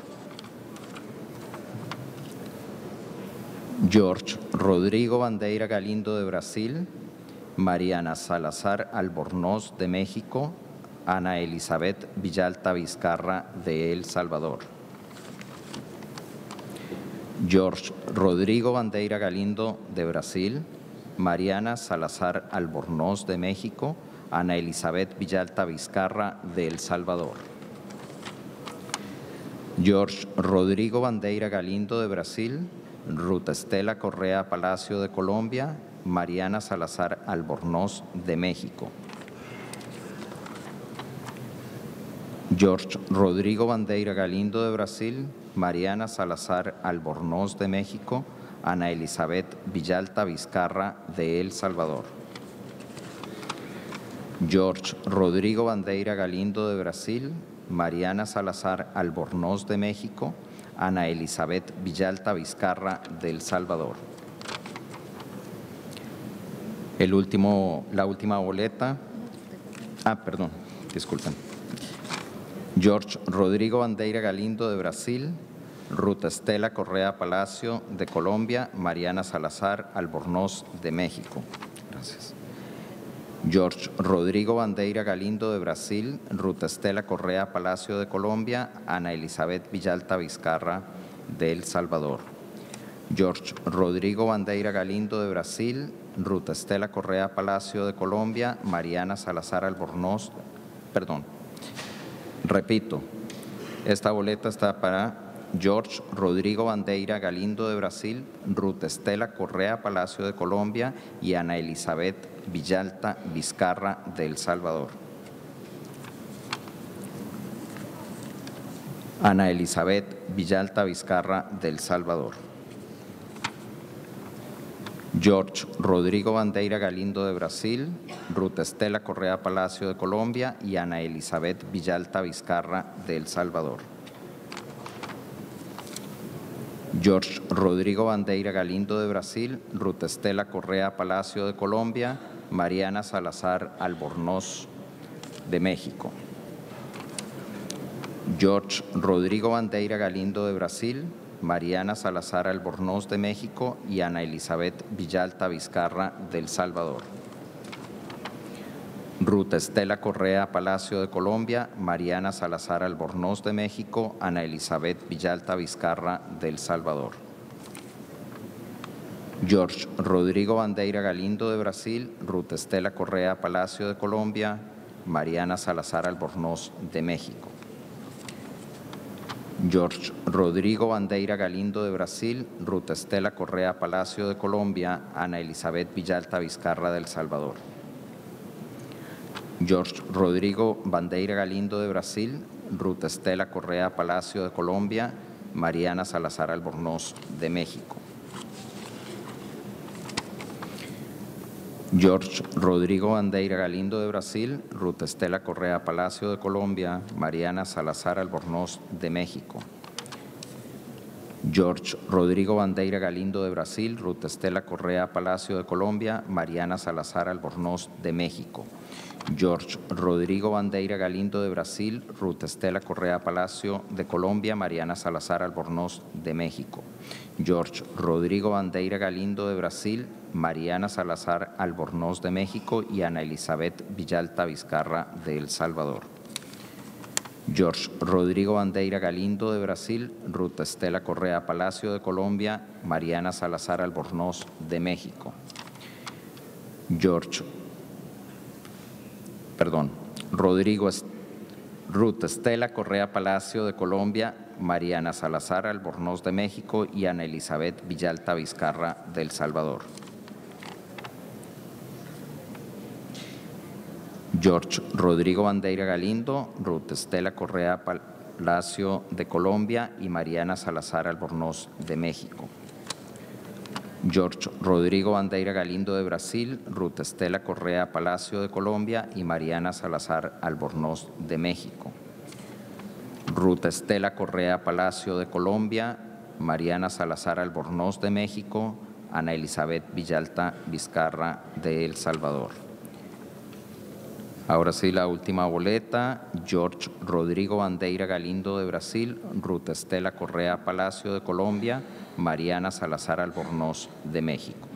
George Rodrigo Bandeira Galindo de Brasil, Mariana Salazar Albornoz de México, Ana Elizabeth Villalta Vizcarra de El Salvador. George Rodrigo Bandeira Galindo de Brasil, Mariana Salazar Albornoz de México, Ana Elizabeth Villalta Vizcarra de El Salvador. George Rodrigo Bandeira Galindo de Brasil, Ruta Estela Correa Palacio de Colombia, Mariana Salazar Albornoz de México. George Rodrigo Bandeira Galindo de Brasil, Mariana Salazar Albornoz de México, Ana Elizabeth Villalta Vizcarra de El Salvador. George Rodrigo Bandeira Galindo de Brasil, Mariana Salazar Albornoz de México, Ana Elizabeth Villalta Vizcarra de El Salvador. El último, la última boleta. Ah, perdón, disculpen. George Rodrigo Bandeira Galindo de Brasil, Ruta Estela Correa Palacio de Colombia, Mariana Salazar Albornoz de México. Gracias. George Rodrigo Bandeira Galindo de Brasil, Ruta Estela Correa Palacio de Colombia, Ana Elizabeth Villalta Vizcarra de El Salvador. George Rodrigo Bandeira Galindo de Brasil, Ruta Estela Correa Palacio de Colombia, Mariana Salazar Albornoz, perdón, repito, esta boleta está para George Rodrigo Bandeira Galindo de Brasil, Ruth Estela Correa Palacio de Colombia y Ana Elizabeth Villalta Vizcarra de El Salvador. Ana Elizabeth Villalta Vizcarra del Salvador. George Rodrigo Bandeira Galindo de Brasil, Ruth Estela Correa Palacio de Colombia y Ana Elizabeth Villalta Vizcarra de El Salvador. George Rodrigo Bandeira Galindo de Brasil, Ruth Estela Correa Palacio de Colombia, Mariana Salazar Albornoz de México. George Rodrigo Bandeira Galindo de Brasil, Mariana Salazar Albornoz de México y Ana Elizabeth Villalta Vizcarra del Salvador. Ruta Estela Correa Palacio de Colombia, Mariana Salazar Albornoz de México, Ana Elizabeth Villalta Vizcarra del Salvador. George Rodrigo Bandeira Galindo de Brasil, Ruta Estela Correa Palacio de Colombia, Mariana Salazar Albornoz de México. George Rodrigo Bandeira Galindo de Brasil, Ruta Estela Correa Palacio de Colombia, Ana Elizabeth Villalta Vizcarra del Salvador. George Rodrigo Bandeira Galindo de Brasil, Ruta Estela Correa Palacio de Colombia, Mariana Salazar Albornoz de México. George Rodrigo Bandeira Galindo de Brasil, Ruta Estela Correa Palacio de Colombia, Mariana Salazar Albornoz de México. George Rodrigo Bandeira Galindo de Brasil, Ruta Estela Correa Palacio de Colombia, Mariana Salazar Albornoz de México. George Rodrigo Bandeira Galindo de Brasil, Ruta Estela Correa Palacio de Colombia, Mariana Salazar Albornoz de México. George Rodrigo Bandeira Galindo de Brasil, Mariana Salazar Albornoz de México y Ana Elizabeth Villalta Vizcarra de El Salvador. George Rodrigo Bandeira Galindo de Brasil, Ruta Estela Correa Palacio de Colombia, Mariana Salazar Albornoz de México. George, perdón, Rodrigo Ruth Estela Correa Palacio de Colombia, Mariana Salazar Albornoz de México y Ana Elizabeth Villalta Vizcarra del Salvador. George Rodrigo Bandeira Galindo, Ruth Estela Correa Palacio de Colombia y Mariana Salazar Albornoz de México. George Rodrigo Bandeira Galindo de Brasil, Ruth Estela Correa Palacio de Colombia y Mariana Salazar Albornoz de México. Ruth Estela Correa Palacio de Colombia, Mariana Salazar Albornoz de México, Ana Elizabeth Villalta Vizcarra de El Salvador. Ahora sí, la última boleta, George Rodrigo Bandeira Galindo de Brasil, Ruta Estela Correa Palacio de Colombia, Mariana Salazar Albornoz de México.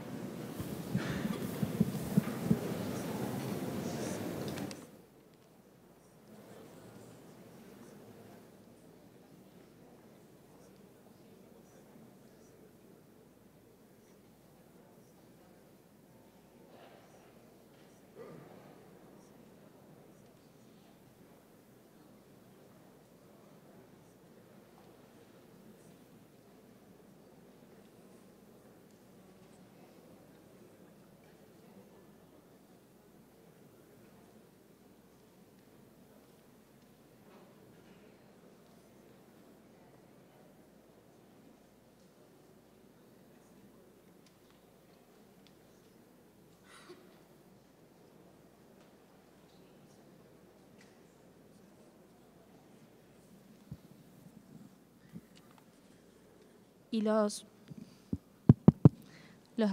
Y los, los,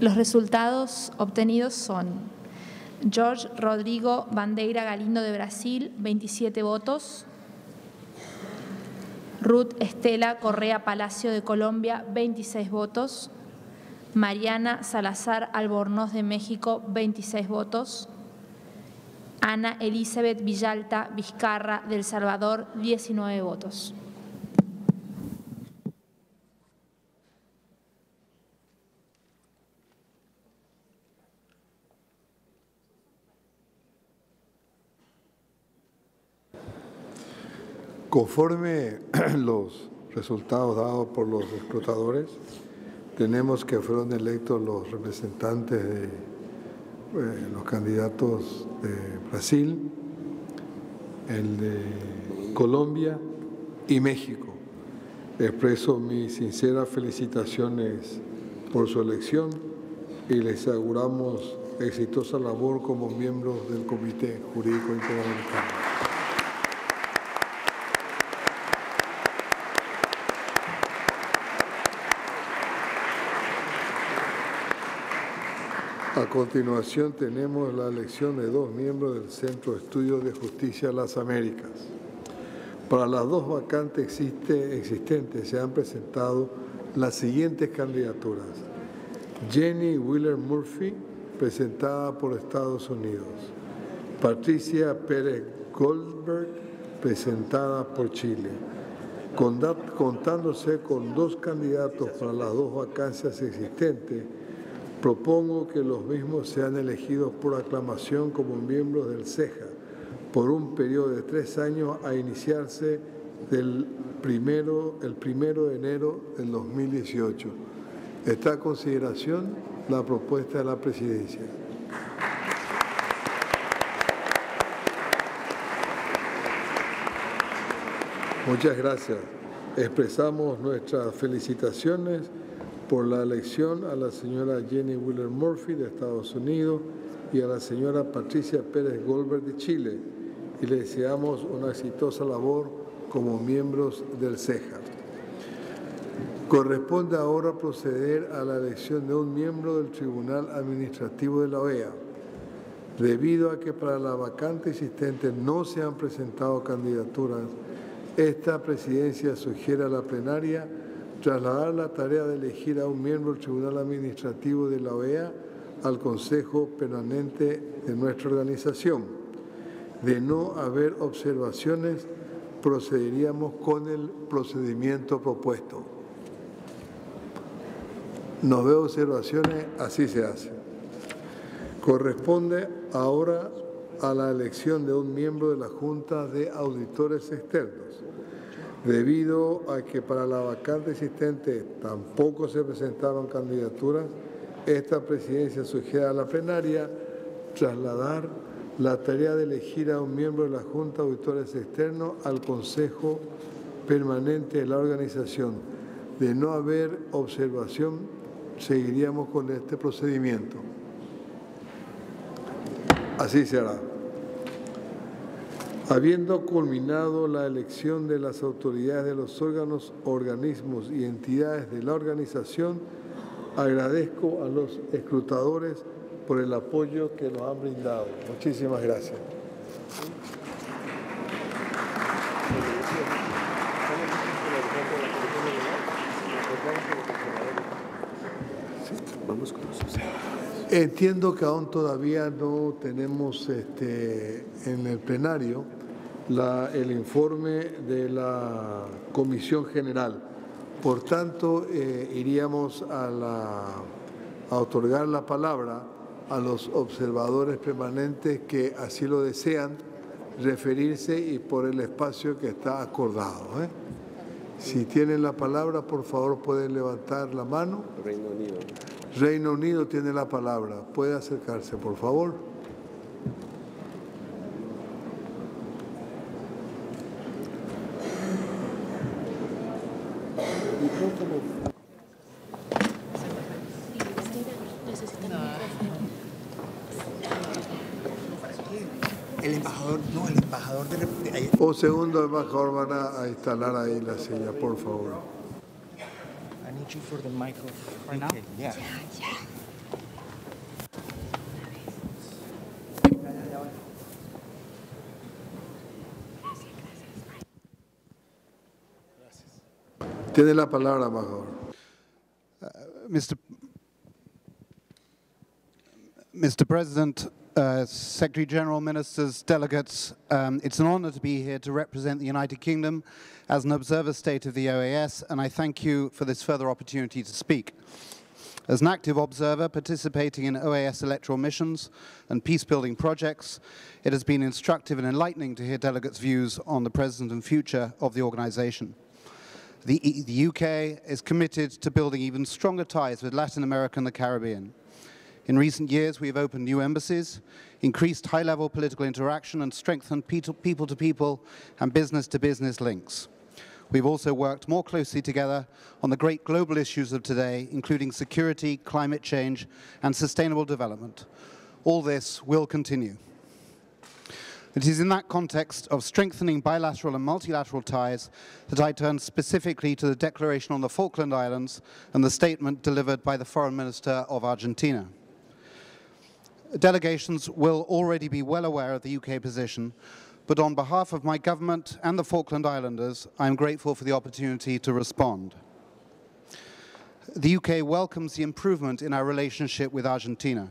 los resultados obtenidos son George Rodrigo Bandeira Galindo de Brasil, 27 votos. Ruth Estela Correa Palacio de Colombia, 26 votos. Mariana Salazar Albornoz de México, 26 votos. Ana Elizabeth Villalta Vizcarra del Salvador, 19 votos. Conforme los resultados dados por los escrutadores, tenemos que fueron electos los representantes de eh, los candidatos de Brasil, el de Colombia y México. Expreso mis sinceras felicitaciones por su elección y les auguramos exitosa labor como miembros del Comité Jurídico Interamericano. Continuación tenemos la elección de dos miembros del Centro de Estudios de Justicia de las Américas. Para las dos vacantes existe- existentes se han presentado las siguientes candidaturas. Jenny Wheeler Murphy, presentada por Estados Unidos. Patricia Pérez Goldberg, presentada por Chile. Contándose con dos candidatos para las dos vacancias existentes, Propongo que los mismos sean elegidos por aclamación como miembros del CEJA por un periodo de tres años a iniciarse del primero, el primero de enero del 2018. Está a consideración la propuesta de la presidencia. Muchas gracias. Expresamos nuestras felicitaciones por la elección a la señora Jenny Wheeler Murphy de Estados Unidos y a la señora Patricia Pérez Goldberg de Chile y le deseamos una exitosa labor como miembros del CEJA. Corresponde ahora proceder a la elección de un miembro del Tribunal Administrativo de la OEA. Debido a que para la vacante existente no se han presentado candidaturas, esta presidencia sugiere a la plenaria trasladar la tarea de elegir a un miembro del Tribunal Administrativo de la OEA al Consejo Permanente de nuestra organización. De no haber observaciones, procederíamos con el procedimiento propuesto. No veo observaciones, así se hace. Corresponde ahora a la elección de un miembro de la Junta de Auditores Externos. Debido a que para la vacante existente tampoco se presentaron candidaturas, esta presidencia sugiere a la plenaria trasladar la tarea de elegir a un miembro de la Junta de Auditores Externos al Consejo Permanente de la organización. De no haber observación, seguiríamos con este procedimiento. Así se hará. Habiendo culminado la elección de las autoridades de los órganos, organismos y entidades de la organización, agradezco a los escrutadores por el apoyo que nos han brindado. Muchísimas gracias. Vamos con los observadores. Entiendo que aún todavía no tenemos este, en el plenario el informe de la Comisión General. Por tanto, eh, iríamos a, la- a otorgar la palabra a los observadores permanentes que así lo desean referirse y por el espacio que está acordado. ¿eh? Si tienen la palabra, por favor, pueden levantar la mano. Reino Unido. Reino Unido tiene la palabra. Puede acercarse, por favor. El embajador, no, el embajador de... Un segundo, embajador, van a, a instalar ahí la silla, por favor. You for the micro right now? Yeah. Tiene la palabra, embajador. Mr. Mr. President, uh, Secretary General, Ministers, delegates, um, it's an honor to be here to represent the United Kingdom as an observer state of the OAS, and I thank you for this further opportunity to speak. As an active observer participating in OAS electoral missions and peace-building projects, it has been instructive and enlightening to hear delegates' views on the present and future of the organization. The, the UK is committed to building even stronger ties with Latin America and the Caribbean. In recent years, we have opened new embassies, increased high-level political interaction, and strengthened people-to-people and business-to-business links. We've also worked more closely together on the great global issues of today, including security, climate change, and sustainable development. All this will continue. It is in that context of strengthening bilateral and multilateral ties that I turn specifically to the Declaration on the Falkland Islands and the statement delivered by the Foreign Minister of Argentina. Delegations will already be well aware of the UK position, but on behalf of my government and the Falkland Islanders, I am grateful for the opportunity to respond. The UK welcomes the improvement in our relationship with Argentina.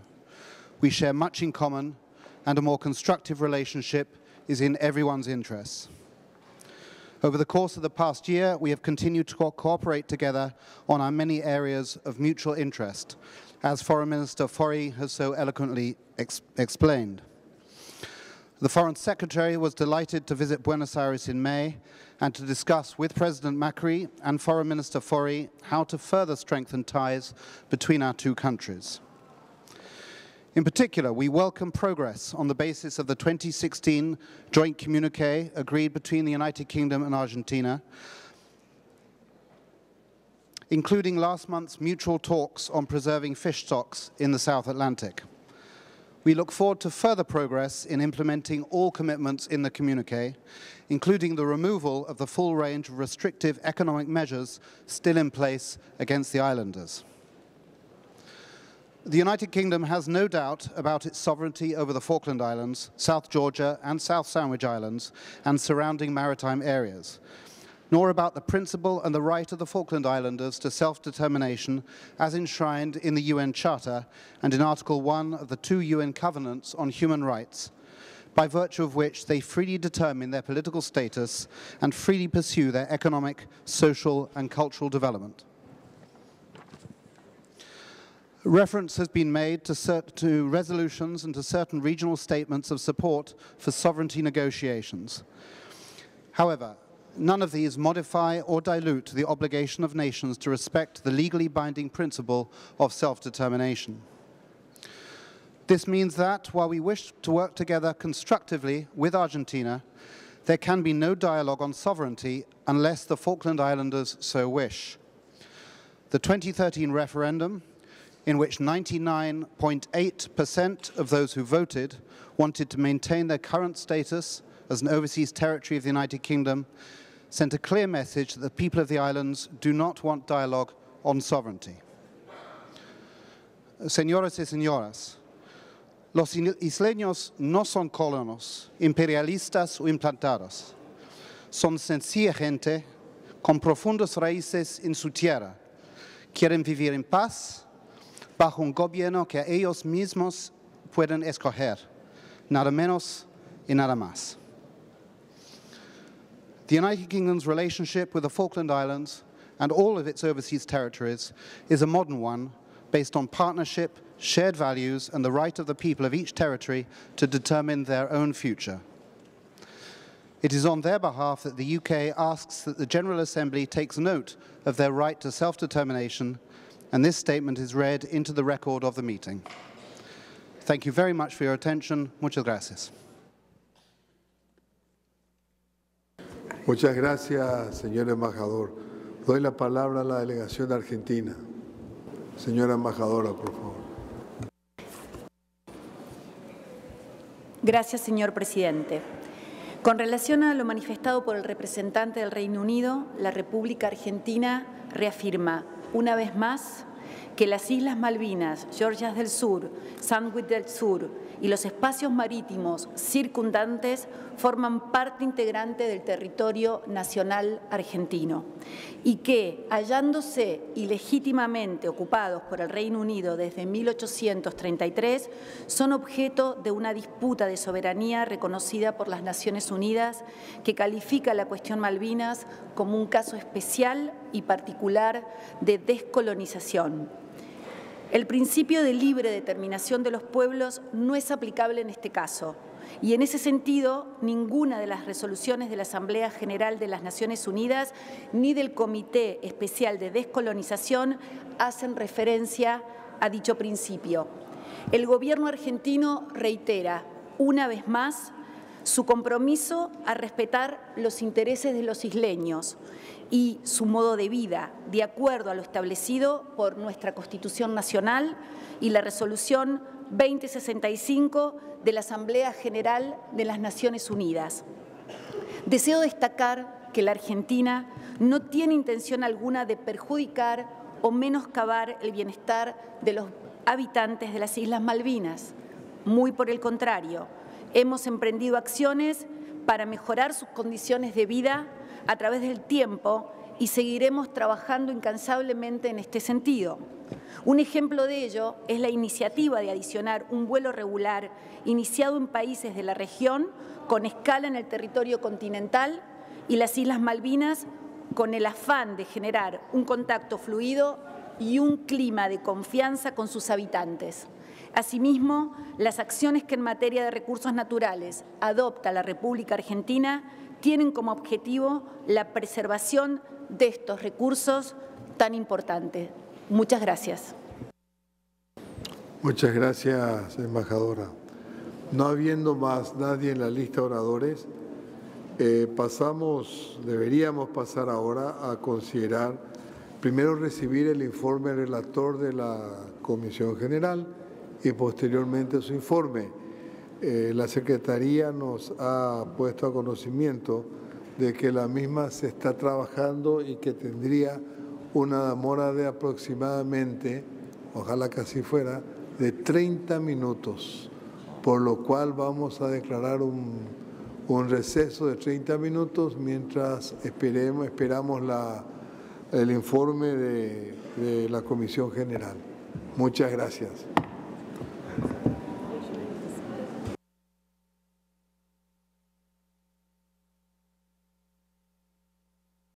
We share much in common, and a more constructive relationship is in everyone's interests. Over the course of the past year, we have continued to co cooperate together on our many areas of mutual interest, as Foreign Minister Fori has so eloquently ex explained. The Foreign Secretary was delighted to visit Buenos Aires in May and to discuss with President Macri and Foreign Minister Fori how to further strengthen ties between our two countries. In particular, we welcome progress on the basis of the 2016 joint communique agreed between the United Kingdom and Argentina, including last month's mutual talks on preserving fish stocks in the South Atlantic. We look forward to further progress in implementing all commitments in the communique, including the removal of the full range of restrictive economic measures still in place against the islanders. The United Kingdom has no doubt about its sovereignty over the Falkland Islands, South Georgia and South Sandwich Islands and surrounding maritime areas, nor about the principle and the right of the Falkland Islanders to self-determination as enshrined in the UN Charter and in Article 1 of the two UN Covenants on Human Rights, by virtue of which they freely determine their political status and freely pursue their economic, social and cultural development. Reference has been made to, to, resolutions and to certain regional statements of support for sovereignty negotiations. However, none of these modify or dilute the obligation of nations to respect the legally binding principle of self-determination. This means that, while we wish to work together constructively with Argentina, there can be no dialogue on sovereignty unless the Falkland Islanders so wish. The 2013 referendum in which 99.8% of those who voted wanted to maintain their current status as an overseas territory of the United Kingdom, sent a clear message that the people of the islands do not want dialogue on sovereignty. Señoras y señoras, los isleños no son colonos, imperialistas o implantados. Son sencilla gente con profundas raíces en su tierra. Quieren vivir en paz bajo un gobierno que ellos mismos pueden escoger, nada menos y nada más. The United Kingdom's relationship with the Falkland Islands and all of its overseas territories is a modern one based on partnership, shared values and the right of the people of each territory to determine their own future. It is on their behalf that the UK asks that the General Assembly takes note of their right to self-determination and this statement is read into the record of the meeting. Thank you very much for your attention. Muchas gracias. Muchas gracias, señor embajador. Doy la palabra a la delegación de Argentina. Señora embajadora, por favor. Gracias, señor presidente. Con relación a lo manifestado por el representante del Reino Unido, la República Argentina reafirma una vez más, que las Islas Malvinas, Georgias del Sur, Sandwich del Sur y los espacios marítimos circundantes forman parte integrante del territorio nacional argentino y que, hallándose ilegítimamente ocupados por el Reino Unido desde 1833, son objeto de una disputa de soberanía reconocida por las Naciones Unidas que califica la cuestión Malvinas como un caso especial y particular de descolonización el principio de libre determinación de los pueblos no es aplicable en este caso y en ese sentido ninguna de las resoluciones de la Asamblea General de las Naciones Unidas ni del Comité Especial de Descolonización hacen referencia a dicho principio. El Gobierno argentino reitera una vez más su compromiso a respetar los intereses de los isleños, y su modo de vida, de acuerdo a lo establecido por nuestra Constitución Nacional y la Resolución 2065 de la Asamblea General de las Naciones Unidas. Deseo destacar que la Argentina no tiene intención alguna de perjudicar o menoscabar el bienestar de los habitantes de las Islas Malvinas. Muy por el contrario, hemos emprendido acciones para mejorar sus condiciones de vida a través del tiempo y seguiremos trabajando incansablemente en este sentido. Un ejemplo de ello es la iniciativa de adicionar un vuelo regular iniciado en países de la región con escala en el territorio continental y las Islas Malvinas con el afán de generar un contacto fluido y un clima de confianza con sus habitantes. Asimismo, las acciones que en materia de recursos naturales adopta la República Argentina tienen como objetivo la preservación de estos recursos tan importantes. Muchas gracias. Muchas gracias, embajadora. No habiendo más nadie en la lista de oradores, eh, pasamos, deberíamos pasar ahora a considerar, primero recibir el informe relator de la Comisión General y posteriormente su informe. Eh, la Secretaría nos ha puesto a conocimiento de que la misma se está trabajando y que tendría una demora de aproximadamente, ojalá que así fuera, de 30 minutos, por lo cual vamos a declarar un, receso de 30 minutos mientras esperemos, esperamos la, el informe de la Comisión General. Muchas gracias.